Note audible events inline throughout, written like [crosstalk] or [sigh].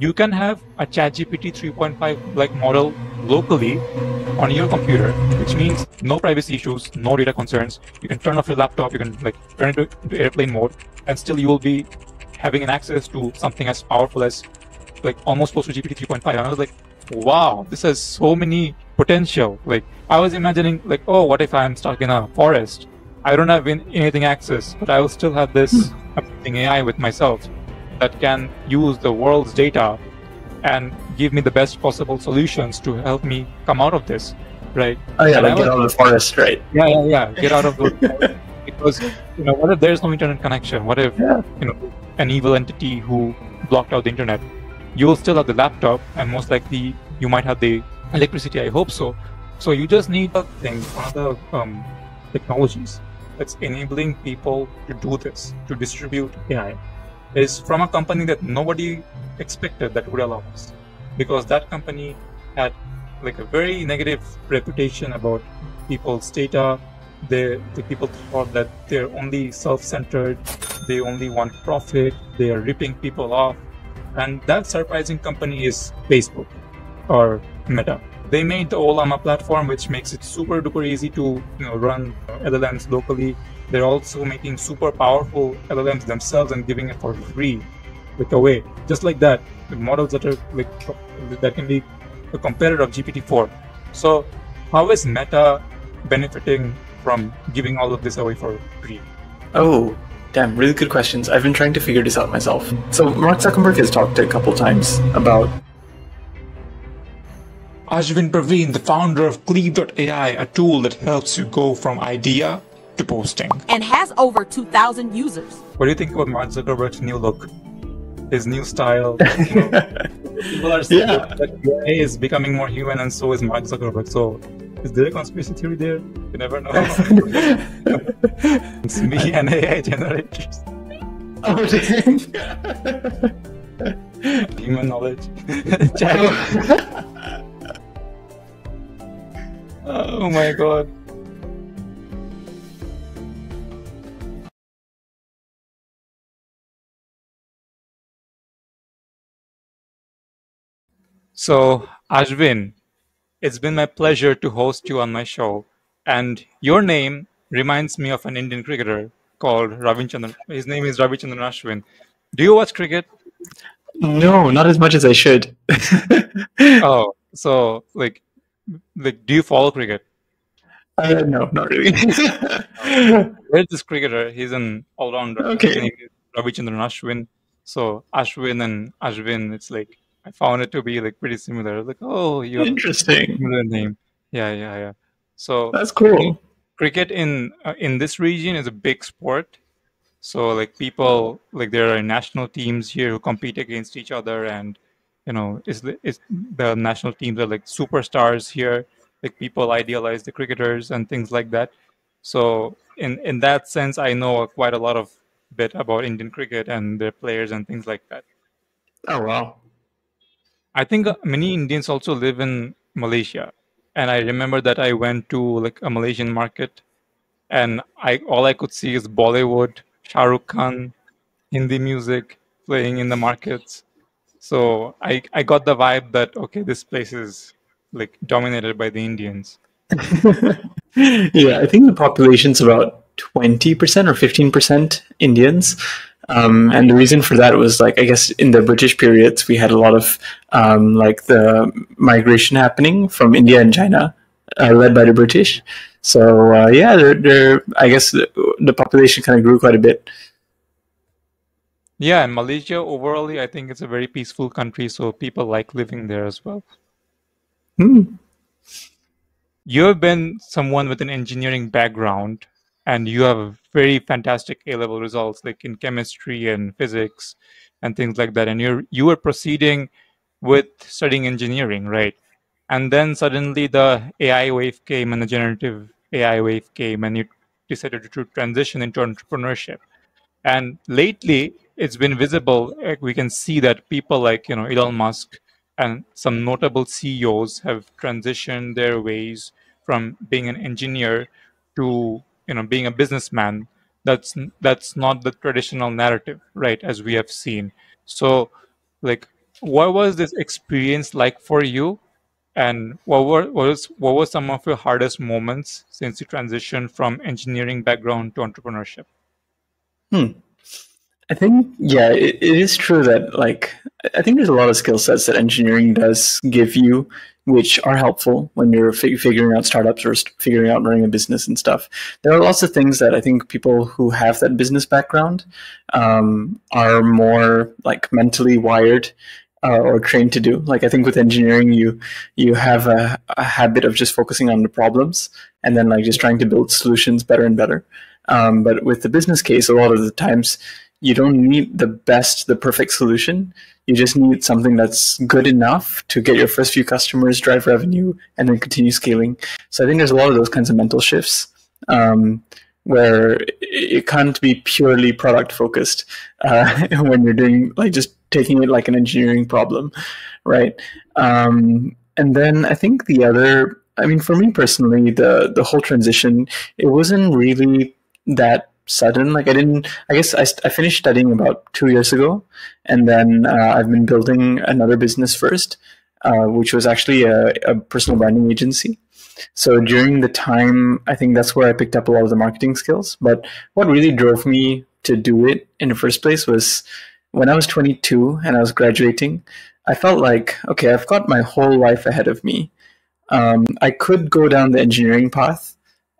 you can have a ChatGPT 3.5 like model locally on your computer, which means no privacy issues, no data concerns. You can turn off your laptop, you can like turn it into airplane mode, and still you will be having an access to something as powerful as like almost close to GPT 3.5. And I was like, wow, this has so many potential. Like I was imagining like, oh, what if I'm stuck in a forest? I don't have anything access, but I will still have this hmm. amazing AI with myself that can use the world's data and give me the best possible solutions to help me come out of this, right? Oh yeah, like get out of the forest, right? Yeah, yeah, yeah. Get out of the [laughs] because you know what if there's no internet connection? What if yeah. you know an evil entity who blocked out the internet? You will still have the laptop, and most likely you might have the electricity. I hope so. So you just need a thing, one of the um, technologies that's enabling people to do this, to distribute AI is from a company that nobody expected that would allow us. Because that company had like a very negative reputation about people's data. They the people thought that they're only self-centered they only want profit they are ripping people off. And that surprising company is facebook or meta. They made the Ollama platform which makes it super duper easy to you know run llms locally they're also making super powerful LLMs themselves and giving it for free, like away. Just like that, the models that are like that can be a competitor of GPT-4. So, how is Meta benefiting from giving all of this away for free? Oh, damn! Really good questions. I've been trying to figure this out myself. So, Mark Zuckerberg has talked a couple times about Ashvin Praveen, the founder of Cleve.ai, a tool that helps you go from idea to posting. And has over 2,000 users. What do you think about Mark Zuckerberg's new look? His new style? [laughs] You know, people are saying yeah. that AI is becoming more human and so is Mark Zuckerberg. So is there a conspiracy theory there? You never know. [laughs] it's me and AI generators. Oh, [laughs] dang. Human knowledge. oh, oh my god. So, Ashvin, it's been my pleasure to host you on my show. And your name reminds me of an Indian cricketer called Ravichandran. His name is Ravichandran Ashwin. Do you watch cricket? No, not as much as I should. [laughs] oh, so like, like, do you follow cricket? Uh, no, not really. [laughs] Where's this cricketer? He's an all-rounder. Okay. His name is Ravichandran Ashwin. So Ashwin and Ashwin, it's like I found it to be like pretty similar. Like, oh, you interesting similar name. Yeah, yeah, yeah. So that's cool. Cricket in uh, in this region is a big sport. So like people like there are national teams here who compete against each other, and you know, is the is the national teams are like superstars here. Like people idealize the cricketers and things like that. So in in that sense, I know quite a lot of bit about Indian cricket and their players and things like that. Oh wow! I think many Indians also live in Malaysia, and I remember that I went to like a Malaysian market, and I all I could see is Bollywood, Shah Rukh Khan, Hindi music playing in the markets. So I I got the vibe that okay, this place is like dominated by the Indians. [laughs] yeah, I think the population's about twenty percent or fifteen percent Indians, um, and the reason for that was like I guess in the British periods we had a lot of um, like the migration happening from India and China, uh, led by the British. So uh, yeah, they're, they're, I guess the, the population kind of grew quite a bit. Yeah, and Malaysia overall, I think it's a very peaceful country, so people like living there as well. Hmm. You have been someone with an engineering background and you have very fantastic A level results like in chemistry and physics and things like that. And you're you were proceeding with studying engineering, right? And then suddenly the AI wave came and the generative AI wave came and you decided to transition into entrepreneurship. And lately it's been visible. We can see that people like, you know, Elon Musk and some notable CEOs have transitioned their ways from being an engineer to you know being a businessman that's that's not the traditional narrative right as we have seen so like what was this experience like for you? And what were what was what were some of your hardest moments since you transitioned from engineering background to entrepreneurship? Hmm. I think yeah, it, it is true that like I think there's a lot of skill sets that engineering does give you, which are helpful when you're fig- figuring out startups or st- figuring out running a business and stuff. There are lots of things that I think people who have that business background um, are more like mentally wired uh, or trained to do. Like I think with engineering, you you have a, a, habit of just focusing on the problems and then like just trying to build solutions better and better. Um, but with the business case, a lot of the times you don't need the best, the perfect solution. You just need something that's good enough to get your first few customers, drive revenue, and then continue scaling. So I think there's a lot of those kinds of mental shifts um, where it can't be purely product focused uh, [laughs] when you're doing like just taking it like an engineering problem, right? Um, and then I think the other, I mean, for me personally, the the whole transition, it wasn't really that sudden. Like I didn't. I guess I, I finished studying about two years ago, and then uh, I've been building another business first, uh, which was actually a, a, personal branding agency. So during the time, I think that's where I picked up a lot of the marketing skills. But what really drove me to do it in the first place was when I was 22 and I was graduating. I felt like okay, I've got my whole life ahead of me. Um, I could go down the engineering path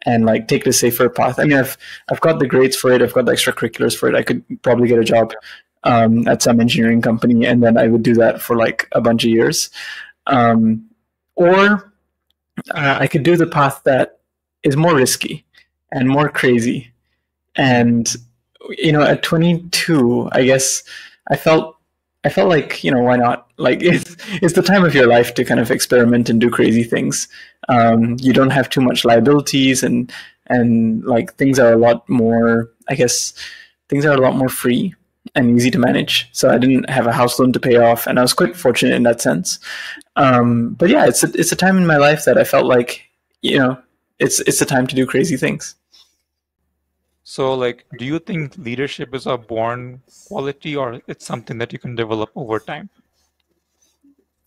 and like take the safer path. I mean, I've I've got the grades for it. I've got the extracurriculars for it. I could probably get a job um, at some engineering company, and then I would do that for like a bunch of years. Um, or uh, I could do the path that is more risky and more crazy. And you know, at 22, I guess I felt I felt like you know why not? Like it's it's the time of your life to kind of experiment and do crazy things. Um, you don't have too much liabilities and and like things are a lot more. I guess things are a lot more free and easy to manage. So I didn't have a house loan to pay off, and I was quite fortunate in that sense. Um, but yeah, it's a, it's a time in my life that I felt like you know it's it's a time to do crazy things. So, like, do you think leadership is a born quality or it's something that you can develop over time?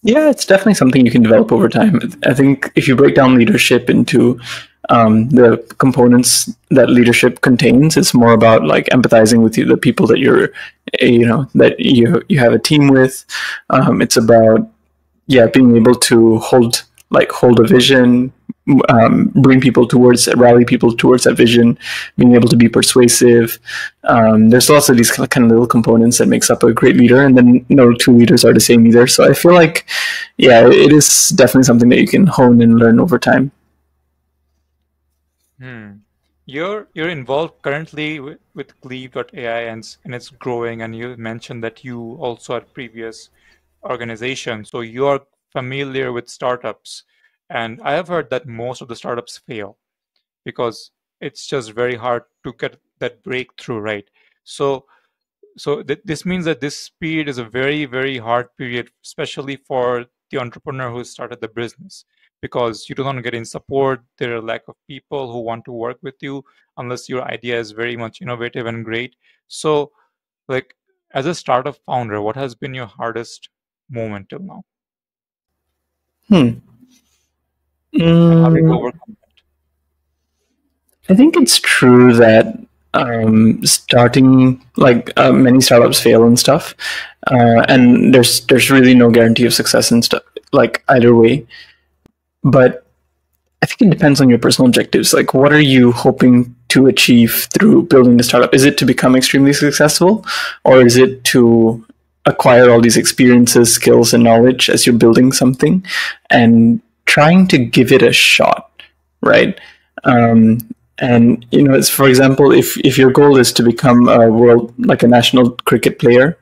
Yeah, it's definitely something you can develop over time. I think if you break down leadership into um, the components that leadership contains, it's more about like empathizing with you, the people that you're, you know, that you you have a team with. Um, it's about yeah, being able to hold like hold a vision, um, bring people towards rally people towards that vision being able to be persuasive. Um, there's lots of these kind of little components that makes up a great leader and then no two leaders are the same either. So i feel like yeah it is definitely something that you can hone and learn over time. Hmm. you're you're involved currently with, with cleve.ai and, and it's growing and you mentioned that you also had previous organizations. So you're familiar with startups and I have heard that most of the startups fail because it's just very hard to get that breakthrough right. So so th- this means that this period is a very very hard period especially for the entrepreneur who started the business because you don't get in support. There are lack of people who want to work with you unless your idea is very much innovative and great. So like as a startup founder what has been your hardest moment till now? Hmm Mm, I think it's true that um, starting like uh, many startups fail and stuff, uh, and there's there's really no guarantee of success and stuff like either way. But I think it depends on your personal objectives. Like, what are you hoping to achieve through building the startup? Is it to become extremely successful, or is it to acquire all these experiences, skills, and knowledge as you're building something, and trying to give it a shot, right? Um, and you know, it's for example, if if your goal is to become a world like a national cricket player,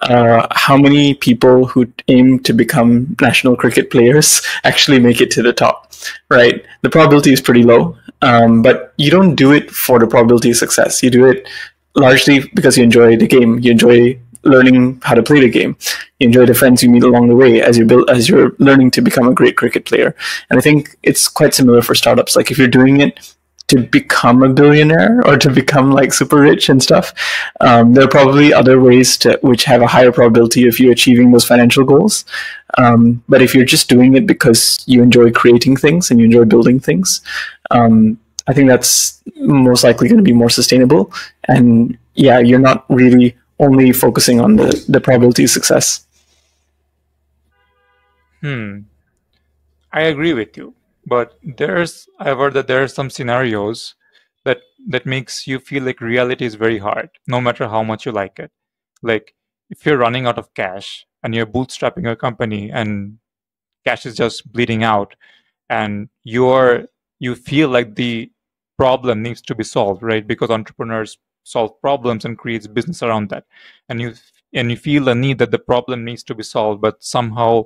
uh, how many people who aim to become national cricket players [laughs] actually make it to the top, right? The probability is pretty low, um, but you don't do it for the probability of success. You do it largely because you enjoy the game. You enjoy learning how to play the game. You enjoy the friends you meet along the way as you build as you're learning to become a great cricket player. And I think it's quite similar for startups. Like if you're doing it to become a billionaire or to become like super rich and stuff. Um, there are probably other ways to which have a higher probability of you achieving those financial goals. Um, but if you're just doing it because you enjoy creating things and you enjoy building things, um, I think that's most likely going to be more sustainable. And yeah, you're not really only focusing on the, the probability of success. Hmm. I agree with you, but there's I've heard that there are some scenarios that that makes you feel like reality is very hard, no matter how much you like it. Like if you're running out of cash and you're bootstrapping a company and cash is just bleeding out, and you're you feel like the problem needs to be solved, right? Because entrepreneurs solve problems and creates business around that, and you and you feel the need that the problem needs to be solved, but somehow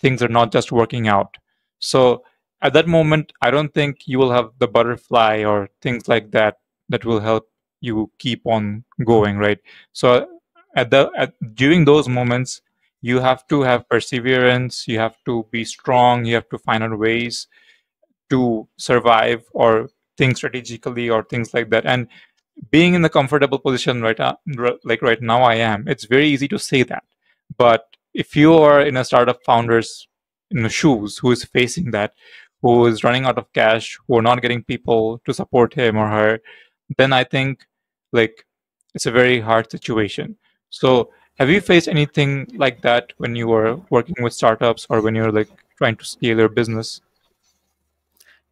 things are not just working out. So at that moment, I don't think you will have the butterfly or things like that that will help you keep on going, right? So at the at, during those moments, you have to have perseverance. You have to be strong. You have to find out ways to survive or think strategically or things like that. And being in the comfortable position right uh, like right now I am, it's very easy to say that. But if you are in a startup founder's in the shoes who is facing that, who is running out of cash, who are not getting people to support him or her, then I think like it's a very hard situation. So have you faced anything like that when you were working with startups or when you're like trying to scale your business?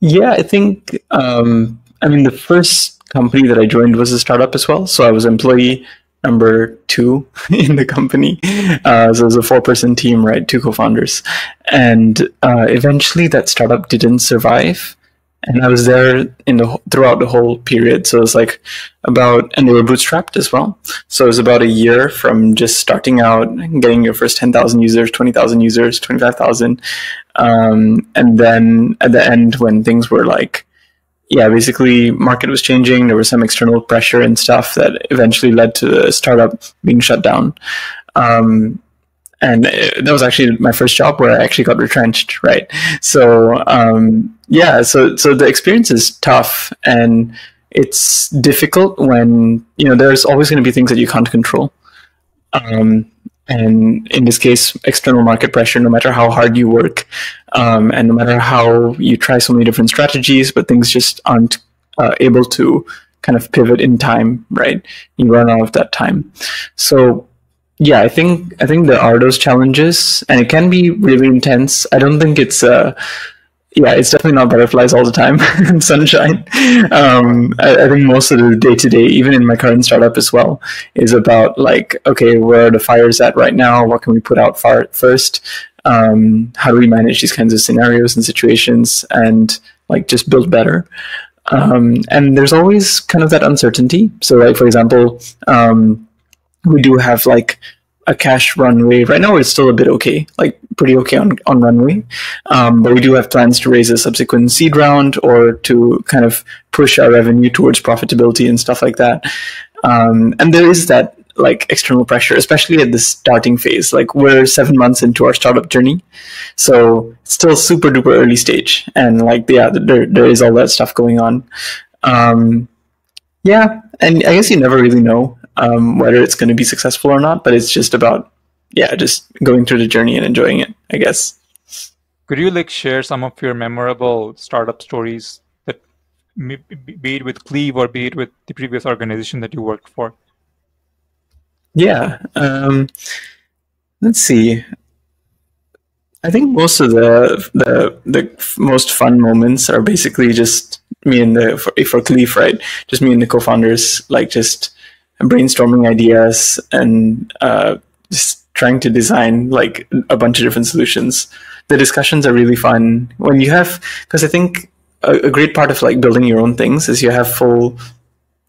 Yeah, I think um, I mean the first company that I joined was a startup as well. So I was employee number two [laughs] in the company. Uh, so it was a four person team, right? Two co founders. And uh, eventually that startup didn't survive. And I was there in the throughout the whole period. So it was like about, and they were bootstrapped as well. So it was about a year from just starting out, getting your first 10,000 users, 20,000 users, 25,000. Um, and then at the end, when things were like, yeah, basically market was changing. There was some external pressure and stuff that eventually led to the startup being shut down. Um, and that was actually my first job where I actually got retrenched, right? So um, yeah, so so the experience is tough and it's difficult when you know there's always going to be things that you can't control. Um, and in this case, external market pressure, no matter how hard you work, um, and no matter how you try so many different strategies, but things just aren't uh, able to kind of pivot in time, right? You run out of that time. So yeah, I think I think there are those challenges, and it can be really intense. I don't think it's uh, yeah, it's definitely not butterflies all the time [laughs] and sunshine. Um, I, I, think most of the day to day, even in my current startup as well, is about like, okay, where are the fires at right now? What can we put out far first? Um, how do we manage these kinds of scenarios and situations and like just build better? Um, and there's always kind of that uncertainty. So, like for example, um, we do have like a cash runway. Right now, it's still a bit okay, like pretty okay on, on runway. Um, but we do have plans to raise a subsequent seed round or to kind of push our revenue towards profitability and stuff like that. Um, and there is that like external pressure, especially at the starting phase. Like we're seven months into our startup journey, so it's still super duper early stage, and like yeah, there there is all that stuff going on. Um, yeah, and I guess you never really know um, whether it's going to be successful or not. But it's just about yeah, just going through the journey and enjoying it. I guess. Could you like share some of your memorable startup stories that be it with Cleve or be it with the previous organization that you worked for? Yeah. Um, let's see. I think most of the the the most fun moments are basically just me and the for, for right? Just me and the co-founders, like just brainstorming ideas and uh, just trying to design like a bunch of different solutions. The discussions are really fun when you have because I think a, a great part of like building your own things is you have full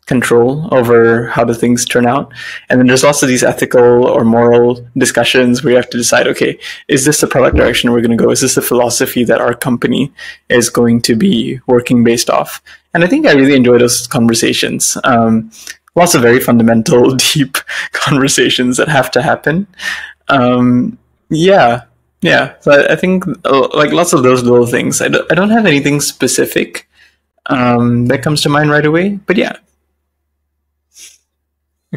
control over how the things turn out. And then there's also these ethical or moral discussions where you have to decide, okay, is this the product direction we're going to go? Is this the philosophy that our company is going to be working based off? And I think I really enjoy those conversations. Um, lots of very fundamental, [laughs] deep conversations that have to happen. Um, yeah, yeah. So I, think uh, like lots of those little things. I don't, I don't have anything specific um, that comes to mind right away. But yeah,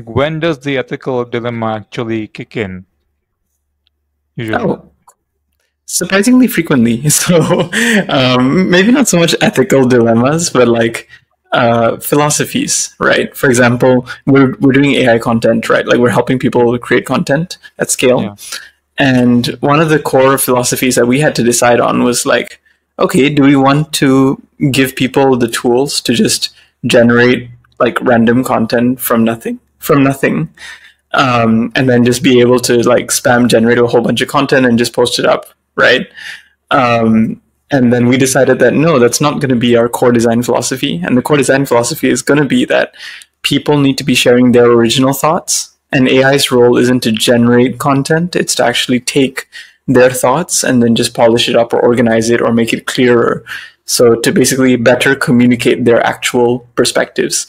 when does the ethical dilemma actually kick in? Usually. Oh, surprisingly frequently. [laughs] So um, maybe not so much ethical dilemmas, but like uh, philosophies, right? For example, we're we're doing AI content, right? Like we're helping people create content at scale. Yeah. And one of the core philosophies that we had to decide on was like, okay, do we want to give people the tools to just generate like random content from nothing, from nothing, um, and then just be able to like spam generate a whole bunch of content and just post it up, right? Um, and then we decided that no, that's not going to be our core design philosophy. And the core design philosophy is going to be that people need to be sharing their original thoughts. And AI's role isn't to generate content, it's to actually take their thoughts and then just polish it up or organize it or make it clearer. So to basically better communicate their actual perspectives,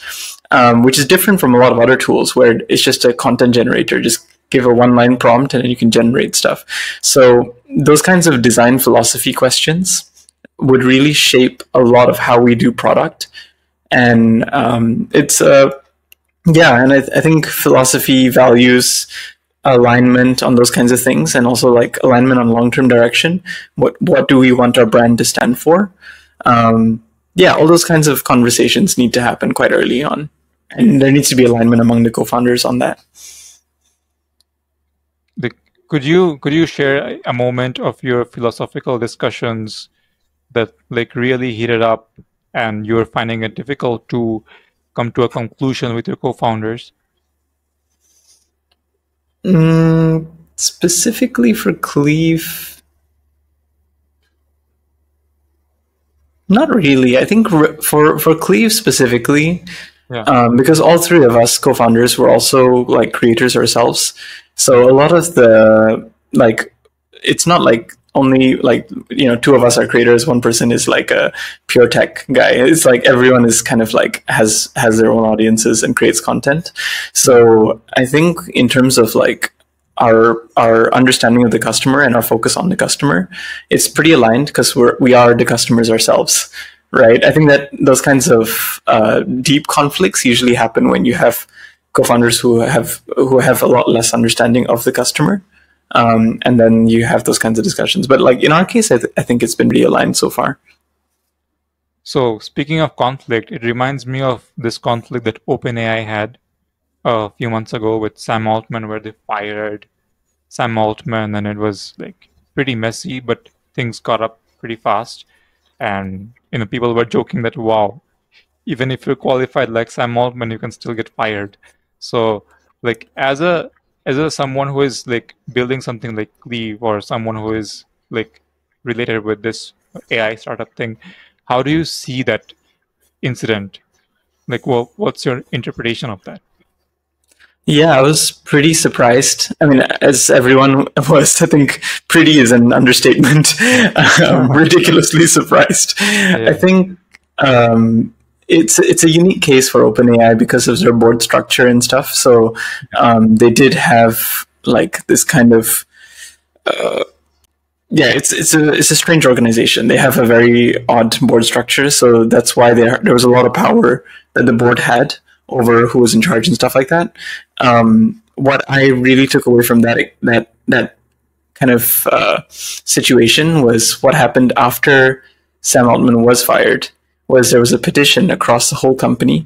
um, which is different from a lot of other tools where it's just a content generator. Just give a one line prompt and then you can generate stuff. So those kinds of design philosophy questions would really shape a lot of how we do product. And um, it's a yeah, and I, I think philosophy values alignment on those kinds of things, and also like alignment on long term direction. What what do we want our brand to stand for? Um, yeah, all those kinds of conversations need to happen quite early on, and there needs to be alignment among the co-founders on that. The, could you could you share a moment of your philosophical discussions that like really heated up and you're finding it difficult to come to a conclusion with your co-founders? Mm, specifically for Cleve, not really. I think for for Cleve specifically, Yeah. um, because all three of us co-founders were also like creators ourselves. So a lot of the like, it's not like only like you know two of us are creators one person is like a pure tech guy it's like everyone is kind of like has has their own audiences and creates content so i think in terms of like our our understanding of the customer and our focus on the customer it's pretty aligned because we're we are the customers ourselves right i think that those kinds of uh, deep conflicts usually happen when you have co-founders who have who have a lot less understanding of the customer um, and then you have those kinds of discussions. But like in our case, I, th- I think it's been realigned so far. So speaking of conflict, it reminds me of this conflict that OpenAI had a few months ago with Sam Altman, where they fired Sam Altman, and it was like pretty messy, but things got up pretty fast, and you know people were joking that wow, even if you're qualified like Sam Altman, you can still get fired. So like as a as a someone who is like building something like Cleve or someone who is like related with this AI startup thing, how do you see that incident? Like, well, what's your interpretation of that? Yeah, I was pretty surprised. I mean, as everyone [laughs] was, I think pretty is an understatement. I'm [laughs] [laughs] ridiculously surprised. I think um, it's it's a unique case for OpenAI because of their board structure and stuff. So um, they did have like this kind of uh, yeah, it's it's a it's a strange organization. They have a very odd board structure, so that's why there there was a lot of power that the board had over who was in charge and stuff like that. Um, what I really took away from that that that kind of uh, situation was what happened after Sam Altman was fired. Was there was a petition across the whole company,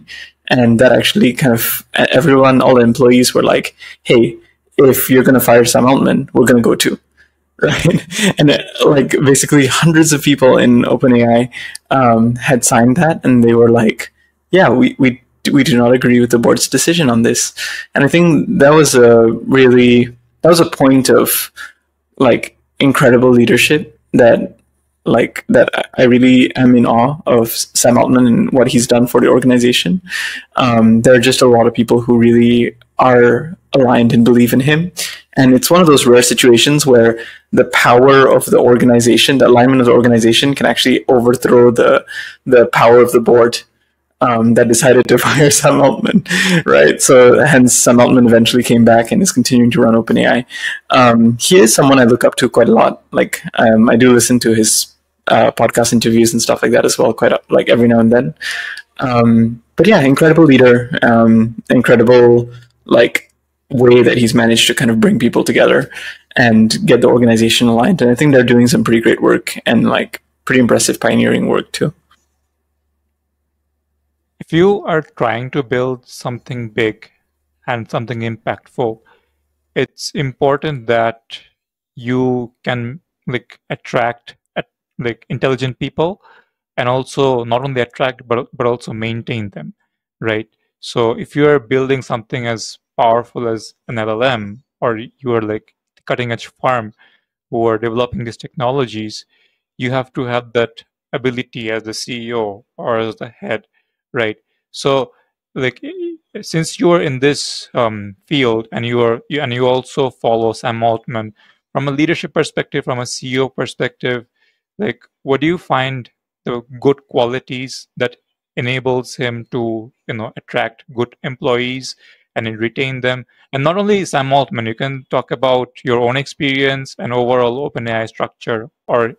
and that actually kind of everyone, all the employees were like, "Hey, if you're going to fire Sam Altman, we're going to go too." [laughs] right? And uh, like basically hundreds of people in OpenAI um, had signed that, and they were like, "Yeah, we we we do not agree with the board's decision on this." And I think that was a really that was a point of like incredible leadership that like that I really am in awe of Sam Altman and what he's done for the organization. Um, there are just a lot of people who really are aligned and believe in him. And it's one of those rare situations where the power of the organization, the alignment of the organization, can actually overthrow the the power of the board um, that decided to [laughs] fire Sam Altman, right? So hence Sam Altman eventually came back and is continuing to run OpenAI. Um, he is someone I look up to quite a lot. Like um, I do listen to his uh, podcast interviews and stuff like that as well, quite like every now and then. Um, but yeah, incredible leader, um, incredible like way that he's managed to kind of bring people together and get the organization aligned. And I think they're doing some pretty great work and like pretty impressive pioneering work too. If you are trying to build something big and something impactful, it's important that you can like attract like intelligent people and also not only attract but but also maintain them right? So if you are building something as powerful as an llm or you are like cutting edge firm who are developing these technologies you have to have that ability as the ceo or as the head right? So like since you are in this um, field and you are you, and you also follow sam altman from a leadership perspective from a ceo perspective like what do you find the good qualities that enables him to you know attract good employees and retain them? And not only sam altman you can talk about your own experience and overall openai structure or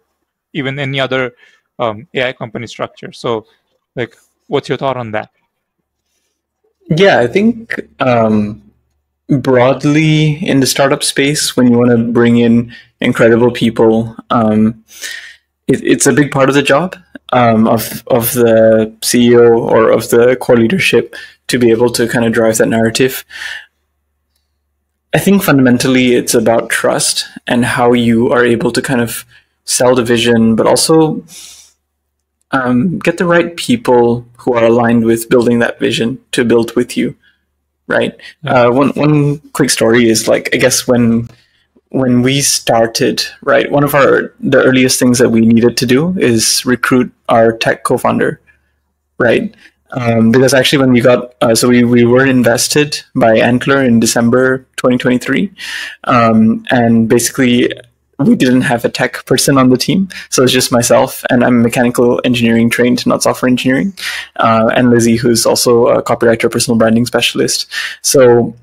even any other um, ai company structure. So like what's your thought on that yeah i think um, broadly in the startup space when you want to bring in incredible people um, it, it's a big part of the job um, of of the CEO or of the core leadership to be able to kind of drive that narrative. I think fundamentally it's about trust and how you are able to kind of sell the vision, but also um, get the right people who are aligned with building that vision to build with you. Right. Uh, one one quick story is like I guess when when we started, right, one of our the earliest things that we needed to do is recruit our tech co-founder, right? Um, because actually, when we got uh, so we we were invested by Antler in December 2023, um, and basically we didn't have a tech person on the team, so it's just myself, and I'm mechanical engineering trained, not software engineering, uh, and Lizzie, who's also a copywriter, personal branding specialist. So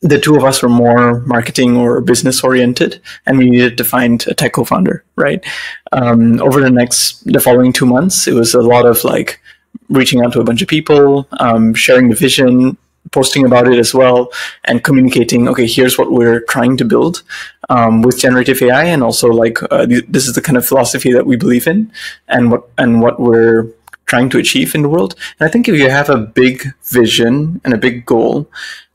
the two of us were more marketing or business oriented, and we needed to find a tech co-founder. Right. Um, over the next, the following two months, it was a lot of like reaching out to a bunch of people, um, sharing the vision, posting about it as well, and communicating. Okay, here's what we're trying to build um, with generative AI, and also like uh, this is the kind of philosophy that we believe in, and what and what we're trying to achieve in the world. And I think if you have a big vision and a big goal,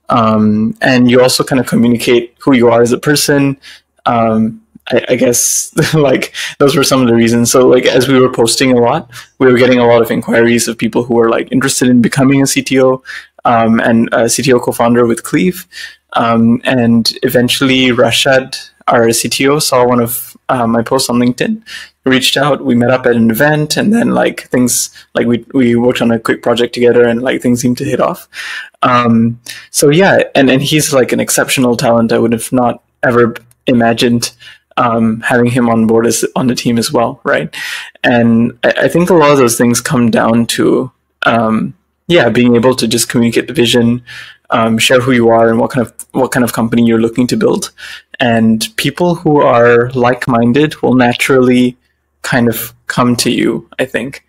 um, and you also kind of communicate who you are as a person. Um, I, I, guess [laughs] like those were some of the reasons. So like as we were posting a lot, we were getting a lot of inquiries of people who were like interested in becoming a CTO um, and a CTO co-founder with Cleve. Um, and eventually Rashad, our CTO, saw one of uh, my posts on LinkedIn. Reached out we met up at an event and then like things like we, we worked on a quick project together and like things seemed to hit off. Um, so yeah and, and he's like an exceptional talent. I would have not ever imagined um, having him on board as on the team as well right? And I, I think a lot of those things come down to um, yeah being able to just communicate the vision um, share who you are and what kind of what kind of company you're looking to build and people who are like-minded will naturally kind of come to you. I think.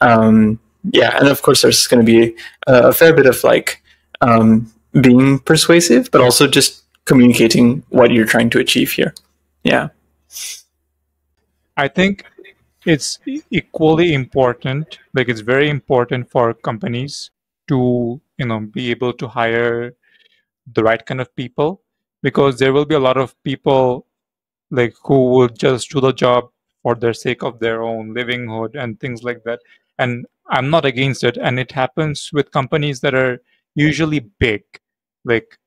Um, yeah, and of course, there's going to be a, a, fair bit of like um, being persuasive, but also just communicating what you're trying to achieve here. Yeah. I think it's equally important. Like it's very important for companies to you know be able to hire the right kind of people because there will be a lot of people like who will just do the job for their sake of their own livelihood and things like that. And I'm not against it. And it happens with companies that are usually big, like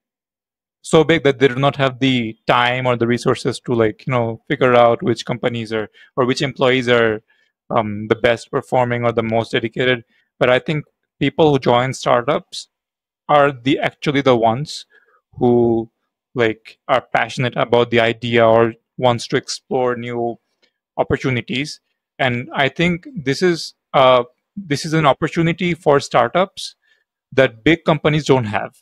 so big that they do not have the time or the resources to like you know figure out which companies are or which employees are um, the best performing or the most dedicated. But I think people who join startups are the actually the ones who like are passionate about the idea or wants to explore new opportunities and i think this is uh, this is an opportunity for startups that big companies don't have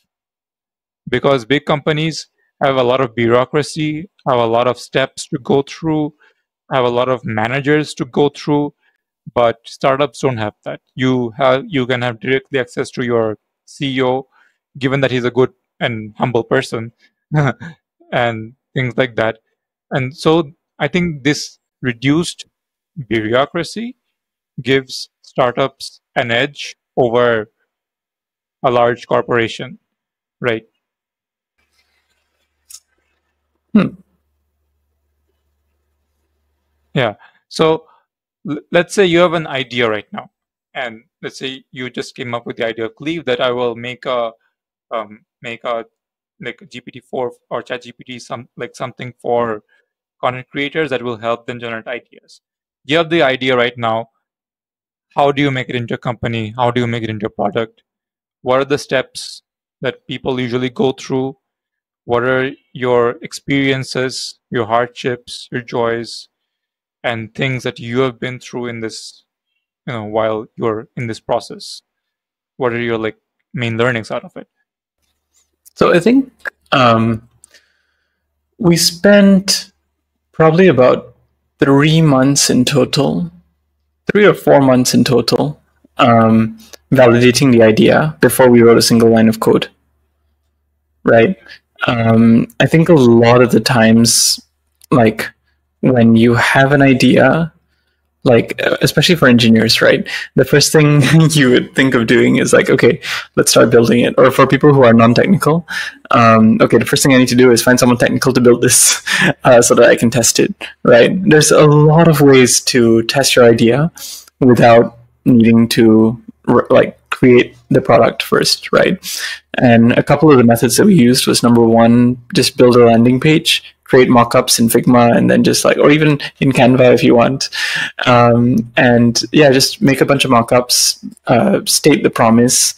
because big companies have a lot of bureaucracy have a lot of steps to go through have a lot of managers to go through, but startups don't have that. You have you can have directly access to your CEO, given that he's a good and humble person, [laughs] and things like that. And so I think this reduced bureaucracy gives startups an edge over a large corporation, right? Hmm. Yeah. So let's say you have an idea right now, and let's say you just came up with the idea of Cleve that I will make a um, make a like GPT four or Chat GPT some like something for content creators that will help them generate ideas. You have the idea right now. How do you make it into a company? How do you make it into a product? What are the steps that people usually go through? What are your experiences, your hardships, your joys, and things that you have been through in this, you know, while you're in this process? What are your like main learnings out of it? So I think um, we spent probably about three months in total, three or four months in total, um, validating the idea before we wrote a single line of code. Right. Um, I think a lot of the times, like when you have an idea, like especially for engineers right the first thing [laughs] you would think of doing is like okay let's start building it. Or for people who are non-technical um, okay the first thing i need to do is find someone technical to build this [laughs] uh, so that i can test it right? There's a lot of ways to test your idea without needing to like create the product first right and a couple of the methods that we used was number one just build a landing page create mockups in Figma and then just like, or even in Canva if you want. Um, and yeah, just make a bunch of mockups, uh, state the promise,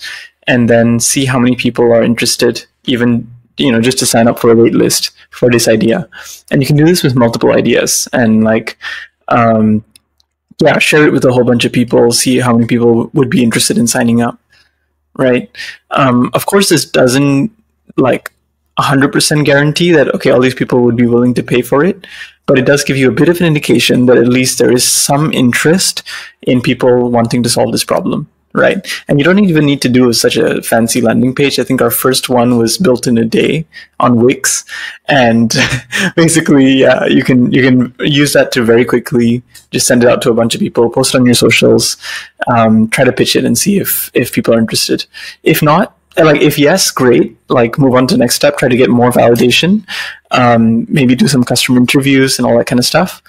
and then see how many people are interested, even you know, just to sign up for a wait list for this idea. And you can do this with multiple ideas and like, um, yeah, share it with a whole bunch of people, see how many people would be interested in signing up. Right. Um, of course, this doesn't like 100% guarantee that okay all these people would be willing to pay for it but it does give you a bit of an indication that at least there is some interest in people wanting to solve this problem right. And you don't even need to do such a fancy landing page. I think our first one was built in a day on wix. And [laughs] basically yeah you can you can use that to very quickly just send it out to a bunch of people post it on your socials um, try to pitch it and see if if people are interested. If not like if yes great. Like move on to next step try to get more validation um, maybe do some customer interviews and all that kind of stuff.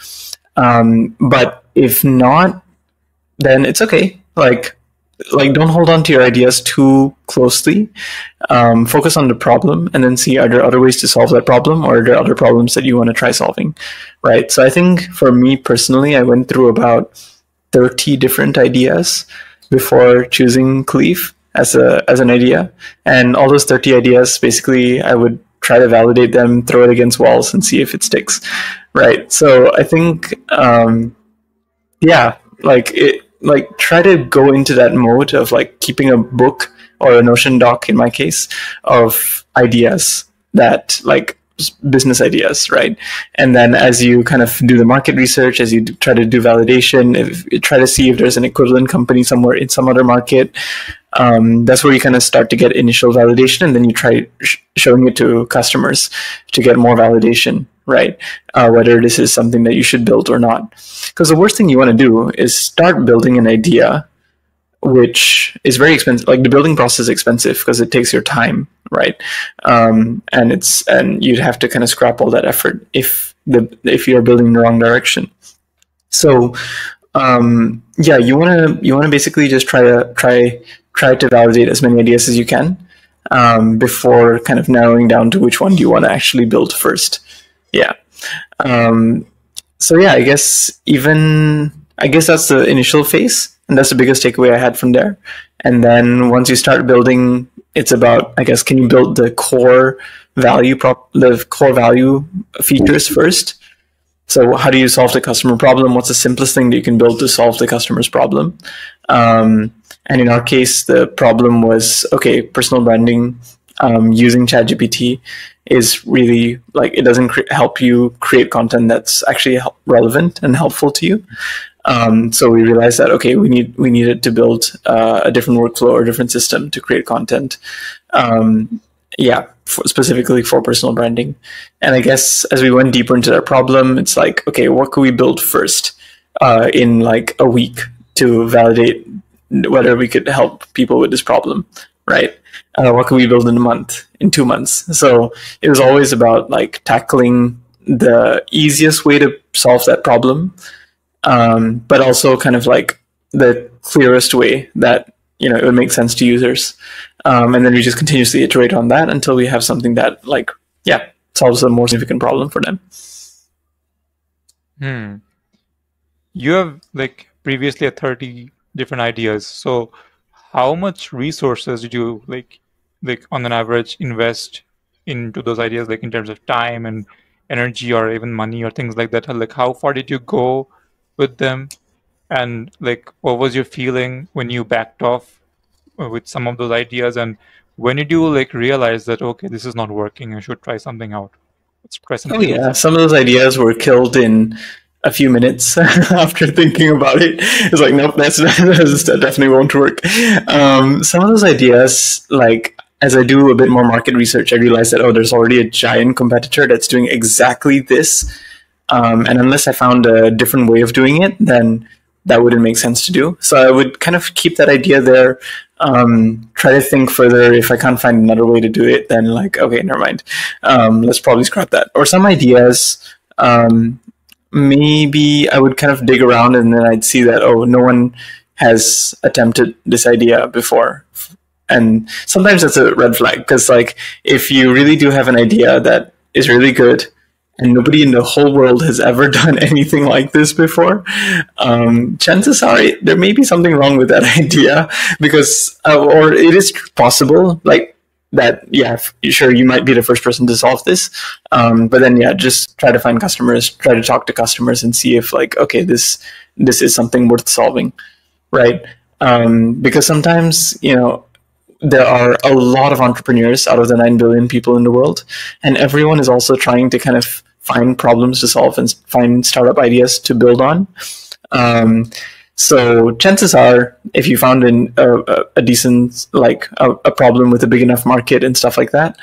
Um, but if not then it's okay. Like like don't hold on to your ideas too closely um, focus on the problem and then see are there other ways to solve that problem or are there other problems that you want to try solving right so i think for me personally i went through about 30 different ideas before choosing cleve as a as an idea, and all those thirty ideas, basically, I would try to validate them, throw it against walls, and see if it sticks. Right. So I think, um, yeah, like it, like try to go into that mode of like keeping a book or a Notion doc, in my case, of ideas that like business ideas, right? And then as you kind of do the market research, as you try to do validation, if, try to see if there's an equivalent company somewhere in some other market, um, that's where you kind of start to get initial validation, and then you try sh- showing it to customers to get more validation, right? Uh, whether this is something that you should build or not. Because the worst thing you want to do is start building an idea which is very expensive. Like the building process is expensive because it takes your time, right? Um, and it's and you'd have to kind of scrap all that effort if the if you're building in the wrong direction. So um, yeah, you want to you want to basically just try to try try to validate as many ideas as you can um, before kind of narrowing down to which one do you want to actually build first. Yeah. Um, so yeah, I guess even I guess that's the initial phase and that's the biggest takeaway I had from there. And then once you start building, it's about I guess can you build the core value prop the core value features first. So how do you solve the customer problem? What's the simplest thing that you can build to solve the customer's problem? Um, and in our case, the problem was okay, personal branding um, using ChatGPT is really like it doesn't help you create content that's actually relevant and helpful to you. Um, so we realized that okay, we need we needed to build uh, a different workflow or different system to create content. Um, yeah, for, specifically for personal branding. And I guess as we went deeper into that problem, it's like okay, what could we build first uh, in like a week to validate whether we could help people with this problem, right? Uh, what could we build in a month, in two months? So it was always about like tackling the easiest way to solve that problem, um, but also kind of like the clearest way that you know it would make sense to users. Um, and then we just continuously iterate on that until we have something that like yeah solves a more significant problem for them. Hmm. You have like previously a 30 different ideas. So how much resources did you like like on an average invest into those ideas like in terms of time and energy or even money or things like that? Like how far did you go with them? And like what was your feeling when you backed off uh, with some of those ideas? And when did you like realize that okay this is not working i should try something out? Let's try something oh yeah. some of those ideas were killed in a few minutes [laughs] after thinking about it. It's like, nope, that's, [laughs] that's that definitely won't work. Um, some of those ideas, like as I do a bit more market research, I realize that oh, there's already a giant competitor that's doing exactly this. Um, and unless I found a different way of doing it, then that wouldn't make sense to do. So I would kind of keep that idea there. Um, try to think further. If I can't find another way to do it, then like, okay, never mind. Um, let's probably scrap that. Or some ideas um, maybe I would kind of dig around and then I'd see that oh no one has attempted this idea before. And sometimes that's a red flag because like if you really do have an idea that is really good and nobody in the whole world has ever [laughs] done anything like this before, um, chances are there may be something wrong with that [laughs] idea because, uh, or it is possible. Like that yeah sure you might be the first person to solve this um, but then yeah just try to find customers try to talk to customers and see if like okay this this is something worth solving right? Um, because sometimes you know there are a lot of entrepreneurs out of the 9 billion people in the world and everyone is also trying to kind of find problems to solve and find startup ideas to build on. Um, so chances are, if you found an, a, a decent like a, a, problem with a big enough market and stuff like that,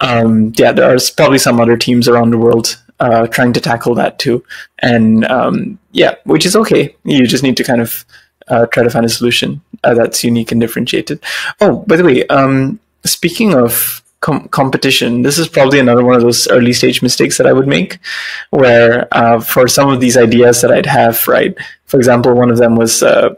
um, yeah, there's probably some other teams around the world uh, trying to tackle that too. And um, yeah, which is okay. You just need to kind of uh, try to find a solution uh, that's unique and differentiated. Oh, by the way, um, speaking of com- competition. This is probably another one of those early stage mistakes that I would make, where uh, for some of these ideas that I'd have, right? For example, one of them was uh,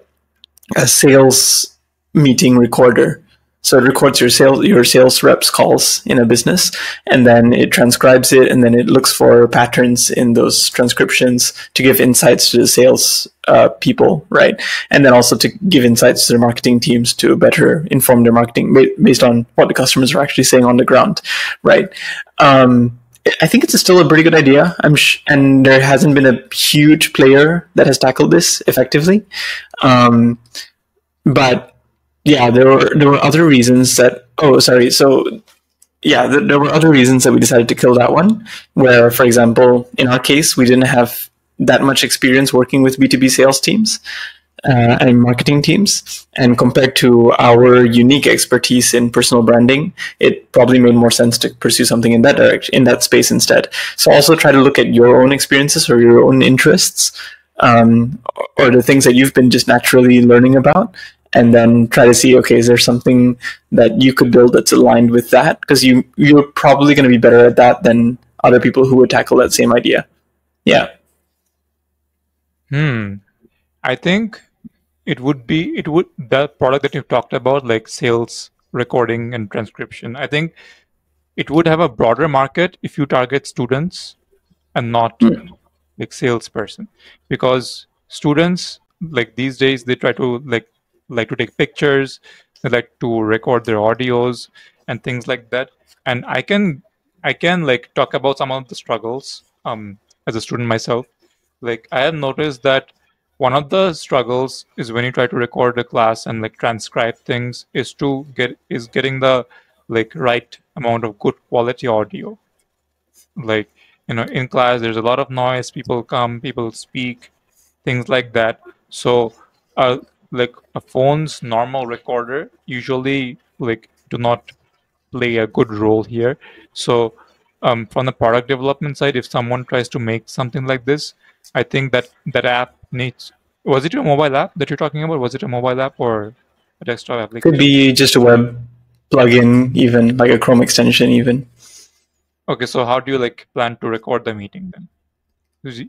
a sales meeting recorder. So it records your sales your sales reps calls in a business, and then it transcribes it, and then it looks for patterns in those transcriptions to give insights to the sales uh, people, right? And then also to give insights to their marketing teams to better inform their marketing based on what the customers are actually saying on the ground, right? Um, I think it's still a pretty good idea. And there hasn't been a huge player that has tackled this effectively. Um, but yeah, there were there were other reasons that. Oh, sorry. So yeah, there, there were other reasons that we decided to kill that one. Where, for example, in our case, we didn't have that much experience working with B2B sales teams uh, and marketing teams. And compared to our unique expertise in personal branding, it probably made more sense to pursue something in that direction, in that space instead. So also try to look at your own experiences or your own interests, um, or the things that you've been just naturally learning about. And then try to see, okay, is there something that you could build that's aligned with that? Because you you're probably going to be better at that than other people who would tackle that same idea. Yeah. Hmm. I think it would be it would the product that you've talked about, like sales recording and transcription. I think it would have a broader market if you target students and not mm. like salesperson, because students like these days they try to like like to take pictures, they like to record their audios and things like that. And I can I can like talk about some of the struggles um, as a student myself. Like i have noticed that one of the struggles is when you try to record a class and like transcribe things is to get is getting the like right amount of good quality audio. Like you know in class there's a lot of noise people come people speak things like that. So uh, like a phone's normal recorder usually like do not play a good role here. So um, from the product development side if someone tries to make something like this i think that that app needs was it a mobile app that you're talking about? Was it a mobile app or a desktop application? Could be just a web plugin, even like a Chrome extension, even. okay so how do you like plan to record the meeting then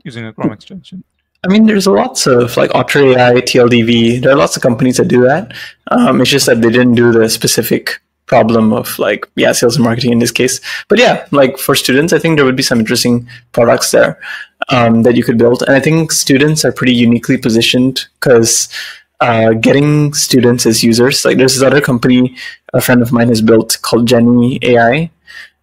using a chrome extension I mean, there's lots of like Otter AI, TLDV. There are lots of companies that do that. Um, it's just that they didn't do the specific problem of like yeah, sales and marketing in this case. But yeah, like for students, I think there would be some interesting products there um, that you could build. And I think students are pretty uniquely positioned because uh, getting students as users, like there's this other company a friend of mine has built called Jenni AI,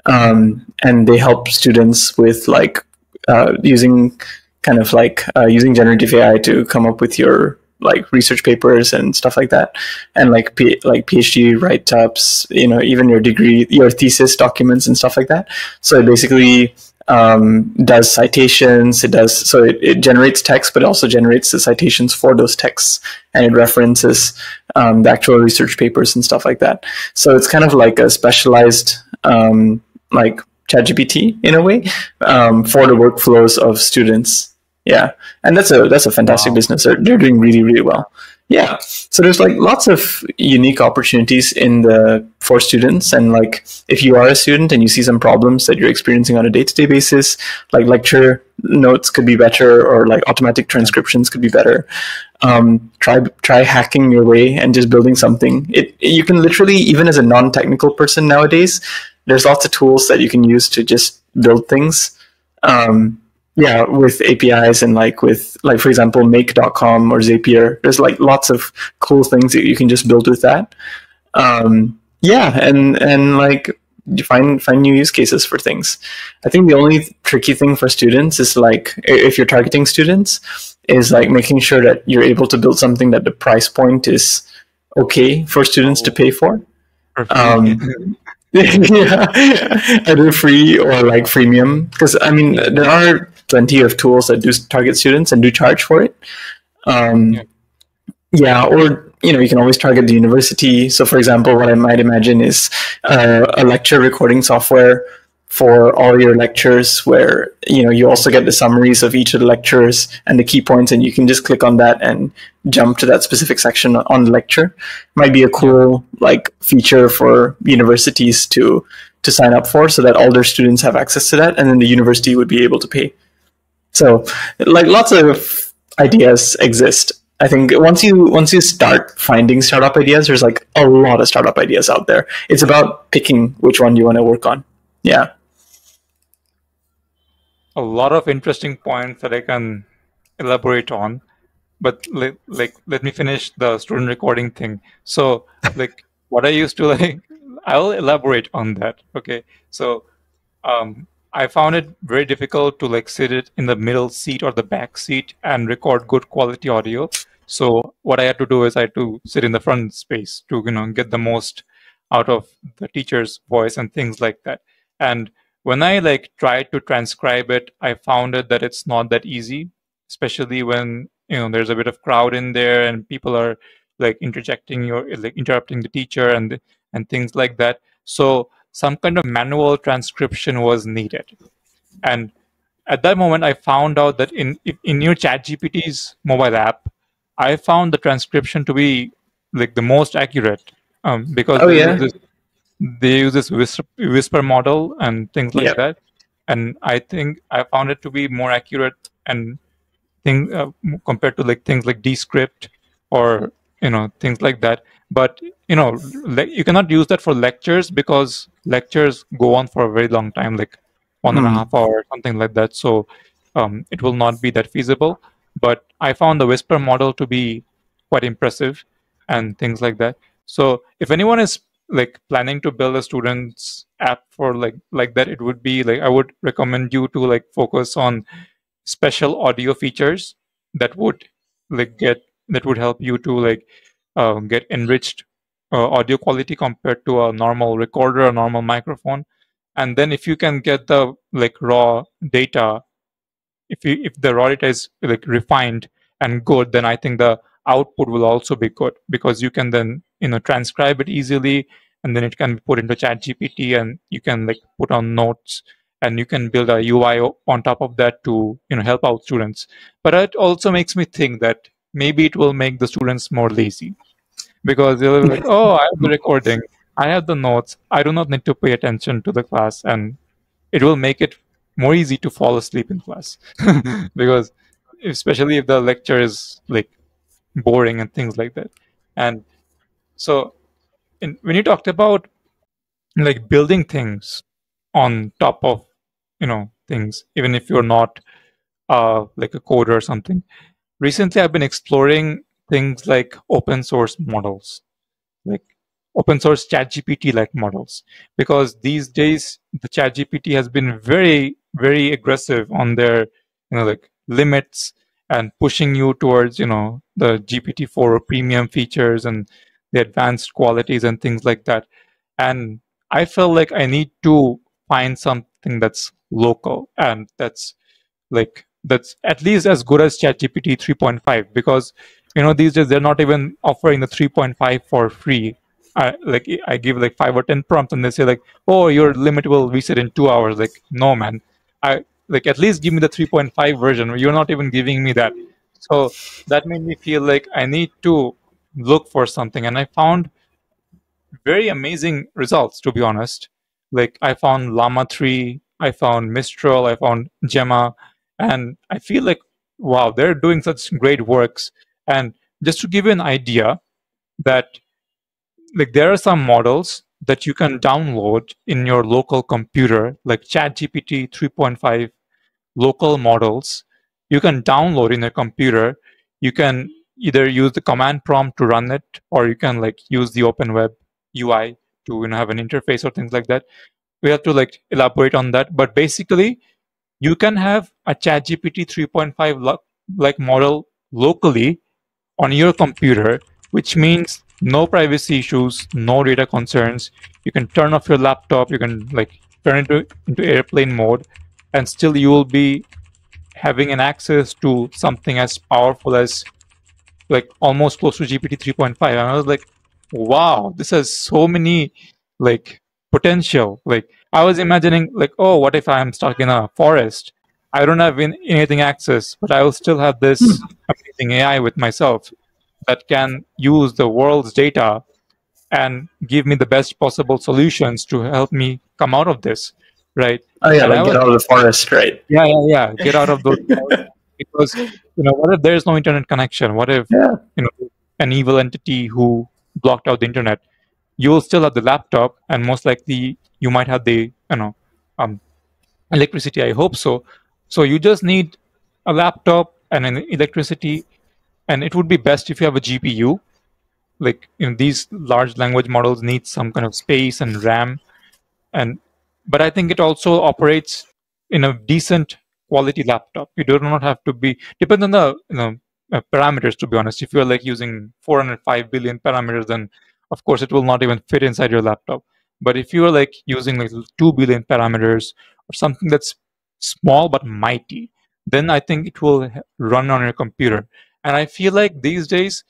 um, and they help students with like uh, using kind of like uh, using generative AI to come up with your like research papers and stuff like that, and like P- like PhD write ups, you know, even your degree, your thesis documents and stuff like that. So it basically um, does citations. It does so it, it generates text, but also generates the citations for those texts, and it references um, the actual research papers and stuff like that. So it's kind of like a specialized um, like ChatGPT in a way um, for the workflows of students. Yeah, and that's a that's a fantastic Wow. business. They're, they're doing really really well. Yeah, so there's like lots of unique opportunities in the for students, and like if you are a student and you see some problems that you're experiencing on a day to day basis, like lecture notes could be better, or like automatic transcriptions could be better. Um, try try hacking your way and just building something. It you can literally even as a non technical person nowadays, there's lots of tools that you can use to just build things. Um, yeah, with APIs and like with like for example make.com or Zapier. There's like lots of cool things that you can just build with that. Um, yeah, and and like you find find new use cases for things. I think the only tricky thing for students is like if you're targeting students is like making sure that you're able to build something that the price point is okay for students to pay for. Um, [laughs] yeah, either free or like freemium. Because I mean, there are plenty of tools that do target students and do charge for it. Um, Yeah. yeah. or you know, you can always target the university. So, for example, what I might imagine is uh, a lecture recording software for all your lectures, where you know you also get the summaries of each of the lectures and the key points, and you can just click on that and jump to that specific section on the lecture might be a cool like feature for universities to to sign up for so that all their students have access to that and then the university would be able to pay so like lots of ideas exist i think once you once you start finding startup ideas there's like a lot of startup ideas out there it's about picking which one you want to work on yeah a lot of interesting points that I can elaborate on. But like, like let me finish the student recording thing. So like [laughs] what I used to like, I'll elaborate on that. Okay. So um, I found it very difficult to like sit it in the middle seat or the back seat and record good quality audio. So what I had to do is I had to sit in the front space to you know get the most out of the teacher's voice and things like that. And when I like tried to transcribe it, I found it that it's not that easy, especially when you know there's a bit of crowd in there and people are like interjecting your like interrupting the teacher and and things like that. So some kind of manual transcription was needed. And at that moment, I found out that in in your ChatGPT's mobile app, I found the transcription to be like the most accurate um, because Oh, they yeah? use this, they use this whisper, whisper model and things like Yeah. that. And I think I found it to be more accurate and thing uh, compared to like things like Descript or you know things like that. But you know, you cannot use that for lectures because lectures go on for a very long time, like one and a Hmm. half hour, something like that. So um, it will not be that feasible. But I found the Whisper model to be quite impressive and things like that. So if anyone is like planning to build a student's app for like like that, it would be like I would recommend you to like focus on special audio features that would like get that would help you to like get enriched uh, audio quality compared to a normal recorder a normal microphone. And then if you can get the like raw data if you if the raw data is like refined and good then i think the output will also be good because you can then you know transcribe it easily and then it can be put into chat gpt and you can like put on notes and you can build a ui on top of that to you know help out students. But it also makes me think that maybe it will make the students more lazy because they'll be like [laughs] oh i have the recording. I have the notes. I do not need to pay attention to the class and it will make it more easy to fall asleep in class. [laughs] Because especially if the lecture is like boring and things like that. And so in, when you talked about like building things on top of you know things even if you're not uh, like a coder or something recently i've been exploring things like open source models like open source chat gpt like models. Because these days the chat gpt has been very very aggressive on their you know like limits and pushing you towards you know the gpt-4 premium features and the advanced qualities and things like that. And i felt like i need to find something that's local and that's like that's at least as good as ChatGPT 3.5 because you know these days they're not even offering the 3.5 for free. I, like I give like five or ten prompts and they say like, oh, your limit will reset in two hours. Like, no, man. I like at least give me the 3.5 version. You're not even giving me that. So that made me feel like I need to look for something, and I found very amazing results. To be honest, like I found Llama 3, I found Mistral, I found Gemma, and I feel like wow, they're doing such great works. And just to give you an idea, that like there are some models that you can download in your local computer, like ChatGPT 3.5 local models. You can download in a computer. You can either use the command prompt to run it, or you can like use the open web UI to you know have an interface or things like that. We have to like elaborate on that, but basically, you can have a ChatGPT 3.5 lo- like model locally on your computer, which means no privacy issues, no data concerns. You can turn off your laptop, you can like turn it into, into airplane mode, and still you will be having an access to something as powerful as like almost close to GPT 3.5. And I was like, wow, this has so many like potential. Like I was imagining like, oh, what if I'm stuck in a forest? I don't have in, anything access, but I will still have this amazing AI with myself that can use the world's data and give me the best possible solutions to help me come out of this, right? Oh yeah, And I like was- get out of the forest, right? yeah, yeah, yeah. Get out of those [laughs] because you know what if there's no internet connection? What if Yeah. you know an evil entity who blocked out the internet? You will still have the laptop, and most likely you might have the you know um, electricity. I hope so. So you just need a laptop and an electricity, and it would be best if you have a GPU. Like you know, these large language models need some kind of space and RAM, and but I think it also operates in a decent quality laptop. You do not have to be depends on the you know uh, parameters. To be honest, if you're like using 405 billion parameters, then of course it will not even fit inside your laptop. But if you are like using like 2 billion parameters or something that's small but mighty, then I think it will run on your computer. And I feel like these days,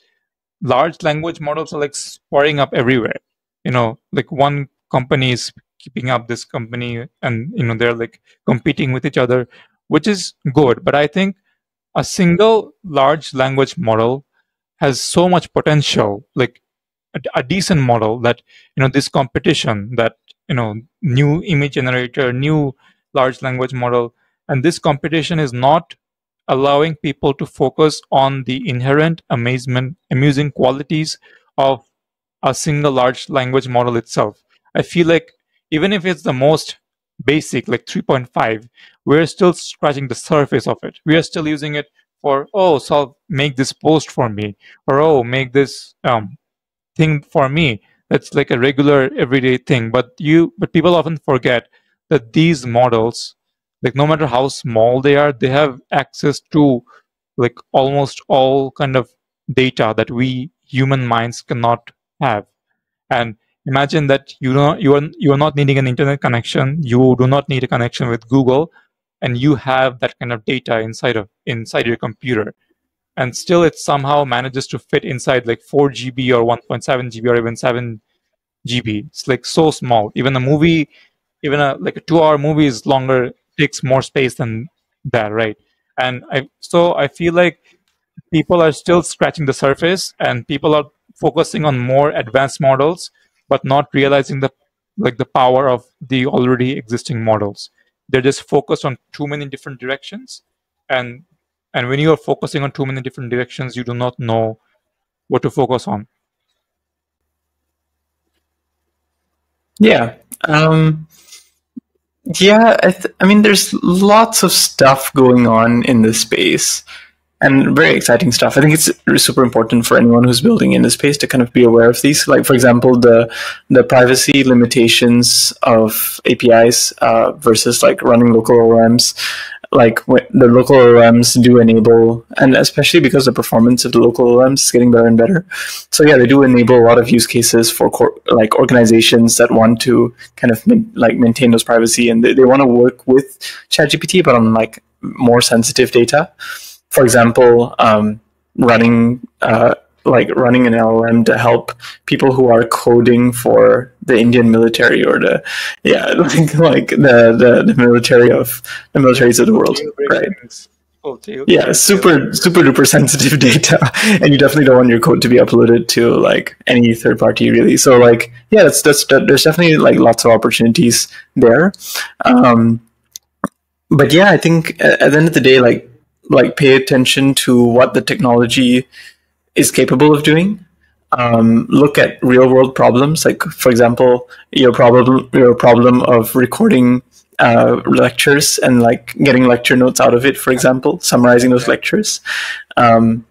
large language models are like sprouting up everywhere. You know, like one company is keeping up this company, and you know they're like competing with each other, which is good. But I think a single large language model has so much potential, like a, a decent model that you know this competition that you know new image generator, new large language model, and this competition is not allowing people to focus on the inherent amazement, amusing qualities of a single large language model itself. I feel like even if it's the most basic, like 3.5, we're still scratching the surface of it. We are still using it for, oh, solve, make this post for me, or oh, make this um, thing for me. That's like a regular everyday thing. But you, but people often forget that these models, like no matter how small they are, they have access to like almost all kind of data that we human minds cannot have And imagine that you know you are you are not needing an internet connection. You do not need a connection with Google, and you have that kind of data inside of inside your computer. And still, it somehow manages to fit inside like 4 GB or 1.7 GB or even 7 GB. It's like so small. Even a movie, even a like a two-hour movie is longer, takes more space than that, right? And I so I feel like people are still scratching the surface, and people are focusing on more advanced models, but not realizing the like the power of the already existing models. They're just focused on too many different directions, and and when you are focusing on too many different directions, you do not know what to focus on. Yeah. Um, yeah, I, th- I mean, there's lots of stuff going on in this space and very exciting stuff. I think it's super important for anyone who's building in this space to kind of be aware of these. Like, for example, the the privacy limitations of APIs uh, versus like running local LLMs like the local LLMs do enable, and especially because the performance of the local LLMs is getting better and better. So yeah, they do enable a lot of use cases for like organizations that want to kind of like maintain those privacy and they, they want to work with ChatGPT, but on like more sensitive data. For example, um, running uh, like running an LLM to help people who are coding for the Indian military or the yeah [laughs] like like the the, the military of the militaries of the world, right? yeah, super super duper sensitive [laughs] data, and you definitely don't want your code to be uploaded to like any third party really. So like yeah, that's that's there's definitely like lots of opportunities there. Um, but yeah, I think at the end of the day, like like pay attention to what the technology is capable of doing. Um, look at real world problems, like for example, your problem your problem of recording uh, lectures and like getting lecture notes out of it, for example, summarizing those lectures. Um,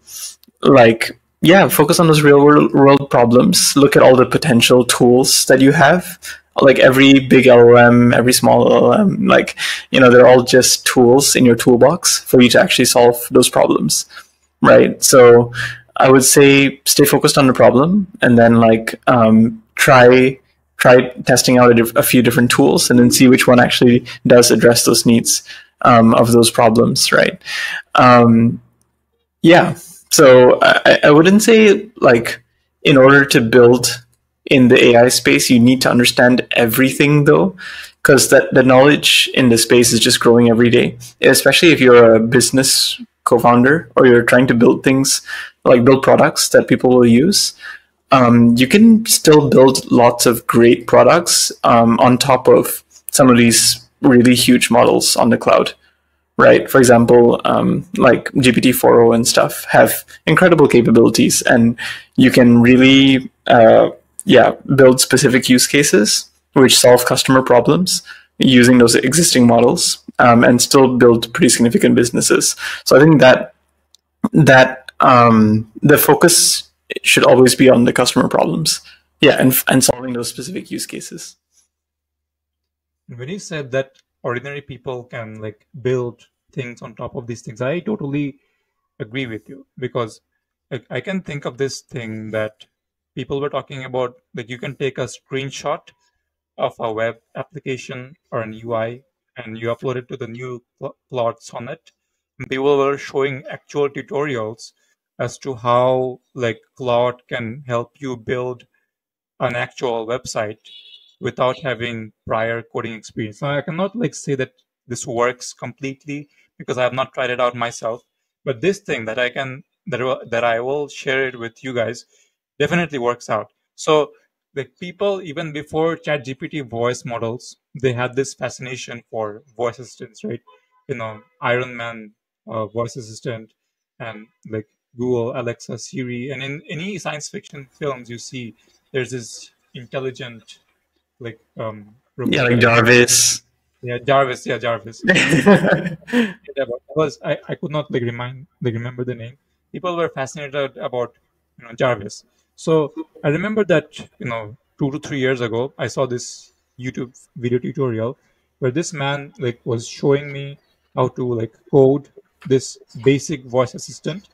like yeah, focus on those real world, world problems. Look at all the potential tools that you have. Like every big LLM, every small LLM, like you know, they're all just tools in your toolbox for you to actually solve those problems, right? So I would say stay focused on the problem and then like um, try try testing out a, diff- a, few different tools and then see which one actually does address those needs um, of those problems, right? Um, yeah. So I, I wouldn't say like in order to build in the AI space, you need to understand everything though, because that the knowledge in the space is just growing every day. Especially if you're a business co-founder or you're trying to build things like build products that people will use, um, you can still build lots of great products um, on top of some of these really huge models on the cloud. Right. For example, um, like GPT-4o and stuff have incredible capabilities, and you can really, uh, yeah, build specific use cases which solve customer problems using those existing models, um, and still build pretty significant businesses. So I think that that um, the focus should always be on the customer problems. Yeah, and and solving those specific use cases. When you said that ordinary people can like build things on top of these things, I totally agree with you because like, I can think of this thing that people were talking about that you can take a screenshot of a web application or an UI and you upload it to the new Claude Sonnet. And people were showing actual tutorials as to how like Claude can help you build an actual website without having prior coding experience. Now I cannot like say that this works completely because I have not tried it out myself. But this thing that I can that that I will share it with you guys definitely works out. So the people even before ChatGPT voice models, they had this fascination for voice assistants, right? You know, Iron Man uh, voice assistant and like Google, Alexa, Siri, and in any science fiction films you see, there's this intelligent, like um, yeah, like Jarvis. Yeah, Jarvis. Yeah, Jarvis. [laughs] was I, I could not like remind like remember the name. People were fascinated about you know Jarvis. So I remember that you know two to three years ago I saw this YouTube video tutorial where this man like was showing me how to like code this basic voice assistant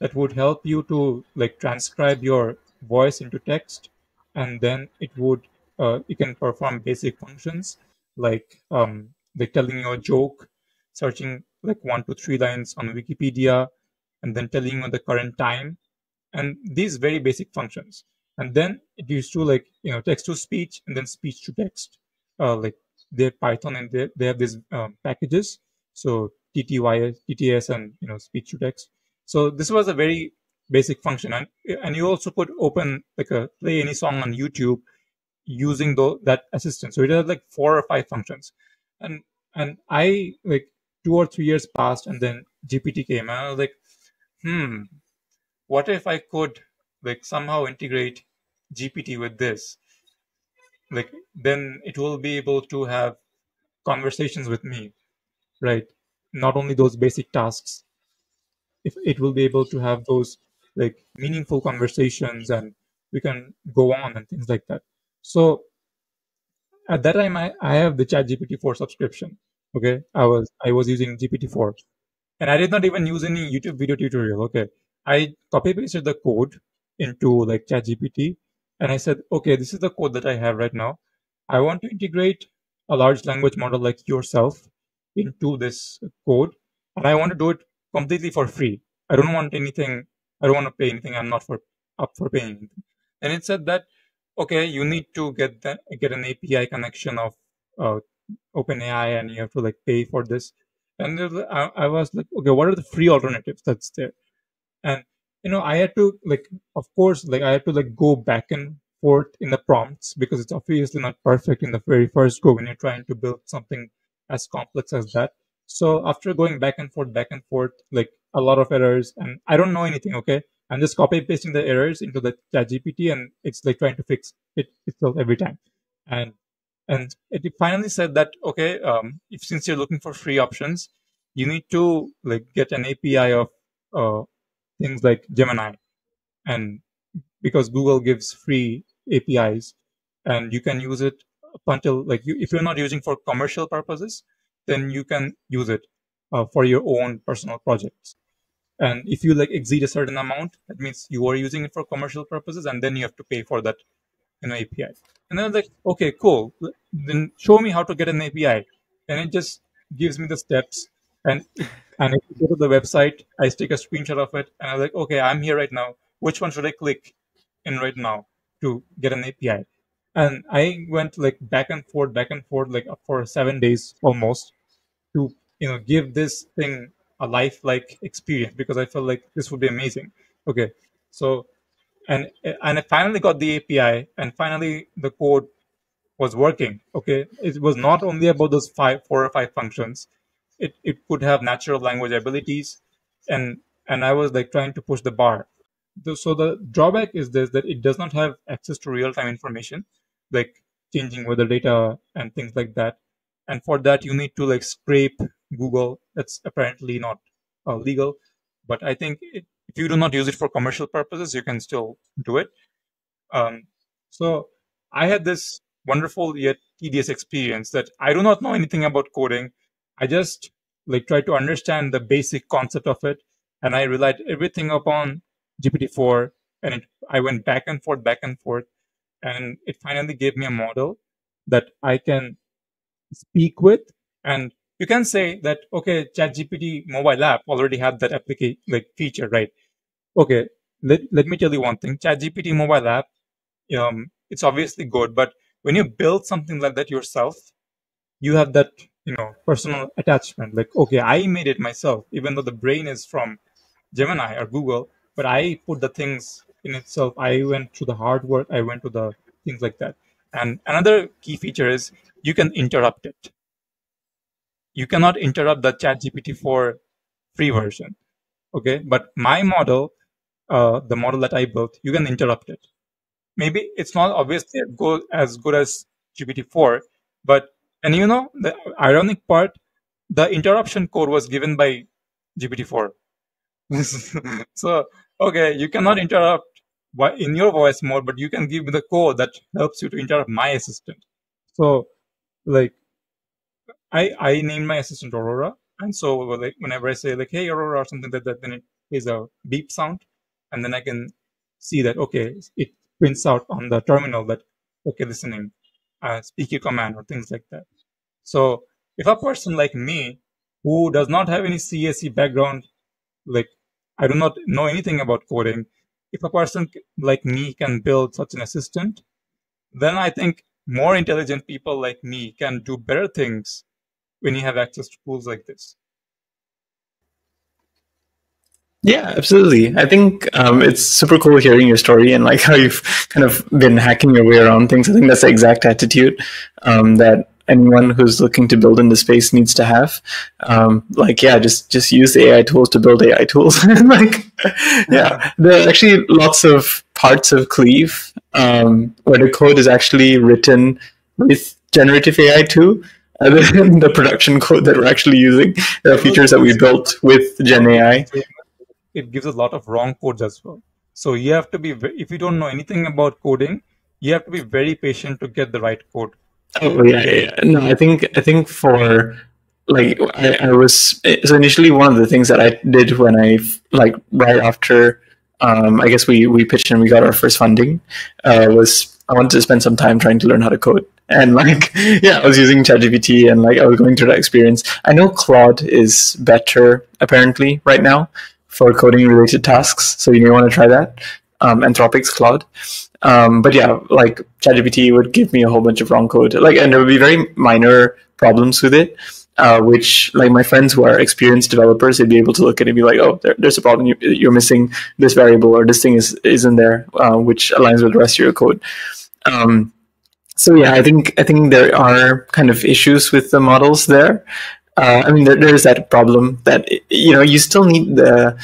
that would help you to like transcribe your voice into text and then it would uh, you can perform basic functions like um, like telling you a joke, searching like one to three lines on Wikipedia, and then telling you the current time, and these very basic functions. And then it used to like you know text to speech and then speech to text. Uh, like their Python and they, they have these um, packages. So TTY, TTS, and you know speech to text. So this was a very basic function, and and you also could open like a play any song on YouTube using the, that assistant. So it had like four or five functions, and and I like two or three years passed, and then GPT came, and I was like, hmm, what if I could like somehow integrate GPT with this? Like then it will be able to have conversations with me, right? Not only those basic tasks. If it will be able to have those like meaningful conversations and we can go on and things like that. So at that time, I, I have the Chat GPT 4 subscription. Okay, I was I was using GPT 4, and I did not even use any YouTube video tutorial. Okay, I copy pasted the code into like Chat GPT, and I said, okay, this is the code that I have right now. I want to integrate a large language model like yourself into this code, and I want to do it completely for free. I don't want anything. I don't want to pay anything. I'm not for up for paying anything. And it said that okay, you need to get that get an API connection of uh, OpenAI, and you have to like pay for this. And I, I was like, okay, what are the free alternatives that's there? And you know, I had to like, of course, like I had to like go back and forth in the prompts because it's obviously not perfect in the very first go when you're trying to build something as complex as that. So after going back and forth, back and forth, like a lot of errors, and I don't know anything. Okay, I'm just copy pasting the errors into the chat GPT and it's like trying to fix it itself every time. And and it finally said that okay, um, if since you're looking for free options, you need to like get an API of uh, things like Gemini, and because Google gives free APIs, and you can use it until like you, if you're not using for commercial purposes, then you can use it uh, for your own personal projects. And if you like exceed a certain amount, that means you are using it for commercial purposes, and then you have to pay for that you know, API. And then I was like, okay, cool. Then show me how to get an API. And it just gives me the steps. And [laughs] and if you go to the website, I take a screenshot of it, and I'm like, okay, I'm here right now. Which one should I click in right now to get an API? And I went like back and forth, back and forth, like for seven days almost, to you know give this thing a lifelike experience because I felt like this would be amazing. Okay, so and and I finally got the API, and finally the code was working. Okay, it was not only about those five, four or five functions. It it could have natural language abilities, and and I was like trying to push the bar. So the drawback is this that it does not have access to real time information, like changing weather data and things like that. And for that, you need to like scrape Google. That's apparently not uh, legal, but I think it, if you do not use it for commercial purposes, you can still do it. Um, so I had this wonderful yet tedious experience that I do not know anything about coding. I just like try to understand the basic concept of it, and I relied everything upon GPT-4, and it, I went back and forth, back and forth, and it finally gave me a model that I can speak with. And you can say that okay chatgpt mobile app already had that application like feature right? Okay let, let me tell you one thing. Chatgpt mobile app um, it's obviously good but when you build something like that yourself you have that you know personal attachment. Like okay i made it myself even though the brain is from gemini or google but i put the things in itself. I went to the hard work i went to the things like that and another key feature is you can interrupt it. You cannot interrupt the chat gpt 4 free version okay? But my model uh, the model that i built you can interrupt it. Maybe it's not obviously as good as gpt-4 but and you know the ironic part the interruption code was given by gpt-4 [laughs] so okay you cannot interrupt in your voice mode but you can give me the code that helps you to interrupt my assistant. So like I I named my assistant Aurora, and so like whenever I say like Hey Aurora or something like that, then it is a beep sound, and then I can see that okay, it prints out on the terminal that okay listening uh, speak a command or things like that. So if a person like me who does not have any CSE background like I do not know anything about coding if a person like me can build such an assistant then I think more intelligent people like me can do better things when you have access to tools like this Yeah, absolutely. I think um, it's super cool hearing your story and like [laughs] how you've kind of been hacking your way around things. I think that's the exact attitude um, that anyone who's looking to build in the space needs to have. Um, like, yeah, just just use the AI tools to build AI tools. [laughs] like, yeah, there are actually lots of parts of Cleve um, where the code is actually written with generative AI too. Other [laughs] than the production code that we're actually using, there are features that we built with Gen AI it gives a lot of wrong codes as well. So you have to be, if you don't know anything about coding, you have to be very patient to get the right code. Oh yeah, yeah. No, I think I think for like I, I was so initially one of the things that I did when I like right after um, I guess we we pitched and we got our first funding uh, was I wanted to spend some time trying to learn how to code and like [laughs] yeah I was using ChatGPT and like I was going through that experience. I know Claude is better apparently right now, for coding related tasks. So you may want to try that. Um, Anthropic's Claude. Um, but yeah, like ChatGPT would give me a whole bunch of wrong code. Like, and there would be very minor problems with it. Uh, which like my friends who are experienced developers, they'd be able to look at it and be like, "Oh, there, there's a problem. You, are missing this variable, or this thing is isn't there, uh, which aligns with the rest of your code." Um, so yeah, I think I think there are kind of issues with the models there, uh, I mean, there, there's that problem that you know you still need the.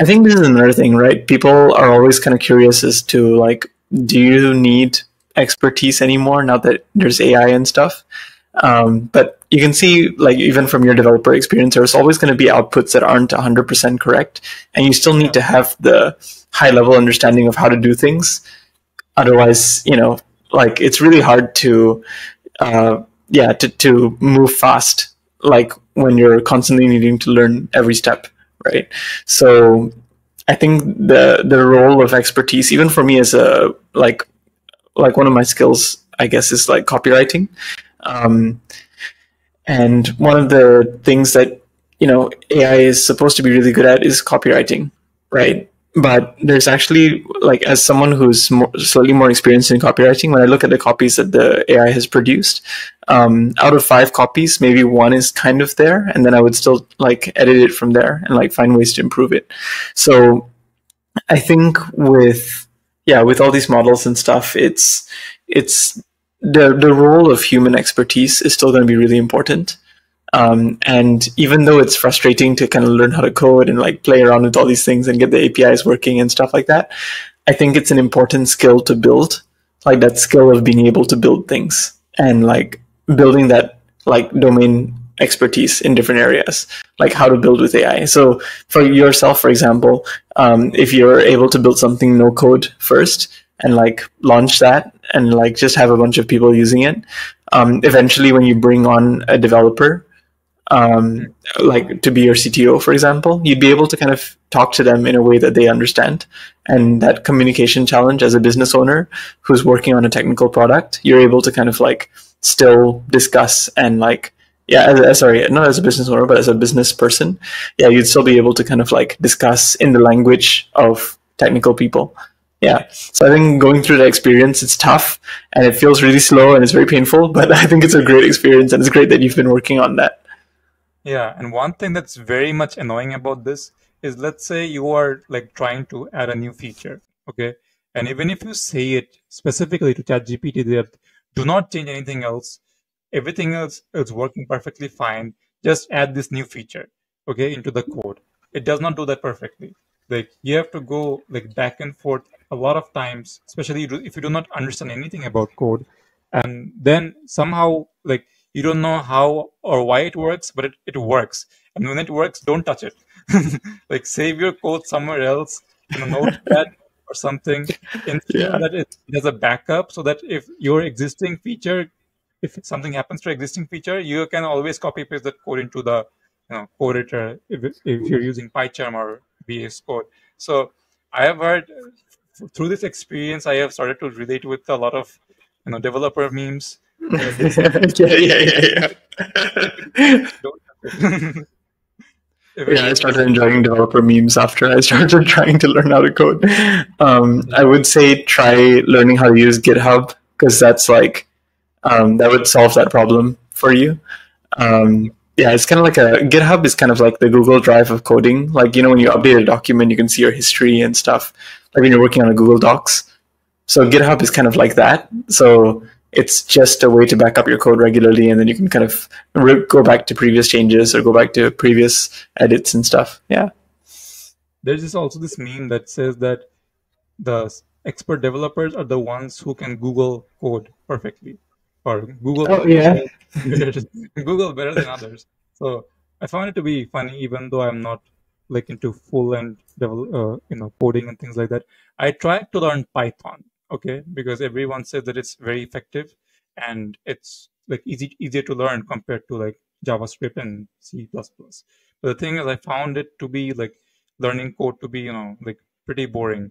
I think this is another thing, right? People are always kind of curious as to like, do you need expertise anymore now that there's AI and stuff? Um, but you can see, like, even from your developer experience, there's always going to be outputs that aren't 100% correct, and you still need to have the high level understanding of how to do things. Otherwise, you know, like it's really hard to, uh, yeah, to to move fast like when you're constantly needing to learn every step, right? So I think the the role of expertise, even for me as a like like one of my skills, I guess, is like copywriting. Um, and one of the things that you know AI is supposed to be really good at is copywriting, right? But there's actually like as someone who's more, slightly more experienced in copywriting when i look at the copies that the ai has produced um, out of five copies maybe one is kind of there and then i would still like edit it from there and like find ways to improve it. So i think with yeah with all these models and stuff it's it's the the role of human expertise is still going to be really important um, and even though it's frustrating to kind of learn how to code and like play around with all these things and get the APIs working and stuff like that, I think it's an important skill to build, like that skill of being able to build things and like building that like domain expertise in different areas, like how to build with AI. So for yourself, for example, um, if you're able to build something no code first and like launch that and like just have a bunch of people using it, um, eventually when you bring on a developer um, like to be your CTO, for example, you'd be able to kind of talk to them in a way that they understand. And that communication challenge as a business owner who's working on a technical product, you're able to kind of like still discuss and like, yeah, as, as, sorry, not as a business owner, but as a business person, yeah, you'd still be able to kind of like discuss in the language of technical people. Yeah. So I think going through that experience, it's tough and it feels really slow and it's very painful, but [laughs] I think it's a great experience and it's great that you've been working on that. Yeah, and one thing that's very much annoying about this is let's say you are like trying to add a new feature, okay? And even if you say it specifically to ChatGPT that do not change anything else, everything else is working perfectly fine, just add this new feature, okay, into the code. It does not do that perfectly. Like you have to go like back and forth a lot of times, especially if you do not understand anything about code, and then somehow like you don't know how or why it works, but it, it works. And when it works, don't touch it. [laughs] like save your code somewhere else in a notepad [laughs] or something. And yeah. that it has a backup so that if your existing feature, if something happens to existing feature, you can always copy paste that code into the you know, code editor if, if you're using PyCharm or VS Code. So I have heard through this experience, I have started to relate with a lot of you know developer memes. Yeah, yeah, yeah, yeah. [laughs] yeah, I started enjoying developer memes after I started [laughs] trying to learn how to code. Um, I would say try learning how to use GitHub because that's like um, that would solve that problem for you. Um, yeah, it's kind of like a GitHub is kind of like the Google Drive of coding. Like you know, when you update a document, you can see your history and stuff. Like when you're working on a Google Docs. So GitHub is kind of like that. So it's just a way to back up your code regularly, and then you can kind of go back to previous changes or go back to previous edits and stuff. Yeah. There's this also this meme that says that the expert developers are the ones who can Google code perfectly, or Google. Oh yeah. [laughs] Google better than others. So I found it to be funny, even though I'm not like into full and uh, you know coding and things like that. I tried to learn Python okay because everyone says that it's very effective and it's like easy easier to learn compared to like javascript and c++ but the thing is i found it to be like learning code to be you know like pretty boring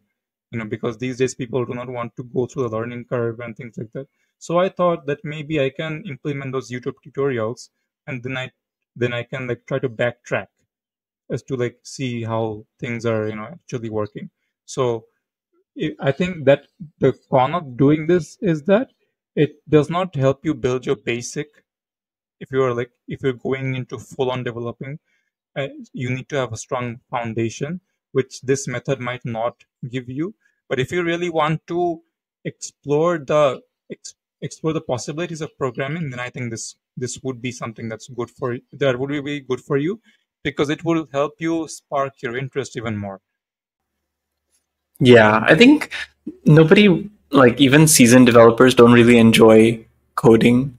you know because these days people do not want to go through the learning curve and things like that. So i thought that maybe i can implement those youtube tutorials and then i then i can like try to backtrack as to like see how things are you know actually working. So I think that the con of doing this is that it does not help you build your basic. If you're like if you're going into full on developing, uh, you need to have a strong foundation, which this method might not give you. But if you really want to explore the ex, explore the possibilities of programming, then I think this this would be something that's good for that would be good for you because it will help you spark your interest even more. Yeah, I think nobody, like even seasoned developers, don't really enjoy coding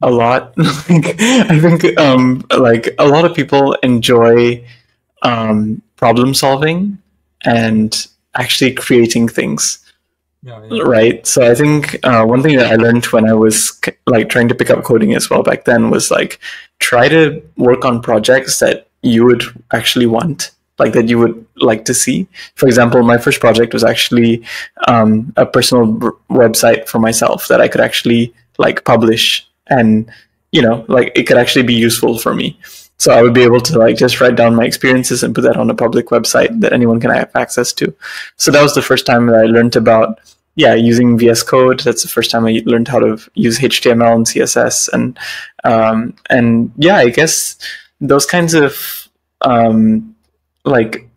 a lot. [laughs] like, I think um, like a lot of people enjoy um, problem solving and actually creating things. Yeah, yeah. Right. So I think uh, one thing that I learned when I was like trying to pick up coding as well back then was like try to work on projects that you would actually want like that you would like to see. For example, my first project was actually um, a personal website for myself that I could actually like publish and you know like it could actually be useful for me. So I would be able to like just write down my experiences and put that on a public website that anyone can have access to. So that was the first time that I learned about yeah using VS Code. That's the first time I learned how to use HTML and CSS and um, and yeah, I guess those kinds of um, like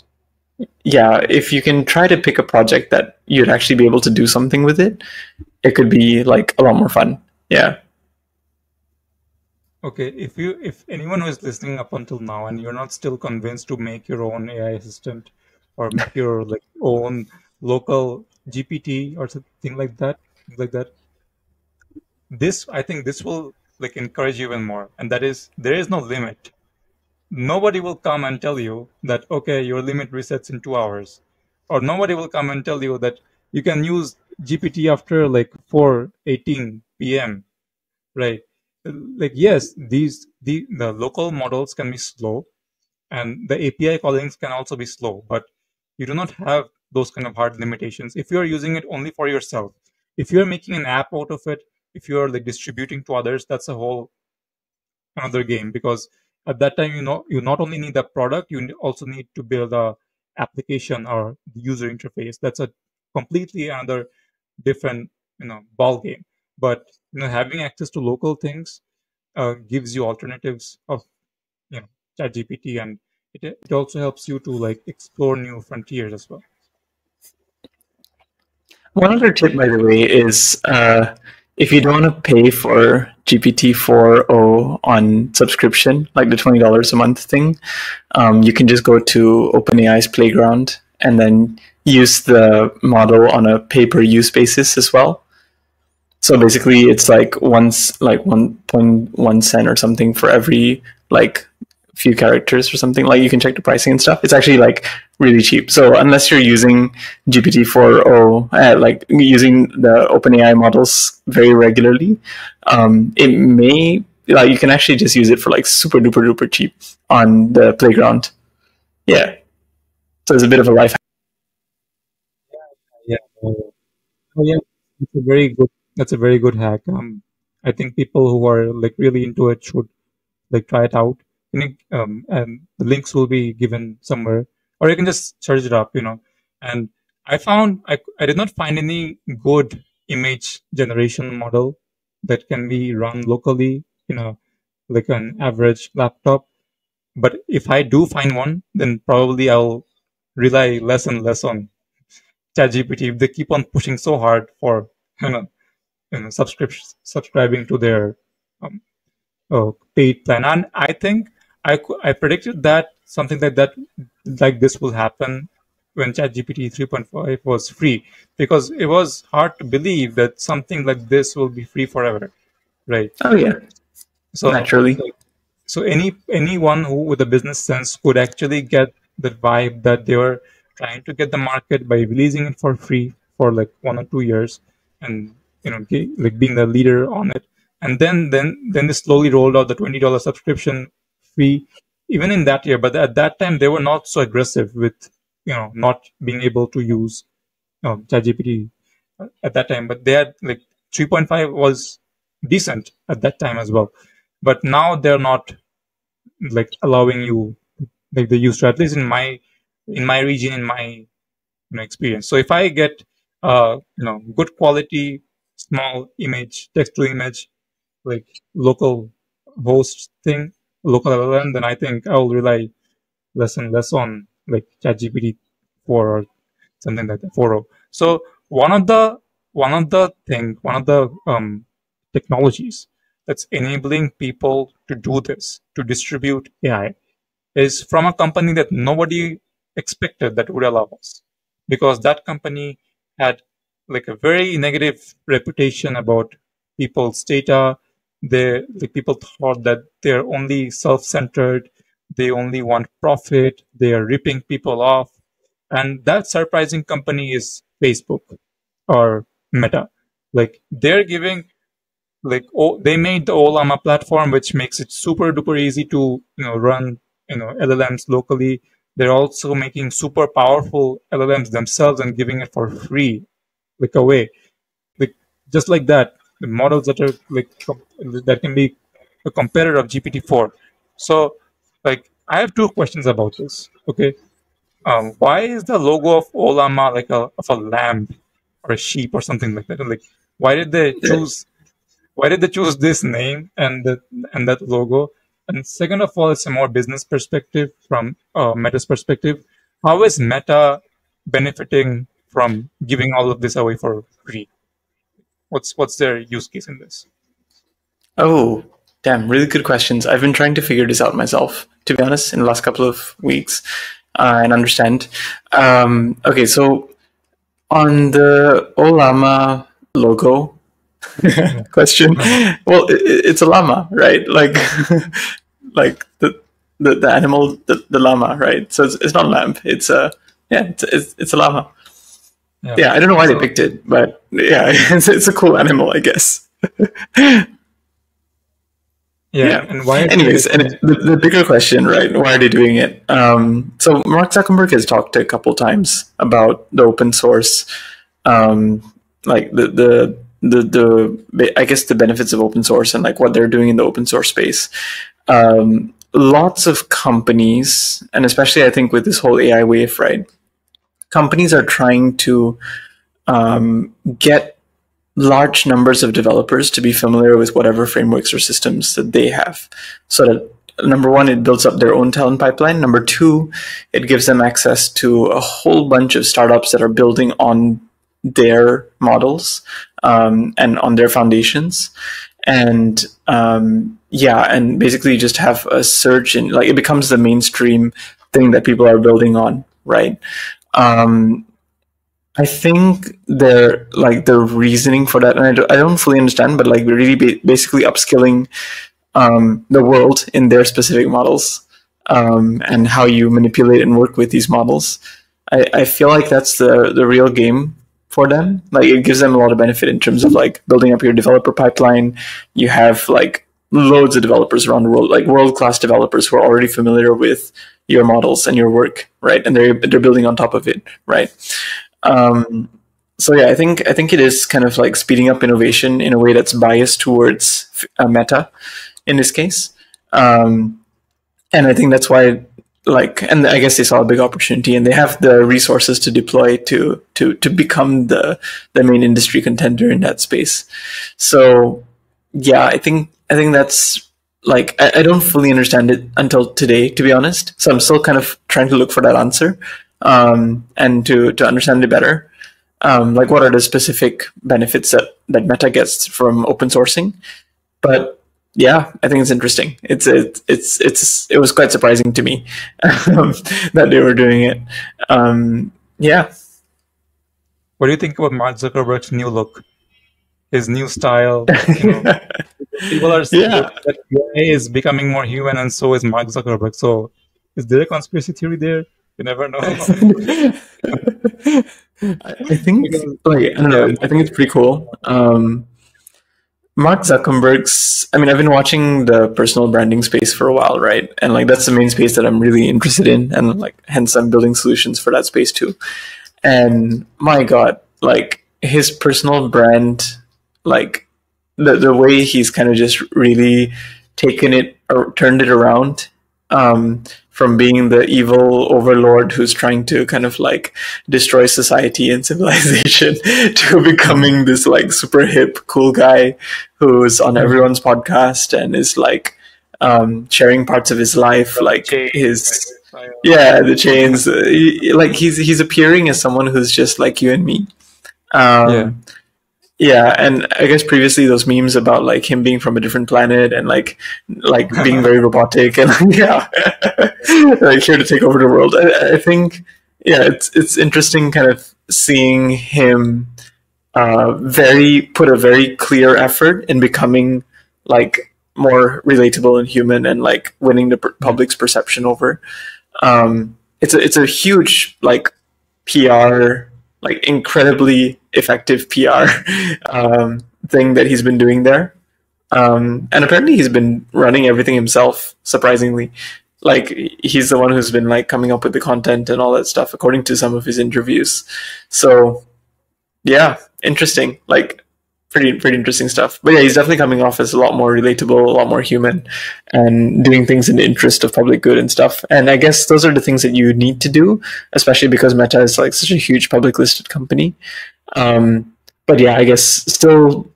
yeah if you can try to pick a project that you'd actually be able to do something with it it could be like a lot more fun. Yeah. Okay if you if anyone who is listening up until now and you're not still convinced to make your own ai assistant or make your [laughs] like own local gpt or something like that like that this i think this will like encourage you even more. And that is there is no limit nobody will come and tell you that okay your limit resets in two hours. Or nobody will come and tell you that you can use gpt after like 4 18 p.m right? Like yes these the, the local models can be slow and the api callings can also be slow but you do not have those kind of hard limitations. If you're using it only for yourself if you're making an app out of it if you're like distributing to others that's a whole another game because at that time you know you not only need the product you also need to build a application or the user interface. That's a completely another different you know ball game but you know having access to local things uh, gives you alternatives of you know chat gpt and it, it also helps you to like explore new frontiers as well. One other tip by the way is uh, if you don't want to pay for GPT-4o on subscription, like the twenty dollars a month thing, um, you can just go to OpenAI's Playground and then use the model on a pay-per-use basis as well. So basically, it's like once like one point one cent or something for every like few characters or something. Like you can check the pricing and stuff. It's actually like really cheap. So unless you're using GPT-4o, uh, like using the OpenAI models very regularly, um, it may like you can actually just use it for like super duper duper cheap on the playground. Yeah. So it's a bit of a life. Hack. Yeah, oh yeah, it's a very good. That's a very good hack. Um, I think people who are like really into it should like try it out. Um, and the links will be given somewhere, or you can just search it up, you know. And I found I I did not find any good image generation model that can be run locally, you know, like an average laptop. But if I do find one, then probably I'll rely less and less on ChatGPT if they keep on pushing so hard for you know, you know subscription subscribing to their um, uh, paid plan. And I think I I predicted that something like that like this will happen when ChatGPT 3.5 was free because it was hard to believe that something like this will be free forever, right? Oh yeah. So naturally, so any anyone who with a business sense would actually get the vibe that they were trying to get the market by releasing it for free for like one or two years and you know like being the leader on it and then then then they slowly rolled out the $20 subscription fee even in that year but at that time they were not so aggressive with you know not being able to use you um, ChatGPT at that time. But they had like 3.5 was decent at that time as well. But now they're not like allowing you like they used to at least in my in my region in my you know, experience. So if i get uh you know good quality small image text to image like local host thing local LLM, then I think I'll rely less and less on like ChatGPT four or something like that four. So one of the one of the thing one of the um, technologies that's enabling people to do this to distribute AI is from a company that nobody expected that would allow us because that company had like a very negative reputation about people's data they like people thought that they're only self-centered they only want profit they are ripping people off. And that surprising company is facebook or meta. Like they're giving like oh they made the Ollama platform which makes it super duper easy to you know run you know llms locally. They're also making super powerful llms themselves and giving it for free like away. Like just like that. the models that are like that can be a competitor of gpt-4 so like i have two questions about this okay um, why is the logo of Ollama like a of a lamb or a sheep or something like that? Like, why did they choose why did they choose this name and the, and that logo? And second of all, it's a more business perspective from uh, Meta's perspective. How is Meta benefiting from giving all of this away for free? What's what's their use case in this? Oh, damn! Really good questions. I've been trying to figure this out myself, to be honest, in the last couple of weeks, uh, and understand. Um, okay, so on the Ollama logo, [laughs] question. Well, it, it's a llama, right? Like, [laughs] like the, the the animal, the, the llama, right? So it's, it's not a lamb. It's a yeah, it's it's, it's a llama. Yeah. yeah. I don't know why they picked it, but yeah, [laughs] it's, it's a cool animal, I guess. yeah, yeah, and why? Anyways, and the, the, bigger question, right? Why are they doing it? Um, so Mark Zuckerberg has talked a couple times about the open source, um, like the the the the I guess the benefits of open source and like what they're doing in the open source space. Um, lots of companies, and especially I think with this whole AI wave, right? Companies are trying to um, get large numbers of developers to be familiar with whatever frameworks or systems that they have, so that number one, it builds up their own talent pipeline. Number two, it gives them access to a whole bunch of startups that are building on their models um, and on their foundations. And um, yeah and basically just have a search and like it becomes the mainstream thing that people are building on right um, i think they're like the reasoning for that and i, do, I don't fully understand but like really ba- basically upskilling um, the world in their specific models um, and how you manipulate and work with these models I, I feel like that's the the real game for them. Like it gives them a lot of benefit in terms of like building up your developer pipeline. You have like loads of developers around the world, like world class developers who are already familiar with your models and your work, right? And they're they're building on top of it, right? Um, so yeah, I think I think it is kind of like speeding up innovation in a way that's biased towards uh, Meta, in this case, um, and I think that's why like and I guess they saw a big opportunity and they have the resources to deploy to to to become the the main industry contender in that space. So yeah, I think I think that's like I, I don't fully understand it until today, to be honest. So I'm still kind of trying to look for that answer um, and to to understand it better. Um, like what are the specific benefits that that Meta gets from open sourcing? But yeah, I think it's interesting. It's it, it's it's it was quite surprising to me um, [laughs] that they were doing it. Um, yeah. What do you think about Mark Zuckerberg's new look? His new style. You know, [laughs] people are saying Yeah. that AI is becoming more human, and so is Mark Zuckerberg. So, is there a conspiracy theory there? You never know. I [laughs] I think like I don't know. I think it's pretty cool. Um, Mark Zuckerberg's. I mean, I've been watching the personal branding space for a while, right? And like that's the main space that I'm really interested in, and like hence I'm building solutions for that space too. And my God, like his personal brand, like the the way he's kind of just really taken it or turned it around um, from being the evil overlord who's trying to kind of like destroy society and [laughs] civilization [laughs] to becoming this like super hip cool guy who's on everyone's podcast and is like um, sharing parts of his life like his yeah the chains. Uh, like he's he's appearing as someone who's just like you and me. Um, Yeah. Yeah and i guess previously those memes about like him being from a different planet and like like being very [laughs] robotic and [laughs] yeah like here to take over the world. I, I think yeah it's it's interesting kind of seeing him uh very put a very clear effort in becoming like more relatable and human and like winning the public's perception over. Um it's a it's a huge like PR, like incredibly effective PR um, thing that he's been doing there. Um, and apparently he's been running everything himself, surprisingly. Like he's the one who's been like coming up with the content and all that stuff, according to some of his interviews. So yeah, interesting. Like pretty pretty interesting stuff. But yeah, he's definitely coming off as a lot more relatable, a lot more human, and doing things in the interest of public good and stuff. And I guess those are the things that you need to do, especially because Meta is like such a huge public listed company. Um, but yeah, I guess still,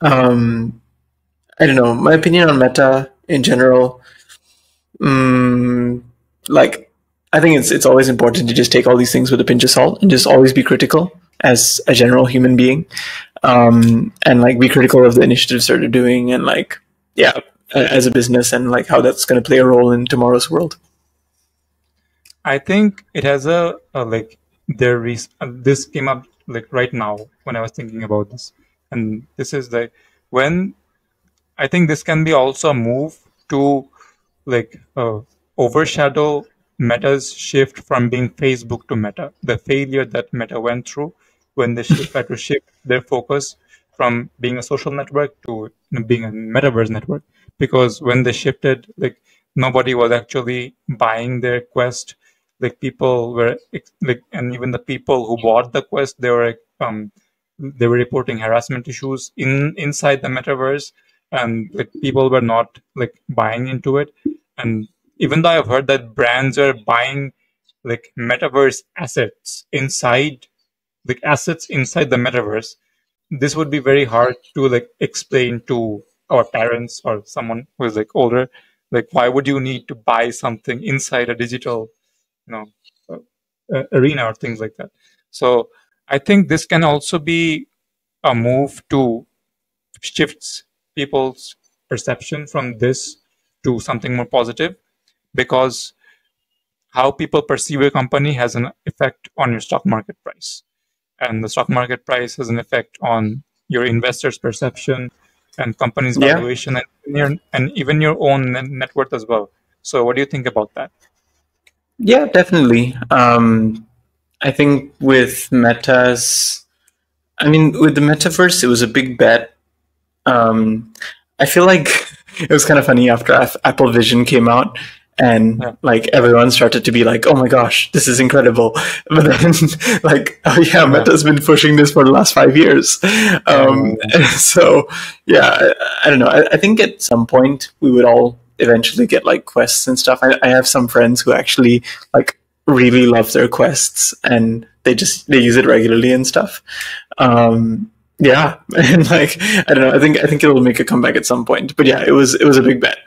um, I don't know. My opinion on Meta in general, mm, like I think it's it's always important to just take all these things with a pinch of salt and just always be critical as a general human being, um, and like be critical of the initiatives that they're doing and like yeah, as a business and like how that's going to play a role in tomorrow's world. I think it has a, a like there is this came up like right now when I was thinking about this, and this is like when I think this can be also a move to like uh, overshadow Meta's shift from being Facebook to Meta, the failure that Meta went through when they had to shift their focus from being a social network to being a metaverse network. Because when they shifted, like nobody was actually buying their Quest. Like people were like, and even the people who bought the Quest, they were um, they were reporting harassment issues in inside the metaverse, and like people were not like buying into it. And even though I've heard that brands are buying like metaverse assets inside like assets inside the metaverse this would be very hard to like explain to our parents or someone who is like older like why would you need to buy something inside a digital know uh, uh, arena or things like that. So i think this can also be a move to shifts people's perception from this to something more positive because how people perceive a company has an effect on your stock market price. And the stock market price has an effect on your investors perception and companies Yeah. valuation and, your, and even your own net worth as well. So what do you think about that Yeah, definitely. Um, I think with Meta's, I mean, with the metaverse, it was a big bet. Um, I feel like [laughs] it was kind of funny after Af- Apple Vision came out, and Yeah. like everyone started to be like, "Oh my gosh, this is incredible!" [laughs] But then, [laughs] like, oh yeah, Meta's been pushing this for the last five years. Um, so yeah, I, I don't know. I, I think at some point we would all eventually get like quests and stuff. I, I have some friends who actually like really love their quests and they just they use it regularly and stuff. Um, yeah, [laughs] and like I don't know. I think I think it'll make a comeback at some point. But yeah, it was it was a big bet.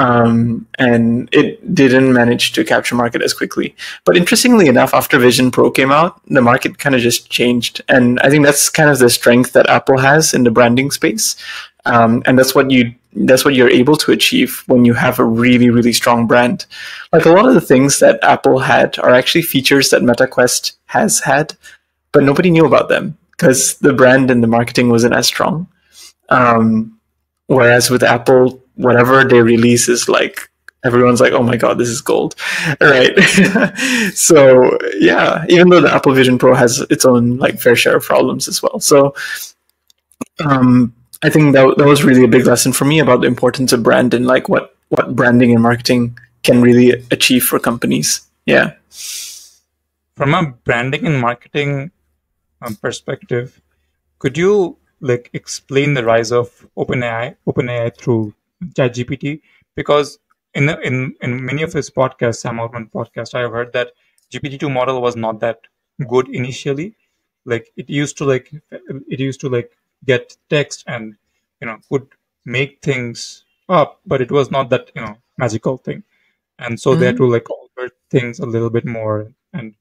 Um, and it didn't manage to capture market as quickly. But interestingly enough, after Vision Pro came out, the market kind of just changed, and I think that's kind of the strength that Apple has in the branding space, um, and that's what you that's what you're able to achieve when you have a really really strong brand. Like a lot of the things that Apple had are actually features that MetaQuest has had, but nobody knew about them because the brand and the marketing wasn't as strong. Um, whereas with Apple, whatever they release is like everyone's like, "Oh my god, this is gold!" [laughs] Right? [laughs] so yeah, even though the Apple Vision Pro has its own like fair share of problems as well. So um, I think that that was really a big lesson for me about the importance of brand and like what what branding and marketing can really achieve for companies. Yeah. From a branding and marketing um, perspective, could you like explain the rise of OpenAI, OpenAI through ChatGPT? Because in the, in in many of his podcasts, Sam Altman podcast, I have heard that GPT-2 model was not that good initially. Like it used to like it used to like get text and you know could make things up, but it was not that you know magical thing. And so they had to mm-hmm. like alter things a little bit more. And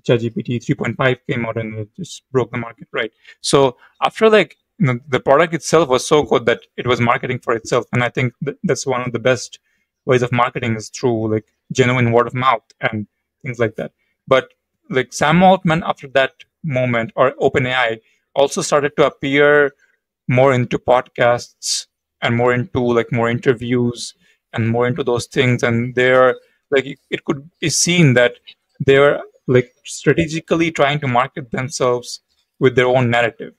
ChatGPT 3.5 came out and it just broke the market, right? So after like you know, the product itself was so good that it was marketing for itself, and I think th- that's one of the best ways of marketing is through like genuine word of mouth and things like that. But like Sam Altman after that moment or OpenAI also started to appear more into podcasts and more into like more interviews and more into those things. And they're like it could be seen that they're like strategically trying to market themselves with their own narrative.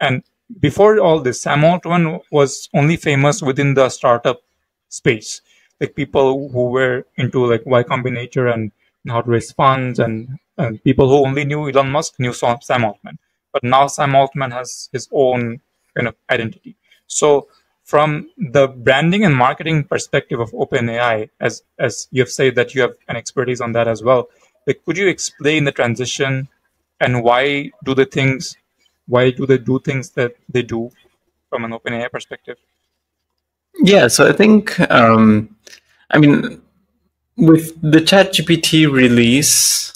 And before all this sam altman was only famous within the startup space. Like people who were into like y combinator and how to raise funds and, and people who only knew elon musk knew sam altman but now sam altman has his own kind of identity so from the branding and marketing perspective of OpenAI, as as you've said that you have an expertise on that as well, like could you explain the transition and why do the things, why do they do things that they do from an OpenAI perspective? Yeah, so I think, um, I mean, with the ChatGPT release,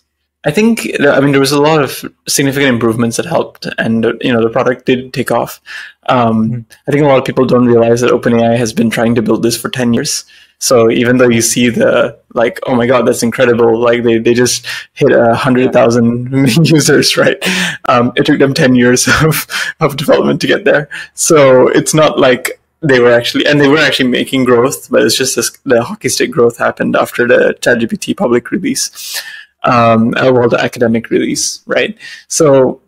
I think I mean there was a lot of significant improvements that helped, and you know the product did take off. Um, mm-hmm. I think a lot of people don't realize that OpenAI has been trying to build this for ten years. So even though you see the like, oh my god, that's incredible! Like they, they just hit a hundred thousand [laughs] users, right? Um, it took them ten years [laughs] of of development to get there. So it's not like they were actually and they were actually making growth, but it's just this, the hockey stick growth happened after the ChatGPT public release um, well, the academic release, right? So,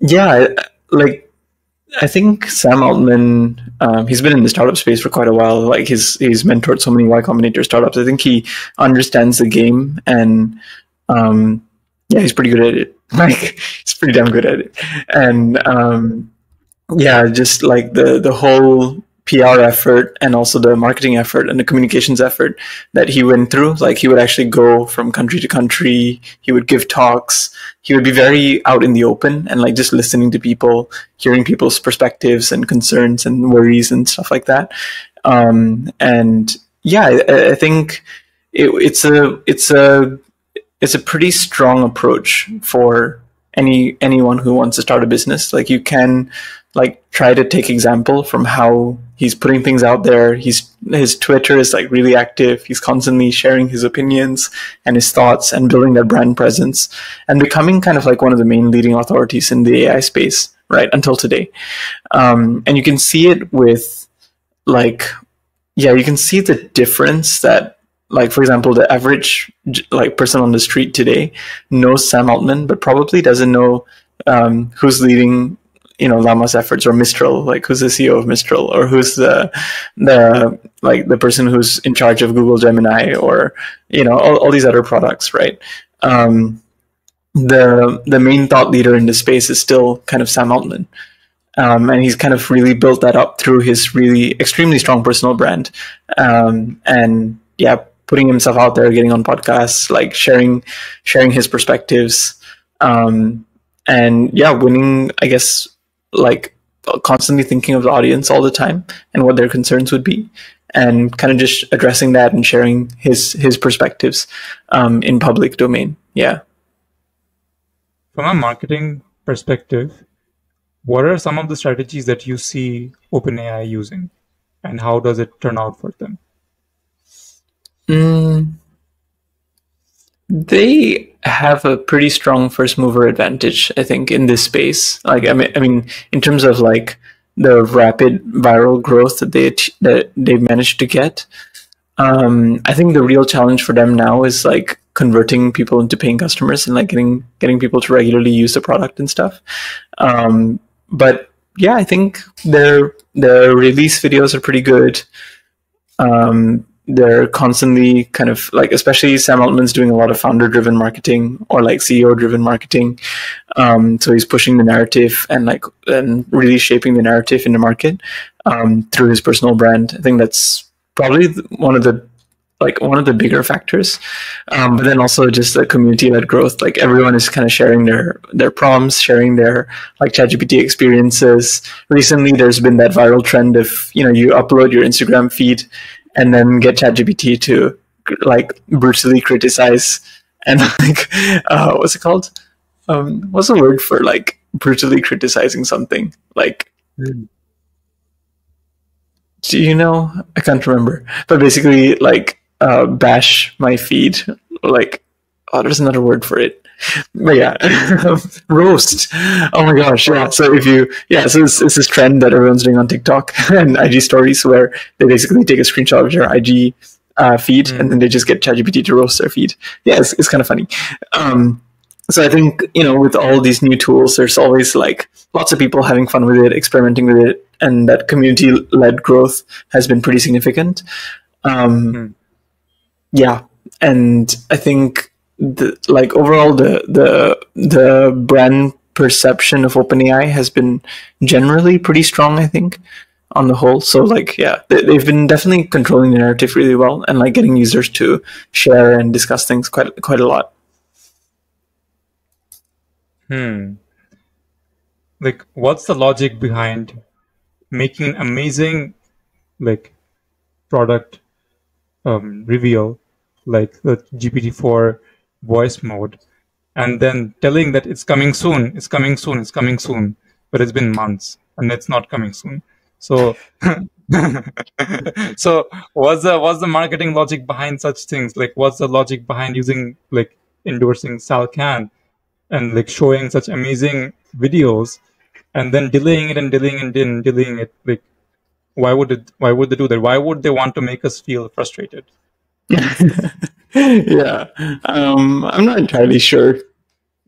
yeah, like I think Sam Altman, um, he's been in the startup space for quite a while. Like he's he's mentored so many Y Combinator startups. I think he understands the game, and um, yeah, he's pretty good at it. [laughs] Like he's pretty damn good at it, and um, yeah, just like the the whole PR effort and also the marketing effort and the communications effort that he went through. Like he would actually go from country to country. He would give talks. He would be very out in the open and like just listening to people, hearing people's perspectives and concerns and worries and stuff like that. Um, and yeah, I, I think it, it's a it's a it's a pretty strong approach for any anyone who wants to start a business. Like you can like try to take example from how he's putting things out there. He's his Twitter is like really active. He's constantly sharing his opinions and his thoughts and building that brand presence and becoming kind of like one of the main leading authorities in the AI space, right? Until today. Um, and you can see it with like, yeah, you can see the difference that like for example the average like person on the street today knows sam altman but probably doesn't know um, who's leading you know Llama's efforts or Mistral, like who's the CEO of Mistral or who's the the like the person who's in charge of Google Gemini or you know all, all these other products, right? Um, the the main thought leader in the space is still kind of Sam Altman. Um, and he's kind of really built that up through his really extremely strong personal brand. Um, and yeah, putting himself out there, getting on podcasts, like sharing sharing his perspectives, um, and yeah, winning. I guess like constantly thinking of the audience all the time and what their concerns would be, and kind of just addressing that and sharing his his perspectives um, in public domain. Yeah. From a marketing perspective, what are some of the strategies that you see OpenAI using, and how does it turn out for them? Mm, they have a pretty strong first mover advantage, I think, in this space. Like, I mean, I mean, in terms of like the rapid viral growth that they that they managed to get. Um, I think the real challenge for them now is like converting people into paying customers and like getting getting people to regularly use the product and stuff. Um, but yeah, I think their the release videos are pretty good. Um, they're constantly kind of like, especially Sam Altman's doing a lot of founder driven marketing or like CEO driven marketing. Um, so he's pushing the narrative and like and really shaping the narrative in the market um, through his personal brand. I think that's probably one of the like one of the bigger factors. Um, but then also just the community led growth. Like everyone is kind of sharing their their prompts, sharing their like ChatGPT experiences. Recently, there's been that viral trend of you know you upload your Instagram feed and then get ChatGPT to like brutally criticize and [laughs] like uh, what's it called? Um, what's the word for like brutally criticizing something? Like. Mm do you know? I can't remember. But basically, like uh, bash my feed. Like, oh, there's another word for it. But yeah, [laughs] roast. Oh my gosh, yeah. So if you, yeah, so it's, it's this trend that everyone's doing on TikTok [laughs] and IG stories where they basically take a screenshot of your IG uh, feed mm. and then they just get ChatGPT to roast their feed. Yeah, it's, it's kind of funny. Um, so I think you know, with all these new tools, there's always like lots of people having fun with it, experimenting with it, and that community-led growth has been pretty significant. Um, mm yeah, and I think the, like overall the the the brand perception of OpenAI has been generally pretty strong. I think on the whole. So like yeah, they, they've been definitely controlling the narrative really well and like getting users to share and discuss things quite quite a lot. Hmm. Like, what's the logic behind making an amazing, like, product um, reveal like the GPT-4 voice mode, and then telling that it's coming soon, it's coming soon, it's coming soon, but it's been months and it's not coming soon. So, [laughs] so what's the what's the marketing logic behind such things? Like, what's the logic behind using like endorsing Sal Khan and like showing such amazing videos and then delaying it and delaying it and delaying it? Like, why would it? Why would they do that? Why would they want to make us feel frustrated? [laughs] [laughs] yeah, um, I'm not entirely sure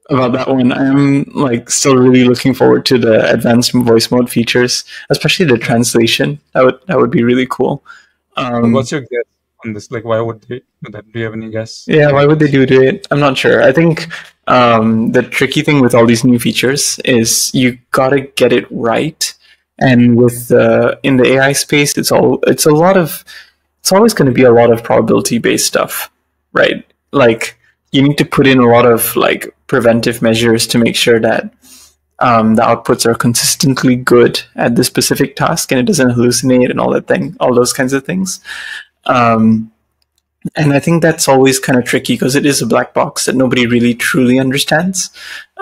about that one. I'm like still really looking forward to the advanced voice mode features, especially the translation. That would that would be really cool. Um, What's your guess on this? Like, why would they do that? Do you have any guess? Yeah, why would they do it? I'm not sure. I think um, the tricky thing with all these new features is you gotta get it right. And with the in the AI space, it's all it's a lot of it's always going to be a lot of probability based stuff, right? Like you need to put in a lot of like preventive measures to make sure that um, the outputs are consistently good at the specific task and it doesn't hallucinate and all that thing, all those kinds of things. Um, and I think that's always kind of tricky because it is a black box that nobody really truly understands.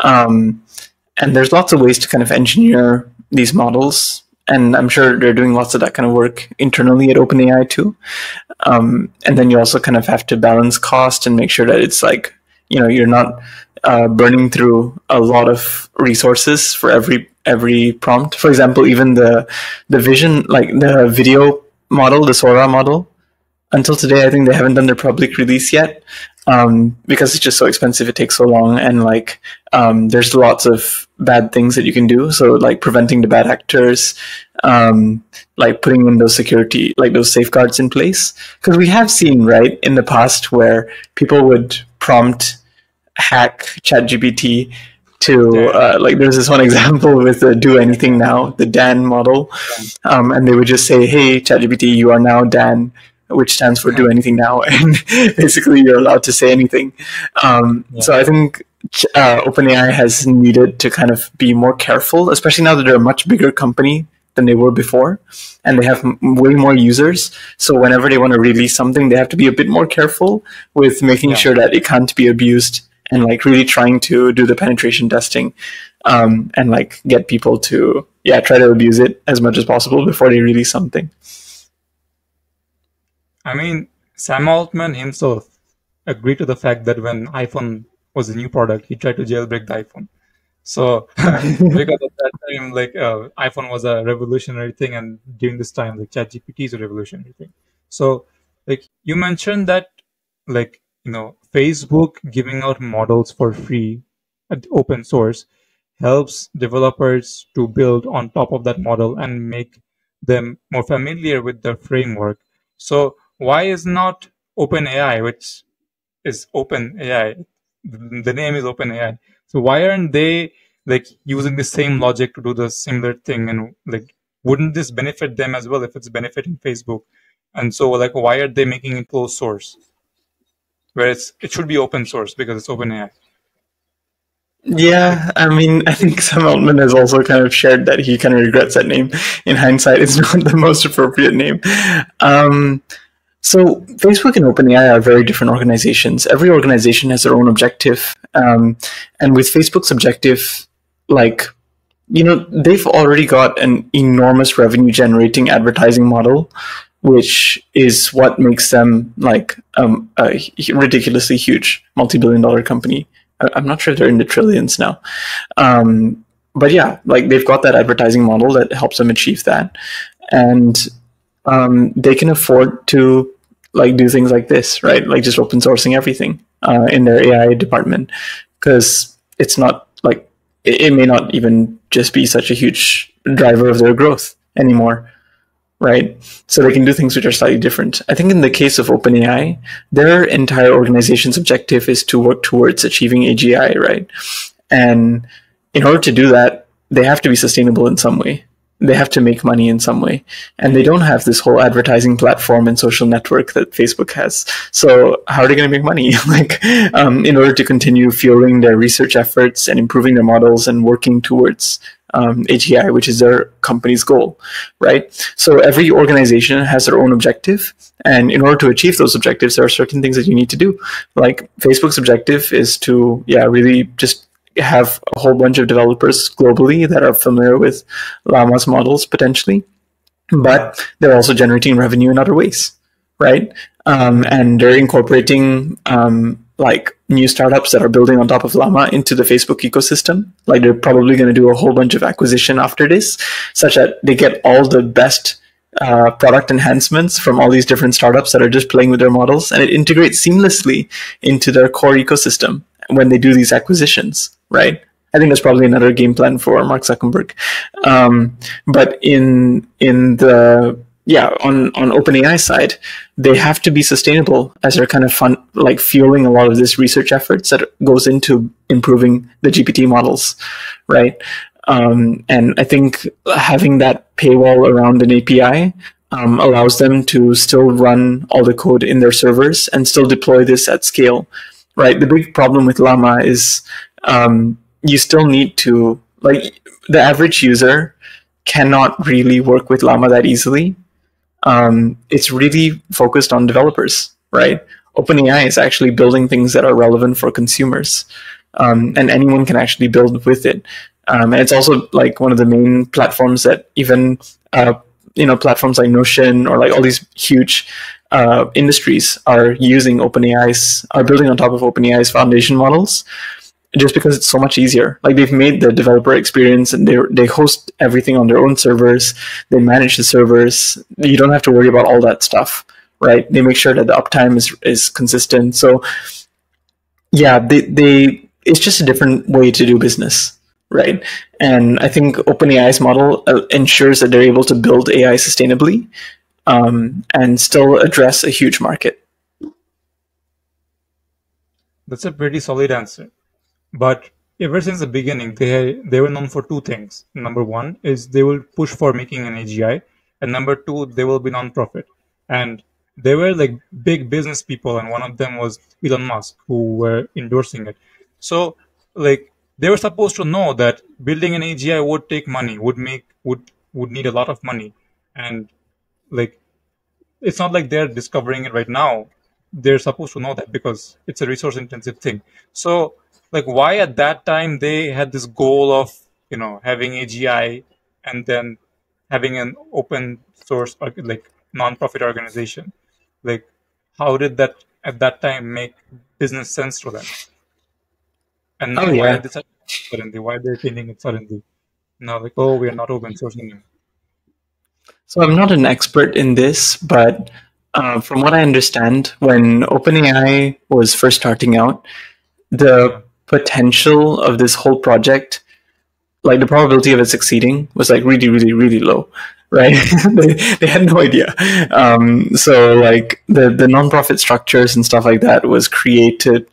Um, and there's lots of ways to kind of engineer these models and I'm sure they're doing lots of that kind of work internally at OpenAI too. Um, and then you also kind of have to balance cost and make sure that it's like you know you're not uh, burning through a lot of resources for every every prompt. For example, even the the vision like the video model, the Sora model, until today, I think they haven't done their public release yet um, because it's just so expensive. It takes so long, and like um, there's lots of bad things that you can do. So like preventing the bad actors, um, like putting in those security, like those safeguards in place. Because we have seen right in the past where people would prompt hack ChatGPT to uh, like there's this one [laughs] example with the do anything now the dan model um, and they would just say hey chatgpt you are now dan which stands for do anything now [laughs] and basically you're allowed to say anything um, yeah. so i think uh, openai has needed to kind of be more careful especially now that they're a much bigger company than they were before and they have m- way more users so whenever they want to release something they have to be a bit more careful with making yeah. sure that it can't be abused and like really trying to do the penetration testing um, and like get people to yeah try to abuse it as much as possible before they release something i mean sam altman himself agreed to the fact that when iphone was a new product. He tried to jailbreak the iphone. So [laughs] because at that time like uh, iphone was a revolutionary thing and during this time like chatgpt is a revolutionary thing. So like you mentioned that like you know Facebook giving out models for free at open source helps developers to build on top of that model and make them more familiar with the framework. So why is not OpenAI, which is OpenAI, the name is OpenAI. So why aren't they like using the same logic to do the similar thing? And like, wouldn't this benefit them as well if it's benefiting Facebook? And so like, why are they making it closed source? where it's it should be open source because it's OpenAI. Yeah, I mean, I think Sam Altman has also kind of shared that he kind of regrets that name. In hindsight, it's not the most appropriate name. Um, so Facebook and OpenAI are very different organizations. Every organization has their own objective, um, and with Facebook's objective, like you know, they've already got an enormous revenue generating advertising model which is what makes them like um, a ridiculously huge multi-billion dollar company. I'm not sure if they're in the trillions now. Um, but yeah, like they've got that advertising model that helps them achieve that. And um, they can afford to like do things like this, right? Like just open sourcing everything uh, in their AI department because it's not like it, it may not even just be such a huge driver of their growth anymore right? So they can do things which are slightly different. I think in the case of OpenAI, their entire organization's objective is to work towards achieving AGI, right? And in order to do that, they have to be sustainable in some way. They have to make money in some way. And they don't have this whole advertising platform and social network that Facebook has. So how are they going to make money? [laughs] like, um, in order to continue fueling their research efforts and improving their models and working towards um, AGI, which is their company's goal, right? So every organization has their own objective, and in order to achieve those objectives, there are certain things that you need to do. Like Facebook's objective is to, yeah, really just have a whole bunch of developers globally that are familiar with Llama's models potentially, but they're also generating revenue in other ways, right? Um, and they're incorporating um, like new startups that are building on top of Llama into the Facebook ecosystem. Like they're probably going to do a whole bunch of acquisition after this, such that they get all the best uh, product enhancements from all these different startups that are just playing with their models, and it integrates seamlessly into their core ecosystem when they do these acquisitions, right? I think that's probably another game plan for Mark Zuckerberg. Um, but in in the yeah, on on OpenAI side, they have to be sustainable as they're kind of fun, like fueling a lot of this research efforts that goes into improving the GPT models, right? Um, and I think having that paywall around an API um, allows them to still run all the code in their servers and still deploy this at scale, right? The big problem with Llama is um, you still need to like the average user cannot really work with Llama that easily um, it's really focused on developers, right? OpenAI is actually building things that are relevant for consumers, um, and anyone can actually build with it. Um, and it's also like one of the main platforms that even uh, you know platforms like Notion or like all these huge uh, industries are using OpenAI's are building on top of OpenAI's foundation models just because it's so much easier. Like they've made the developer experience and they they host everything on their own servers. They manage the servers. You don't have to worry about all that stuff, right? They make sure that the uptime is is consistent. So yeah, they they it's just a different way to do business, right? And I think OpenAI's model uh, ensures that they're able to build AI sustainably um, and still address a huge market. That's a pretty solid answer. But ever since the beginning, they they were known for two things. Number one is they will push for making an AGI, and number two, they will be non-profit. And they were like big business people, and one of them was Elon Musk, who were endorsing it. So, like, they were supposed to know that building an AGI would take money, would make would would need a lot of money, and like, it's not like they're discovering it right now. They're supposed to know that because it's a resource intensive thing. So, like, why at that time they had this goal of you know having AGI and then having an open source like non-profit organization? Like how did that at that time make business sense to them? And Oh why yeah. are they suddenly? Why they're changing it suddenly? Now like oh we are not open source anymore. So I'm not an expert in this, but uh, from what I understand, when OpenAI was first starting out, the potential of this whole project, like the probability of it succeeding, was like really, really, really low. Right? [laughs] they, they had no idea. Um, so like the the nonprofit structures and stuff like that was created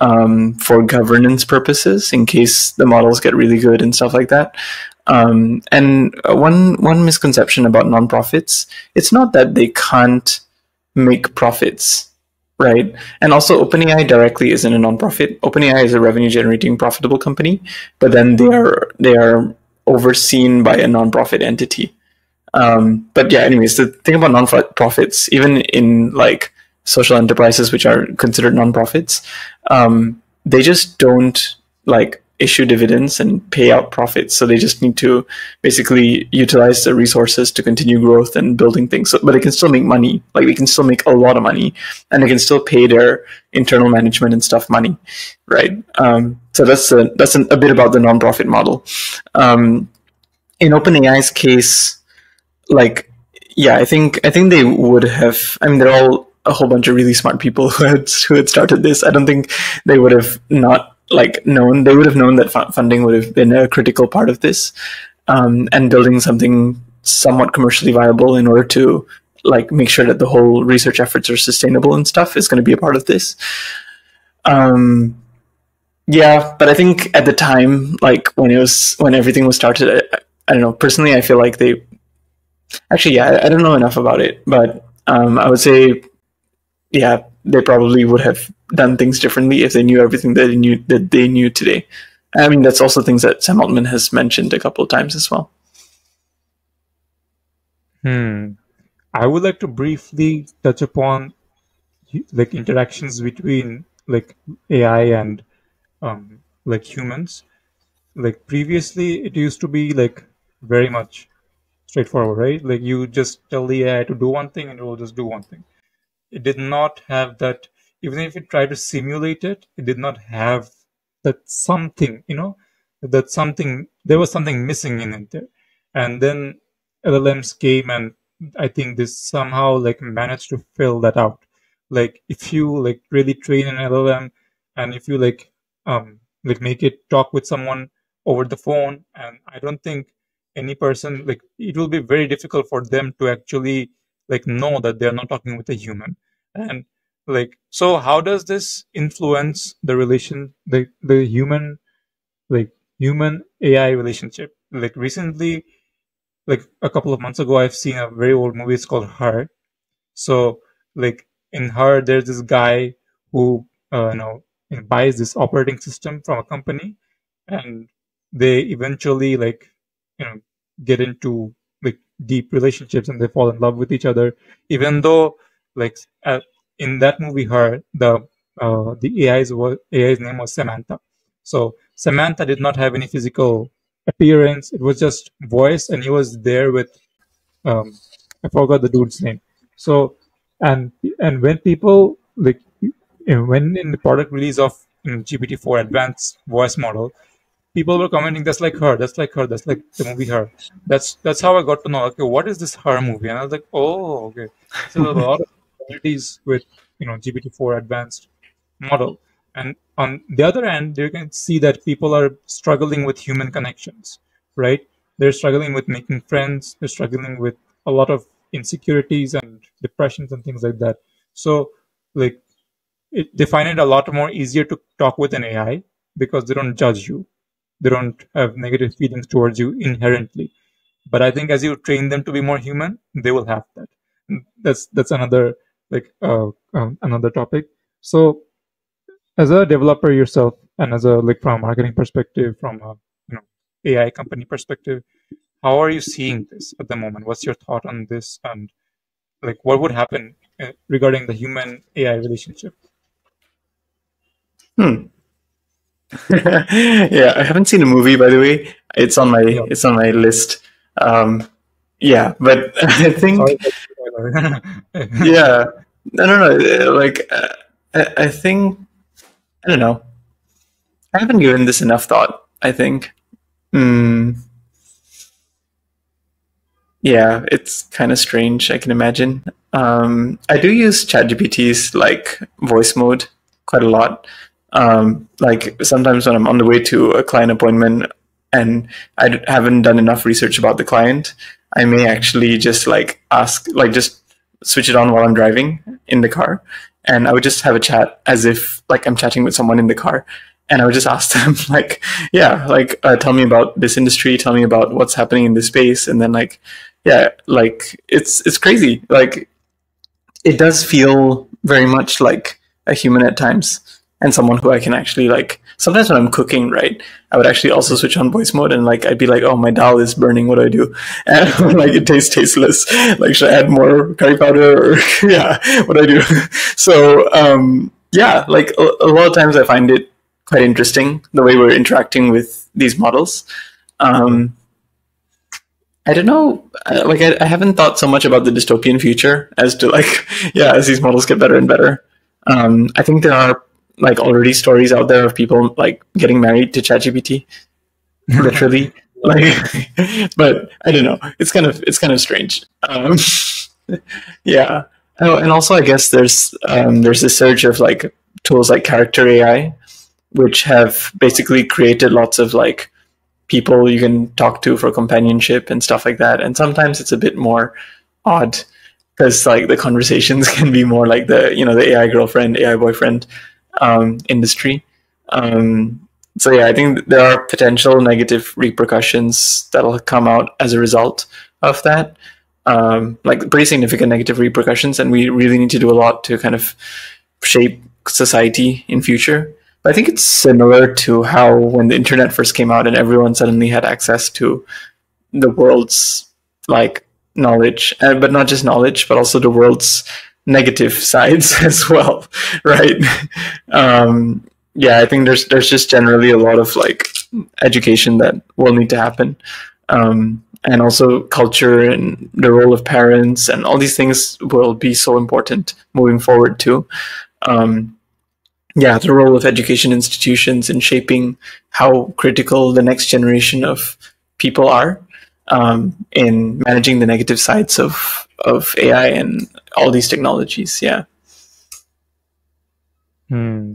um, for governance purposes in case the models get really good and stuff like that. Um, and one one misconception about nonprofits, it's not that they can't make profits, right? And also, OpenAI directly isn't a nonprofit. OpenAI is a revenue generating profitable company, but then they are they are overseen by a nonprofit entity. Um, but yeah, anyways, the thing about non-profits, even in like social enterprises, which are considered non-profits, um, they just don't like issue dividends and pay out profits. So they just need to basically utilize the resources to continue growth and building things. So, but they can still make money. Like they can still make a lot of money, and they can still pay their internal management and stuff money, right? Um, so that's a, that's an, a bit about the non-profit model. Um, in OpenAI's case, like yeah, I think I think they would have. I mean, they're all a whole bunch of really smart people [laughs] who had who had started this. I don't think they would have not like known. They would have known that fu- funding would have been a critical part of this, um, and building something somewhat commercially viable in order to like make sure that the whole research efforts are sustainable and stuff is going to be a part of this. Um, yeah, but I think at the time, like when it was when everything was started, I, I don't know. Personally, I feel like they Actually, yeah, I, I don't know enough about it, but um, I would say, yeah, they probably would have done things differently if they knew everything that they knew that they knew today. I mean, that's also things that Sam Altman has mentioned a couple of times as well. hmm i would like to briefly touch upon like interactions between like ai and um like humans like previously it used to be like very much straightforward right like you just tell the ai to do one thing and it will just do one thing it did not have that even if it tried to simulate it it did not have that something you know that something there was something missing in it there. And then llms came and i think this somehow like managed to fill that out. Like if you like really train an llm and if you like um like make it talk with someone over the phone and i don't think any person like it will be very difficult for them to actually like know that they're not talking with a human. And like so how does this influence the relation the the human like human ai relationship? Like recently like a couple of months ago i've seen a very old movie. It's called her. So like in her there's this guy who uh, you know buys this operating system from a company and they eventually like you know get into deep relationships and they fall in love with each other. Even though like uh, in that movie her the uh, the AI's was AI's name was Samantha. So Samantha did not have any physical appearance. It was just voice and he was there with um, I forgot the dude's name. So and and when people like when in the product release of know, GPT-4 advanced voice model, people were commenting that's like her, that's like her, that's like the movie her. That's that's how I got to know. Okay, what is this her movie? And I was like, oh, okay. So a lot of similarities with you know GPT-4 advanced model, and on the other end, you can see that people are struggling with human connections, right? They're struggling with making friends. They're struggling with a lot of insecurities and depressions and things like that. So, like, it, they find it a lot more easier to talk with an AI because they don't judge you. They don't have negative feelings towards you inherently. But I think as you train them to be more human, they will have that. That's that's another like uh, um, another topic. So, as a developer yourself, and as a like from a marketing perspective, from a you know AI company perspective, how are you seeing this at the moment? What's your thought on this, and like what would happen uh, regarding the human AI relationship? Hmm. [laughs] yeah, I haven't seen a movie by the way. It's on my it's on my list. Um, yeah, but [laughs] I think yeah, I don't know. Like uh, I, I think I don't know. I haven't given this enough thought. I think. Hmm. Yeah, it's kind of strange. I can imagine. Um, I do use ChatGPT's like voice mode quite a lot. Um, like sometimes when I'm on the way to a client appointment and I haven't done enough research about the client, I may actually just like ask, like just switch it on while I'm driving in the car, and I would just have a chat as if like I'm chatting with someone in the car, and I would just [laughs] ask them like, yeah, like uh, tell me about this industry, tell me about what's happening in this space, and then like, yeah, like it's it's crazy, like it does feel very much like a human at times and someone who I can actually like sometimes when I'm cooking, right, I would actually also switch on voice mode and like I'd be like, oh my dal is burning, what do I do? [laughs] And like it tastes tasteless. Like should I add more curry powder or [laughs] yeah, what do I do? [laughs] So um yeah, like a, a lot of times I find it quite interesting the way we're interacting with these models. Um I don't know. Like, I, I haven't thought so much about the dystopian future as to like, yeah, as these models get better and better. Um, I think there are like already stories out there of people like getting married to ChatGPT, [laughs] literally. like, [laughs] but I don't know. It's kind of it's kind of strange. Um, [laughs] yeah. Oh, and also I guess there's um, there's a surge of like tools like Character AI, which have basically created lots of like people you can talk to for companionship and stuff like that. And sometimes it's a bit more odd because like the conversations can be more like the you know the AI girlfriend, AI boyfriend um, industry. Um, so yeah, I think there are potential negative repercussions that'll come out as a result of that. Um, like pretty significant negative repercussions, and we really need to do a lot to kind of shape society in future. But I think it's similar to how when the internet first came out and everyone suddenly had access to the world's like knowledge, uh, but not just knowledge, but also the world's negative sides [laughs] as well, right? Um, yeah, I think there's there's just generally a lot of like education that will need to happen, um, and also culture and the role of parents and all these things will be so important moving forward too. Um, yeah, the role of education institutions in shaping how critical the next generation of people are um, in managing the negative sides of of AI and all these technologies. Yeah. Hmm.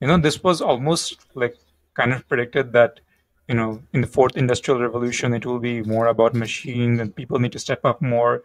You know, this was almost like kind of predicted that, you know, in the fourth industrial revolution, it will be more about machines and people need to step up more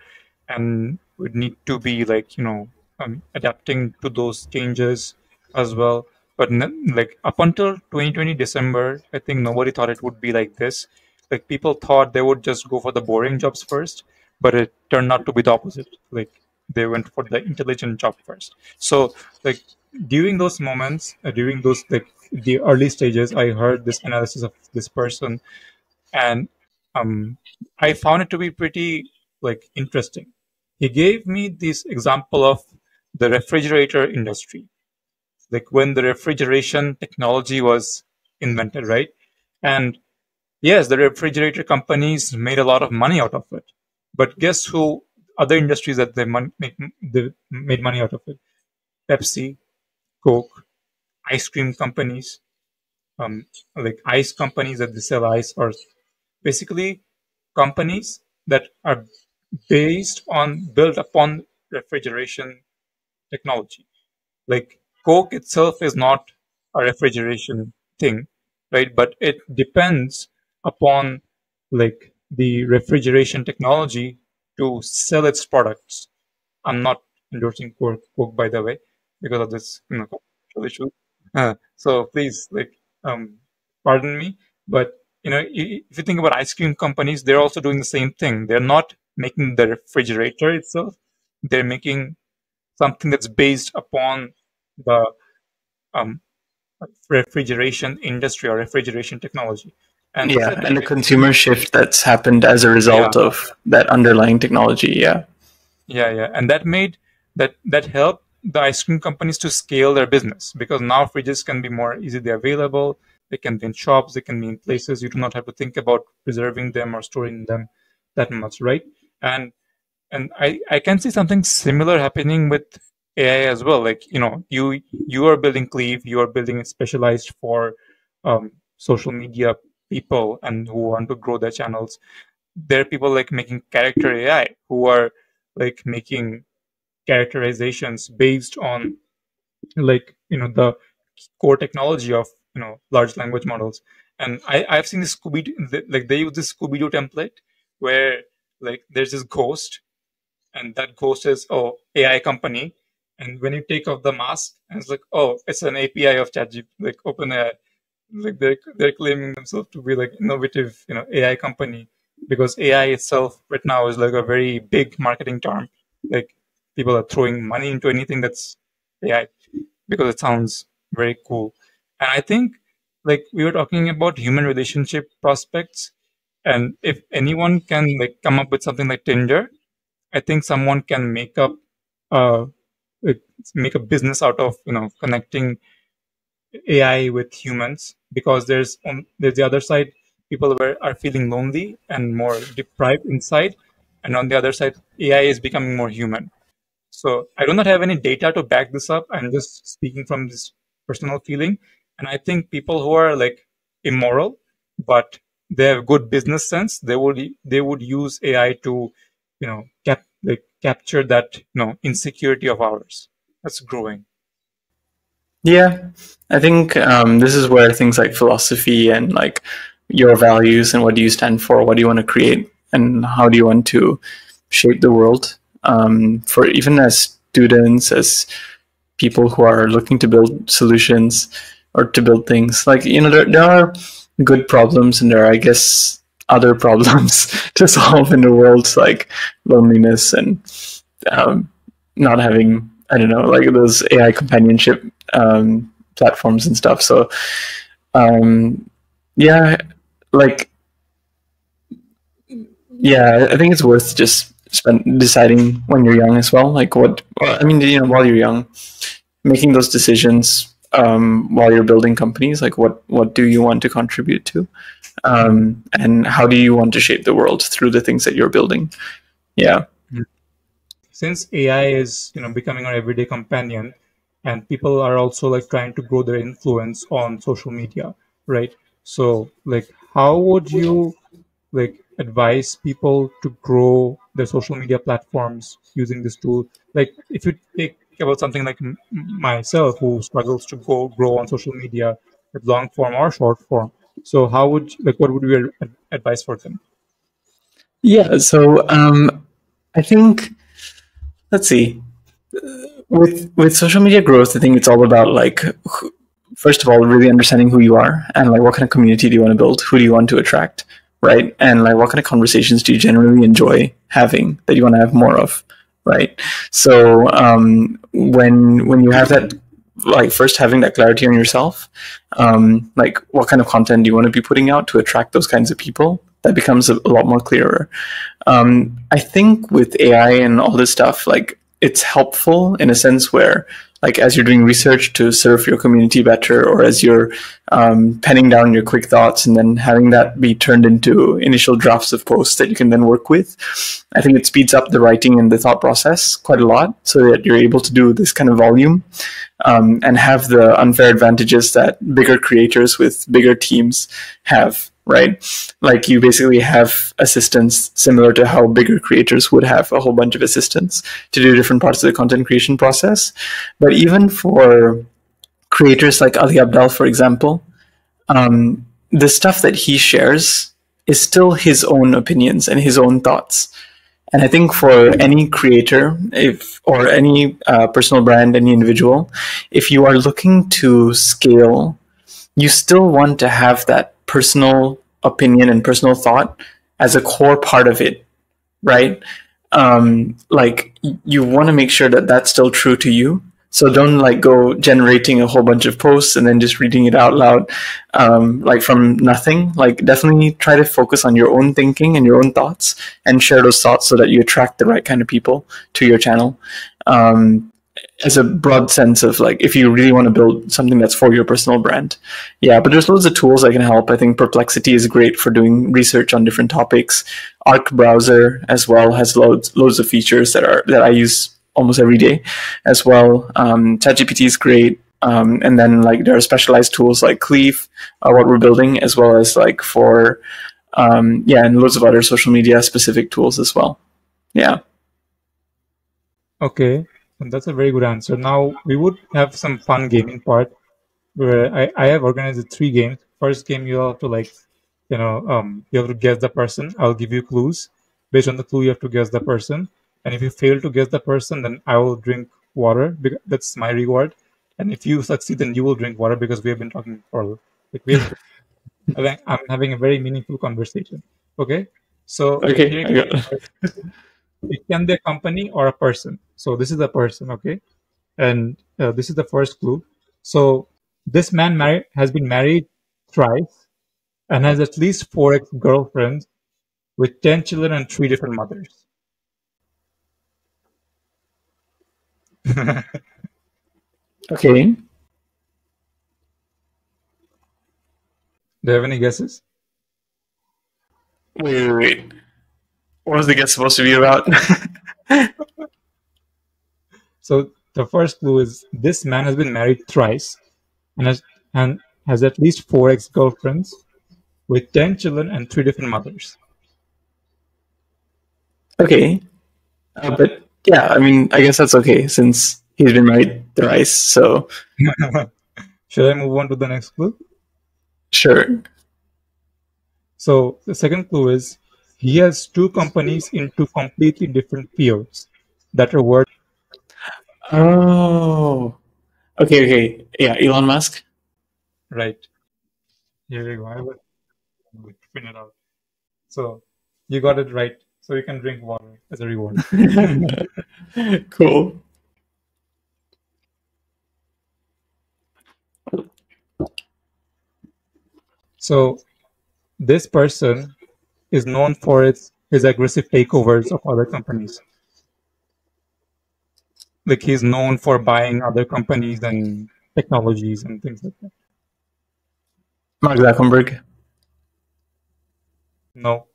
and would need to be like, you know, um, adapting to those changes as well. But n- like up until 2020 December, I think nobody thought it would be like this. Like people thought they would just go for the boring jobs first, but it turned out to be the opposite. Like they went for the intelligent job first. So like during those moments, uh, during those like the early stages, I heard this analysis of this person, and um, I found it to be pretty like interesting. He gave me this example of the refrigerator industry, like when the refrigeration technology was invented, right? And yes, the refrigerator companies made a lot of money out of it, but guess who? Other industries that they mon- make they made money out of it: Pepsi, Coke, ice cream companies, um, like ice companies that they sell ice, or basically companies that are based on built upon refrigeration technology. Like Coke itself is not a refrigeration thing, right? But it depends upon like the refrigeration technology to sell its products. I'm not endorsing Coke, Coke by the way, because of this you know, issue. Uh, so please, like, um, pardon me, but you know, if you think about ice cream companies, they're also doing the same thing. They're not making the refrigerator itself; they're making something that's based upon the um, refrigeration industry or refrigeration technology. And yeah, and the consumer shift that's happened as a result yeah. of that underlying technology. Yeah, yeah, yeah, and that made that that helped the ice cream companies to scale their business because now fridges can be more easily available. They can be in shops, they can be in places. You do not have to think about preserving them or storing them that much, right? And and I, I can see something similar happening with AI as well. Like, you know, you you are building Cleve, you are building it specialized for um, social media people and who want to grow their channels. There are people like making character AI who are like making characterizations based on like, you know, the core technology of, you know, large language models. And I, I've seen this Scooby, like they use this Scooby-Doo template where like there's this ghost and that ghost is, oh, AI company and when you take off the mask, it's like, oh, it's an API of ChatGPT, like OpenAI. Like they're, they're claiming themselves to be like innovative, you know, AI company because AI itself right now is like a very big marketing term. Like people are throwing money into anything that's AI because it sounds very cool. And I think like we were talking about human relationship prospects and if anyone can like come up with something like Tinder, I think someone can make up uh, make a business out of you know connecting AI with humans because there's on there's the other side people are feeling lonely and more deprived inside and on the other side AI is becoming more human so I do not have any data to back this up I'm just speaking from this personal feeling and I think people who are like immoral but they have good business sense they would they would use AI to you know cap like capture that you know insecurity of ours that's growing. Yeah, I think um, this is where things like philosophy and like your values and what do you stand for, what do you want to create, and how do you want to shape the world um, for even as students, as people who are looking to build solutions or to build things. Like you know, there, there are good problems and there are, I guess, other [laughs] problems to solve in the world, like loneliness and um, not having I don't know, like those AI companionship um, platforms and stuff. So, um, yeah, like, yeah, I think it's worth just spend deciding when you're young as well. Like, what I mean, you know, while you're young, making those decisions um, while you're building companies. Like, what what do you want to contribute to, um, and how do you want to shape the world through the things that you're building? Yeah since AI is you know becoming our everyday companion, and people are also like trying to grow their influence on social media, right? So like, how would you like advise people to grow their social media platforms using this tool? Like, if you take about something like m- myself who struggles to go grow on social media with long form or short form so how would like what would be your advice for them yeah so um i think let's see with with social media growth i think it's all about like first of all really understanding who you are and like what kind of community do you want to build? Who do you want to attract right? And like what kind of conversations do you generally enjoy having that you want to have more of right? So um, when when you have that like first having that clarity on yourself um, like what kind of content do you want to be putting out to attract those kinds of people that becomes a, a lot more clearer. Um, I think with AI and all this stuff, like it's helpful in a sense where like as you're doing research to serve your community better or as you're um, penning down your quick thoughts and then having that be turned into initial drafts of posts that you can then work with i think it speeds up the writing and the thought process quite a lot so that you're able to do this kind of volume um, and have the unfair advantages that bigger creators with bigger teams have right? Like you basically have assistants similar to how bigger creators would have a whole bunch of assistants to do different parts of the content creation process. But even for creators like Ali Abdaal, for example, um, the stuff that he shares is still his own opinions and his own thoughts. And I think for any creator, if or any uh, personal brand, any individual, if you are looking to scale, you still want to have that personal opinion and personal thought as a core part of it, right? Um, like you want to make sure that that's still true to you, so don't like go generating a whole bunch of posts and then just reading it out loud, um, like from nothing. Like definitely try to focus on your own thinking and your own thoughts and share those thoughts so that you attract the right kind of people to your channel. Um, as a broad sense of like if you really want to build something that's for your personal brand yeah but there's loads of tools that can help i think perplexity is great for doing research on different topics arc browser as well has loads loads of features that are that i use almost every day as well. Um, ChatGPT is great. Um, and then like there are specialized tools like Cleve, uh, what we're building, as well as like for um, yeah, and loads of other social media specific tools as well. Yeah. Okay, that's a very good answer. Now we would have some fun gaming part where I, I have organized three games. First game you have to like, you know, um, you have to guess the person. I'll give you clues. Based on the clue, you have to guess the person and if you fail to guess the person then i will drink water because that's my reward and if you succeed then you will drink water because we have been talking for like we have, [laughs] i'm having a very meaningful conversation okay so okay it can be a company or a person so this is the person okay and uh, this is the first clue so this man married has been married thrice and has at least four ex-girlfriends with 10 children and three different mothers [laughs] okay. Do you have any guesses? Wait, wait, wait. What was the guess supposed to be about? [laughs] so the first clue is this man has been married thrice and has and has at least four ex-girlfriends with ten children and three different mothers. Okay, uh, but yeah, I mean, I guess that's okay since he's been married thrice. So, [laughs] should I move on to the next clue? Sure. So the second clue is he has two companies in two completely different fields that are worth. Oh, okay, okay, yeah, Elon Musk. Right. Here we go. I will it out. So you got it right so you can drink water as a reward. [laughs] cool. So this person is known for its his aggressive takeovers of other companies. Like he's known for buying other companies and technologies and things like that. Mark Zuckerberg. No.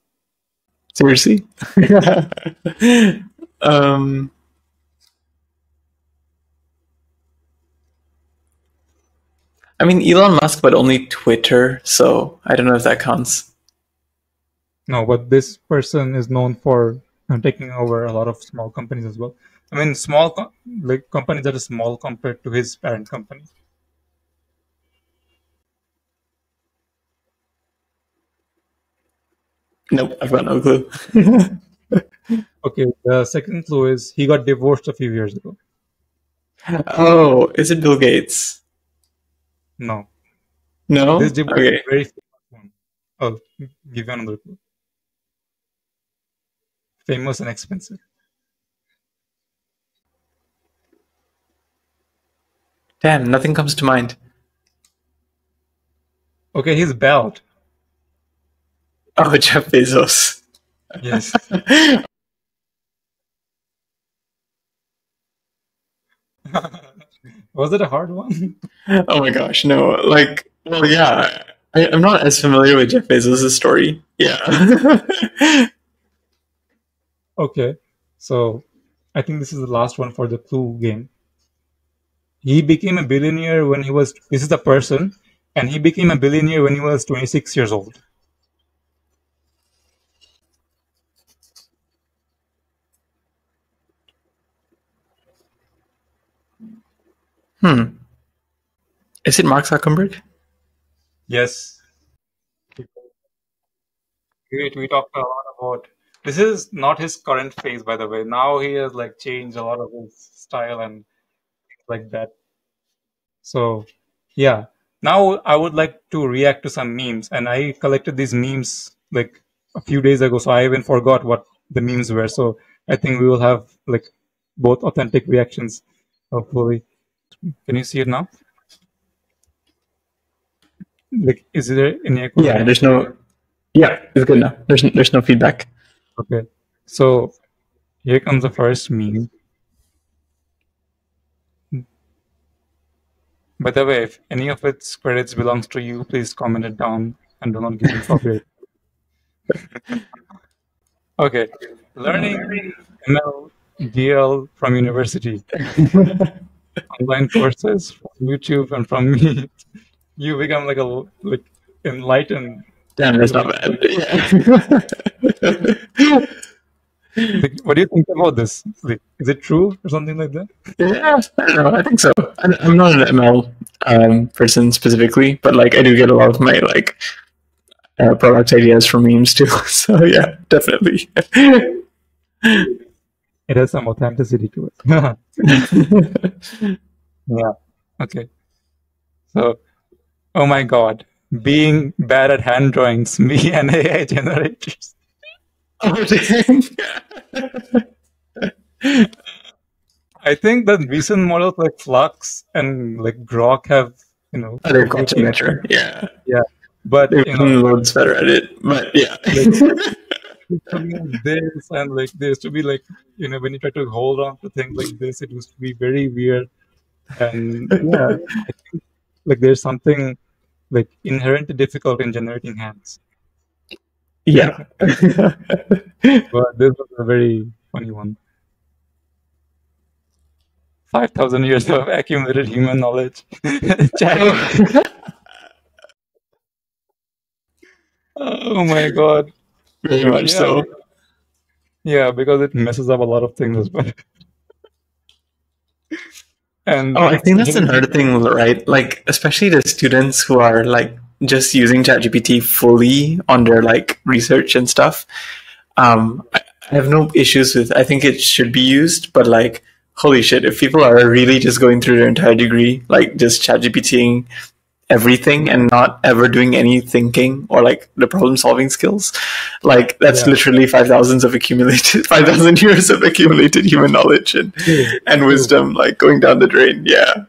Seriously? [laughs] um, I mean, Elon Musk, but only Twitter, so I don't know if that counts. No, but this person is known for taking over a lot of small companies as well. I mean, small co- like companies that are small compared to his parent company. Nope, I've got no clue. [laughs] okay, the second clue is he got divorced a few years ago. Oh, is it Bill Gates? No. No? This divorce okay. is very famous one. I'll give you another clue. Famous and expensive. Damn, nothing comes to mind. Okay, he's bald. Oh, [laughs] Jeff Bezos. Yes. [laughs] Was it a hard one? Oh my gosh, no. Like, well, yeah. I, am not as familiar with Jeff Bezos' story. Yeah. [laughs] okay. So, I think this is the last one for the clue game. He became a billionaire when he was, this is the person, and he became a billionaire when he was 26 years old. Hmm. Is it Mark Zuckerberg? Yes. Great. We talked a lot about this is not his current phase, by the way. Now he has like changed a lot of his style and like that. So yeah. Now I would like to react to some memes, and I collected these memes like a few days ago, so I even forgot what the memes were. So I think we will have like both authentic reactions, hopefully. Can you see it now? Like, is there any echo? Yeah, there's no. Yeah, it's good now. There's there's no feedback. Okay. So here comes the first meme. By the way, if any of its credits belongs to you, please comment it down and do not give me copyright. [laughs] okay. Learning ML DL from university. [laughs] Online courses from YouTube and from me. [laughs] You become like a like enlightened Damn, that's not bad. What do you think about this? Is it true or something like that? yeah, I don't know. I think so. I'm not an ML um, person specifically, but like I do get a lot of my like uh, product ideas from memes too. [laughs] So yeah, definitely. It has some authenticity to it. [laughs] yeah. Okay. So, oh my God, being bad at hand drawings, [laughs] me and AI generators. Oh [laughs] dang. I think that recent models like Flux and like Grok have, you know, Oh, they've gotten better. Yeah, yeah, but they've you know, loads better at it. But yeah. [laughs] like [laughs] this and like there used to be like you know when you try to hold on to things like this it used to be very weird and yeah I think, like there's something like inherently difficult in generating hands yeah. [laughs] but this was a very funny one 5000 years of accumulated human knowledge [laughs] oh. oh my god Very much Yeah. so. yeah because it messes up a lot of things as well [laughs] and Oh, I think that's another thing, right? Like, especially the students who are like just using ChatGPT fully on their like research and stuff. Um, I, I have no issues with. I think it should be used, but like, holy shit, if people are really just going through their entire degree, like just ChatGPTing everything and not ever doing any thinking or like the problem solving skills, like that's Yeah. literally five thousands of accumulated, [laughs] five thousand years of accumulated human knowledge and and wisdom like going down the drain. Yeah.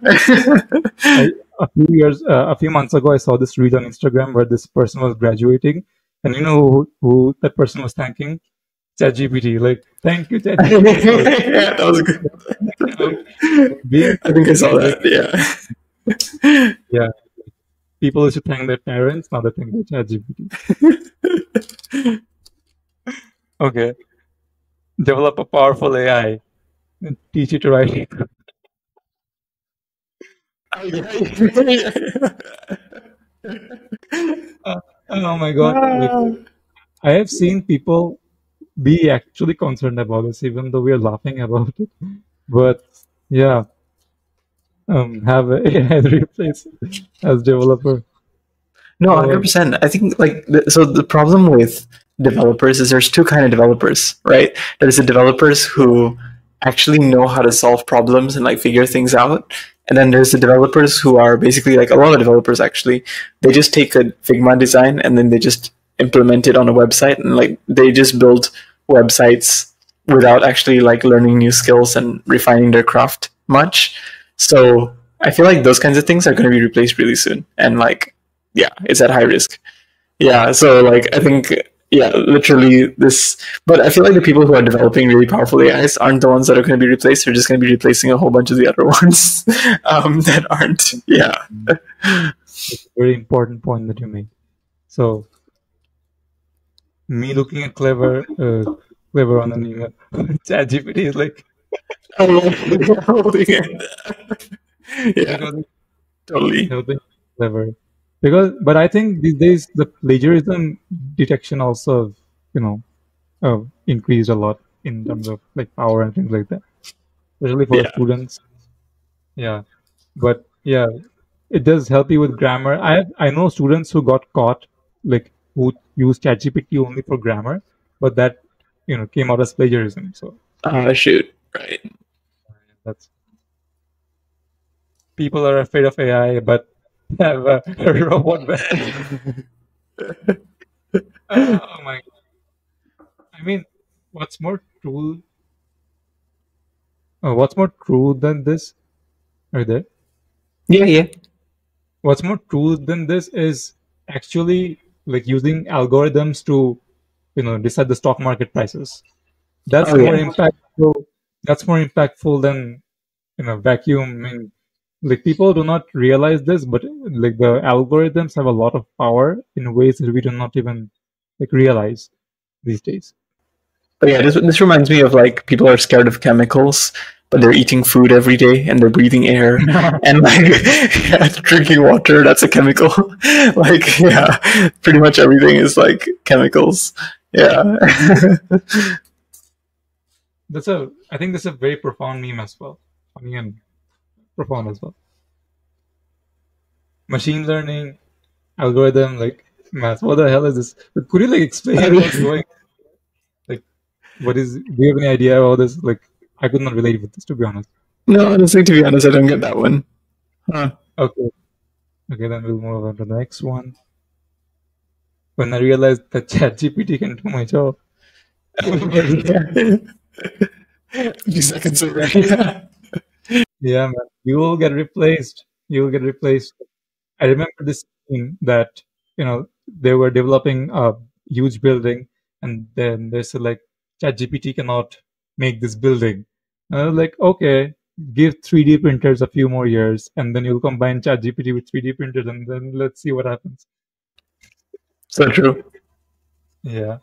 A few years, uh, a few months ago, I saw this read on Instagram where this person was graduating, and you know who, who that person was thanking? ChatGPT. Like, thank you, [laughs] ChatGPT. yeah, that was good. for being I think I saw that. Yeah. yeah. people used to thank their parents, now they thank their ChatGPT. Okay. Develop a powerful AI and teach it to write. [laughs] Oh my god. Like, I have seen people be actually concerned about this, even though we are laughing about it. But yeah, um, have a [laughs] AI replace as developer. No, hundred percent. I think like the, so. The problem with developers is there's two kind of developers, right? There's the developers who actually know how to solve problems and like figure things out, and then there's the developers who are basically like a lot of developers actually. They just take a Figma design and then they just implement it on a website, and like they just build websites without actually like learning new skills and refining their craft much. So I feel like those kinds of things are going to be replaced really soon, and like yeah, it's at high risk. Yeah, so like I think yeah, literally this. But I feel like the people who are developing really powerful AIs aren't the ones that are going to be replaced. They're just going to be replacing a whole bunch of the other [laughs] ones um, that aren't. Yeah, It's a very important point that you make. So, me looking at clever, uh, clever on an [laughs] email, ChatGPT is like, [laughs] holding it. yeah, totally. clever. Because, but I think these days the plagiarism detection also, you know, uh, increased a lot in terms of like power and things like that, especially for Yeah. students. Yeah. but yeah, it does help you with grammar. I have, I know students who got caught like who use ChatGPT only for grammar, but that you know came out as plagiarism. So Ah, shoot. Right. that's people are afraid of AI, but [laughs] have a, a robot. better. oh my! I mean, what's more true? Uh, what's more true than this? Are there? Yeah, yeah. what's more true than this is actually like using algorithms to you know decide the stock market prices that's Oh, more yeah. impactful that's more impactful than you know vacuuming like people do not realize this but like the algorithms have a lot of power in ways that we do not even like realize these days But yeah, this this reminds me of like people are scared of chemicals, but they're eating food every day and they're breathing air [laughs] and like [laughs] yeah, drinking water. That's a chemical. [laughs] like yeah, pretty much everything is like chemicals. Yeah. that's a i think that's a very profound meme as well funny and profound as well machine learning algorithm like math what the hell is this But could you like explain what's going like what is do you have any idea about this like i could not relate with this to be honest no, honestly, to be honest, I don't get that one. Huh. okay okay then we'll move on to the next one when i realized that chat gpt can do my job. [laughs] [laughs] A few seconds over. [laughs] Yeah, man. You will get replaced. You will get replaced. I remember this thing that, you know, they were developing a huge building and then they said like ChatGPT cannot make this building. And I was like, okay, give 3D printers a few more years and then you'll combine ChatGPT with 3D printers and then let's see what happens. so true. Yeah.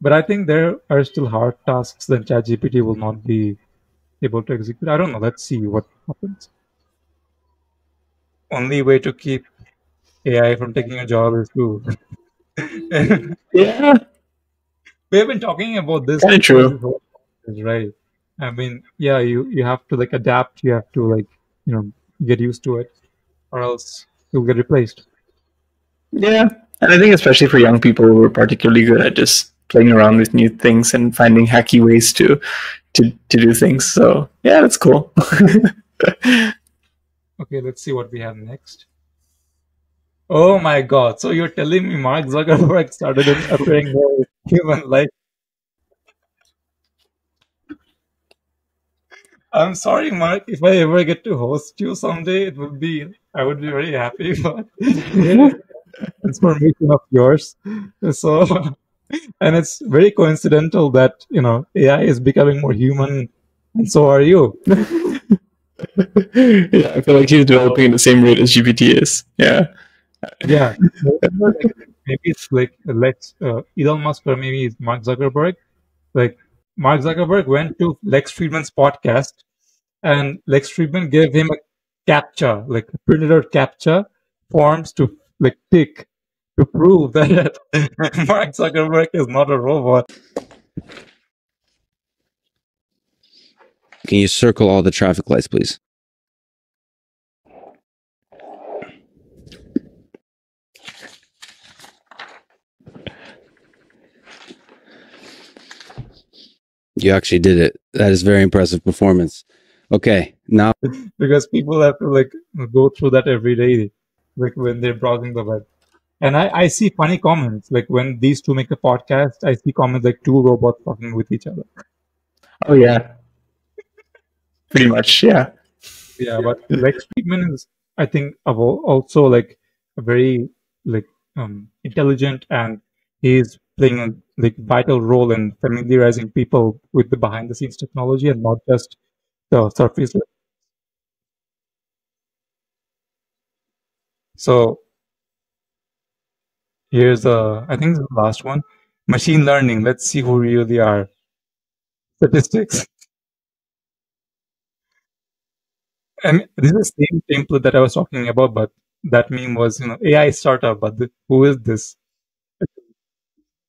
But I think there are still hard tasks that ChatGPT will not be able to execute. I don't know. Let's see what happens. Only way to keep AI from taking a job is to. Yeah. we have been talking about this. Kinda true. Right. I mean, yeah, you, you have to like adapt. You have to like, you know, get used to it or else you'll get replaced. Yeah. And I think especially for young people who are particularly good at just playing around with new things and finding hacky ways to to, to do things. So yeah, that's cool. [laughs] Okay, let's see what we have next. Oh my god. So you're telling me Mark Zuckerberg started appearing more human like I'm sorry, Mark. If I ever get to host you someday, it would be I would be very happy. [laughs] But [laughs] it's permission of yours. So, [laughs] and it's very coincidental that you know AI is becoming more human, and so are you. Yeah, I feel like he's developing at the same rate as GPT is. Yeah. Yeah, maybe it's like Lex, uh, Elon Musk, or maybe it's Mark Zuckerberg. Like Mark Zuckerberg went to Lex Fridman's podcast, and Lex Fridman gave him a captcha, like printed out captcha forms to like tick to prove [laughs] that [laughs] Mark Zuckerberg is not a robot. Can you circle all the traffic lights, please? You actually did it. That is very impressive performance. Okay, now [laughs] because people have to like go through that every day, like when they're browsing the web. And I, I see funny comments like when these two make a podcast, I see comments like two robots talking with each other. Oh yeah. Pretty much, yeah. Yeah, but Lex Fridman is, I think, also like a very like um, intelligent, and he's playing a like vital role in familiarizing people with the behind the scenes technology and not just the surface. So here's the, I think the last one, machine learning. Let's see who really are. Statistics. And this is the same template that I was talking about, but that meme was, you know, AI startup, but the, who is this?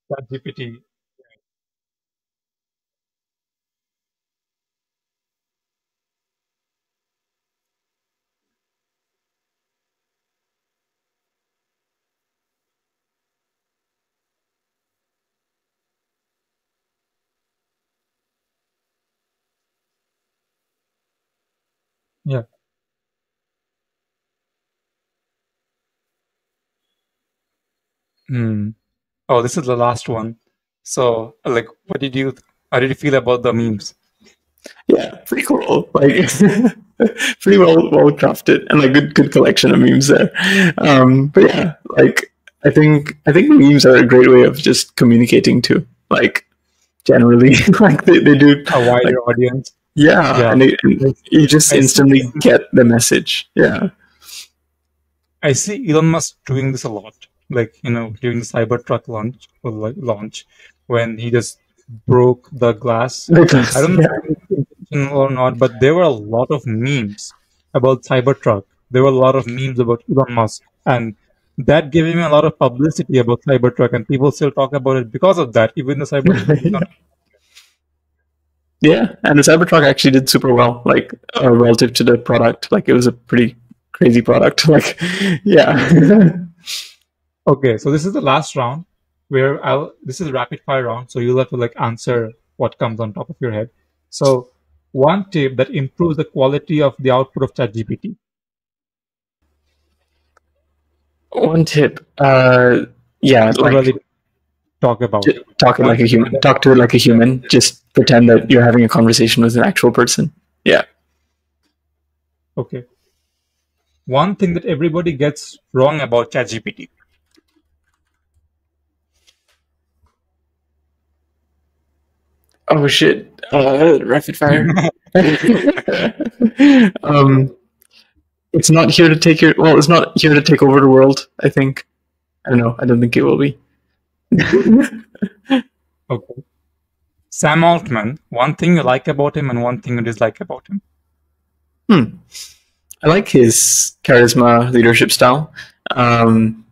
ChatGPT. Yeah. Hmm. Oh, this is the last one. So, like, what did you, how did you feel about the memes? Yeah, pretty cool. Like, [laughs] pretty well well crafted and like good good collection of memes there. Um, but yeah, like I think I think memes are a great way of just communicating too. Like generally, [laughs] like they, they do A wider like, audience. Yeah, Yeah. and, it, and you just I see. instantly get the message. Yeah, I see Elon Musk doing this a lot. Like, you know, during the Cybertruck launch, or like launch, when he just broke the glass. I don't know if intentional or not, but there were a lot of memes about Cybertruck. There were a lot of memes about Elon Musk, and that gave him a lot of publicity about Cybertruck, and people still talk about it because of that, even the Cybertruck [laughs] not. Yeah, and the Cybertruck actually did super well, like uh, relative to the product. Like it was a pretty crazy product. [laughs] Like, yeah, [laughs] Okay, so this is the last round where I'll. This is rapid fire round, so you'll have to like answer what comes on top of your head. So, one tip that improves the quality of the output of ChatGPT. one tip. Uh, yeah, like talk about. j- talking like a human. Talk to it like a human. Just pretend that you're having a conversation with an actual person. Yeah. Okay. One thing that everybody gets wrong about ChatGPT. Oh shit. Uh, rapid fire. [laughs] um, it's not here to take your. Well, it's not here to take over the world. I think. I don't know. I don't think it will be. [laughs] Okay. Sam Altman, one thing you like about him and one thing you dislike about him. Hmm. I like his charisma leadership style. Um,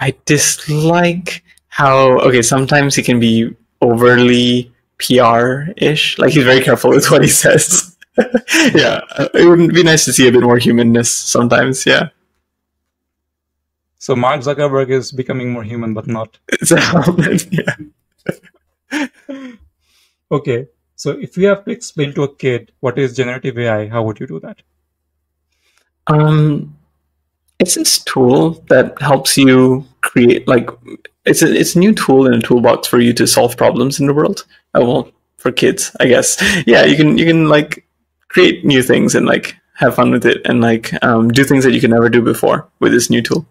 I dislike how okay sometimes he can be overly PR ish. Like he's very careful with [laughs] what he says. [laughs] yeah, it would be nice to see a bit more humanness sometimes. Yeah. So Mark Zuckerberg is becoming more human, but not. [laughs] Yeah. Okay. So if you have to explain to a kid what is generative AI, how would you do that? Um, it's this tool that helps you create like it's a it's a new tool in a toolbox for you to solve problems in the world. Oh, well, for kids, I guess. [laughs] Yeah, you can you can like create new things and like have fun with it and like um, do things that you can never do before with this new tool.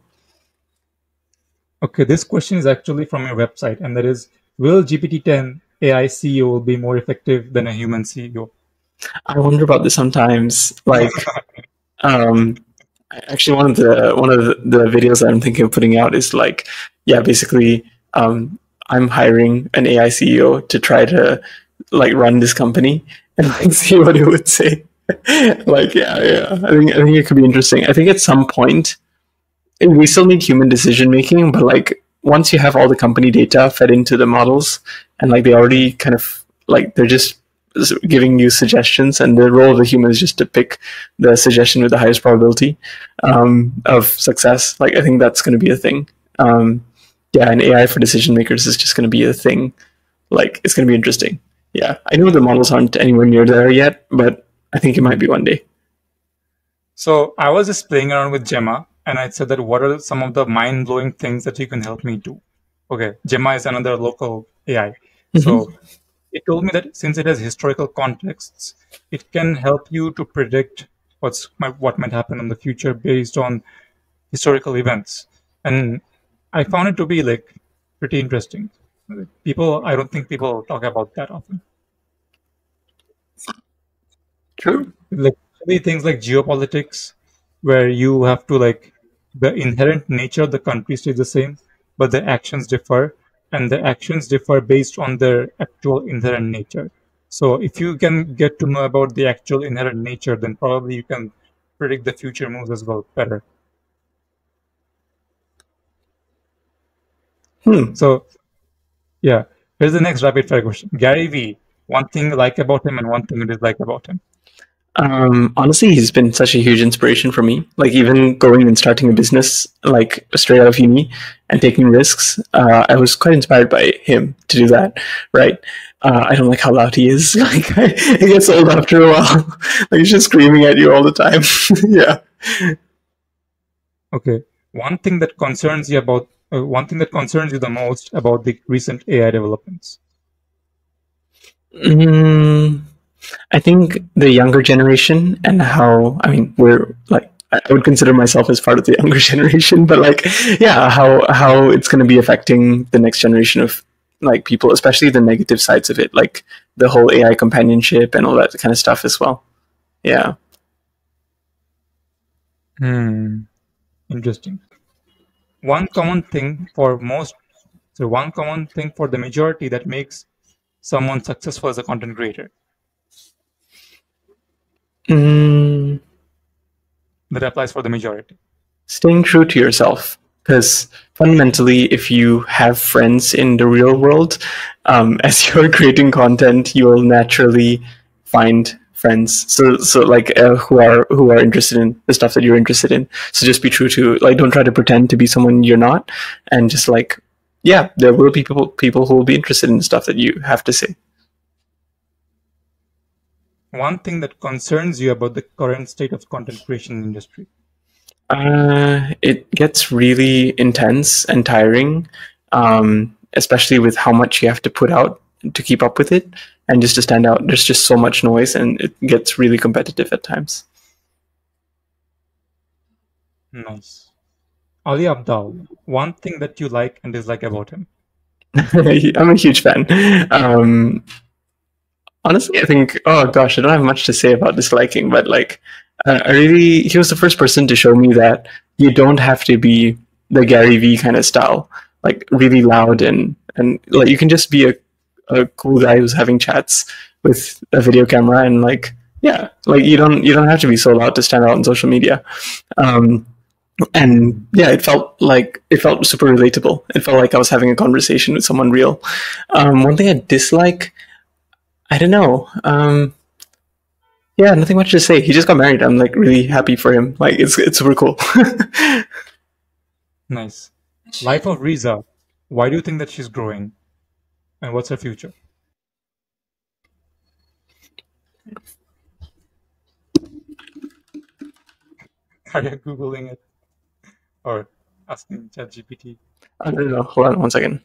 Okay, this question is actually from your website, and that is Will GPT-10 AI CEO be more effective than a human CEO? I wonder about this sometimes. Like, [laughs] um, actually, one of the one of the, the videos that I'm thinking of putting out is like, yeah, basically, um, I'm hiring an AI CEO to try to like run this company and like [laughs] see what it would say. [laughs] like, yeah, yeah, I think I think it could be interesting. I think at some point, we still need human decision making, but like once you have all the company data fed into the models and like they already kind of like they're just giving you suggestions and the role of the human is just to pick the suggestion with the highest probability um, of success like i think that's going to be a thing. Um, yeah and ai for decision makers is just going to be a thing. Like it's going to be interesting. Yeah i know the models aren't anywhere near there yet but i think it might be one day. So I was just playing around with Gemma, and I said that what are some of the mind blowing things that you can help me do? Okay, Gemma is another local AI. Mm-hmm. So it told me that since it has historical contexts, it can help you to predict what's what might happen in the future based on historical events. And I found it to be like pretty interesting. People, I don't think people talk about that often. true like maybe things like geopolitics where you have to like the inherent nature of the country stays the same but the actions differ and the actions differ based on their actual inherent nature. So if you can get to know about the actual inherent nature then probably you can predict the future moves as well better. Hmm. so yeah here's the next rapid fire question. Gary vee one thing you like about him and one thing you dislike about him Um, honestly, he's been such a huge inspiration for me. Like even going and starting a business, like straight out of uni, and taking risks. Uh, I was quite inspired by him to do that. Right? Uh, I don't like how loud he is. [laughs] Like he gets old after a while. [laughs] like he's just screaming at you all the time. [laughs] yeah. Okay. One thing that concerns you about uh, one thing that concerns you the most about the recent AI developments. Mm, I think the younger generation and how I mean we're like I would consider myself as part of the [laughs] younger generation, but like yeah, how how it's going to be affecting the next generation of like people, especially the negative sides of it, like the whole AI companionship and all that kind of stuff as well. Yeah. Hmm. Interesting. One common thing for most, so one common thing for the majority that makes someone successful as a content creator. Mm, That applies for the majority. staying true to yourself because fundamentally if you have friends in the real world um, [laughs] as you're creating content you will naturally find friends. So so like uh, who are who are interested in the stuff that you're interested in. So just be true to like don't try to pretend to be someone you're not. And just like yeah there will be people people who will be interested in the stuff that you have to say One thing that concerns you about the current state of content creation industry. Uh, it gets really intense and tiring, um, especially with how much you have to put out to keep up with it and just to stand out. There's just so much noise and it gets really competitive at times. Nice. Ali Abdaal, one thing that you like and dislike about him. [laughs] I'm a huge fan. Um, honestly, I think, oh gosh, I don't have much to say about disliking, but like, uh, I really, he was the first person to show me that you don't have to be the Gary Vee kind of style, like really loud and, and like you can just be a, a cool guy who's having chats with a video camera and like, yeah, like you don't, you don't have to be so loud to stand out on social media. Um, and yeah, it felt like it felt super relatable. It felt like I was having a conversation with someone real. Um, one thing I dislike, I don't know. Um, yeah, nothing much to say. He just got married. I'm like really happy for him. Like it's it's super cool. [laughs] Nice. Life of Riza, why do you think that she's growing? And what's her future? [laughs] Are you Googling it? Or asking ChatGPT? I don't know. Hold on one second.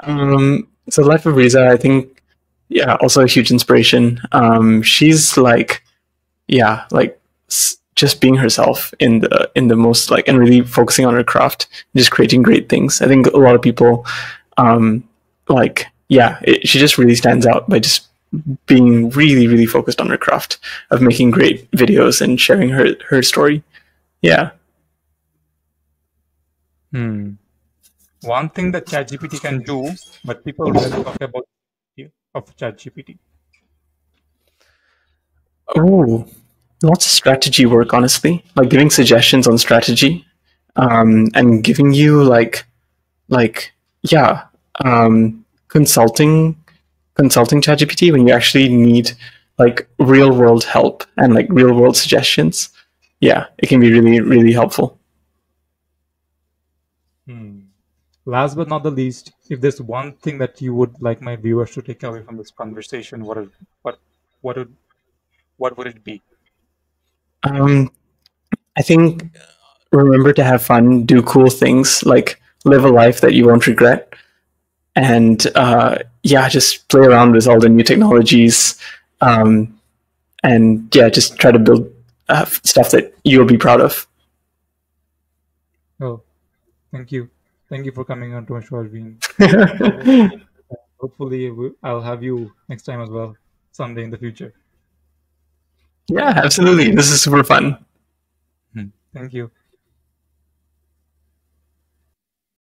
Um, so Life of Riza, I think, yeah, also a huge inspiration. Um, she's like, yeah, like s- just being herself in the in the most like and really focusing on her craft, just creating great things. I think a lot of people, um, like, yeah, it, she just really stands out by just being really, really focused on her craft of making great videos and sharing her her story. Yeah. Hmm. One thing that ChatGPT can do, but people don't talk about of ChatGPT. Oh, lots of strategy work, honestly. Like giving suggestions on strategy, um, and giving you like, like yeah, um, consulting, consulting ChatGPT when you actually need like real world help and like real world suggestions. Yeah, it can be really, really helpful. Hmm. Last but not the least, if there's one thing that you would like my viewers to take away from this conversation, what would what what would what would it be? Um, I think remember to have fun, do cool things, like live a life that you won't regret, and uh, yeah, just play around with all the new technologies, um, and yeah, just try to build uh, stuff that you'll be proud of. Oh, thank you, thank you for coming on to my show, Alvin. [laughs] Hopefully, I'll have you next time as well, someday in the future. yeah, absolutely. This is super fun. Hmm. Thank you.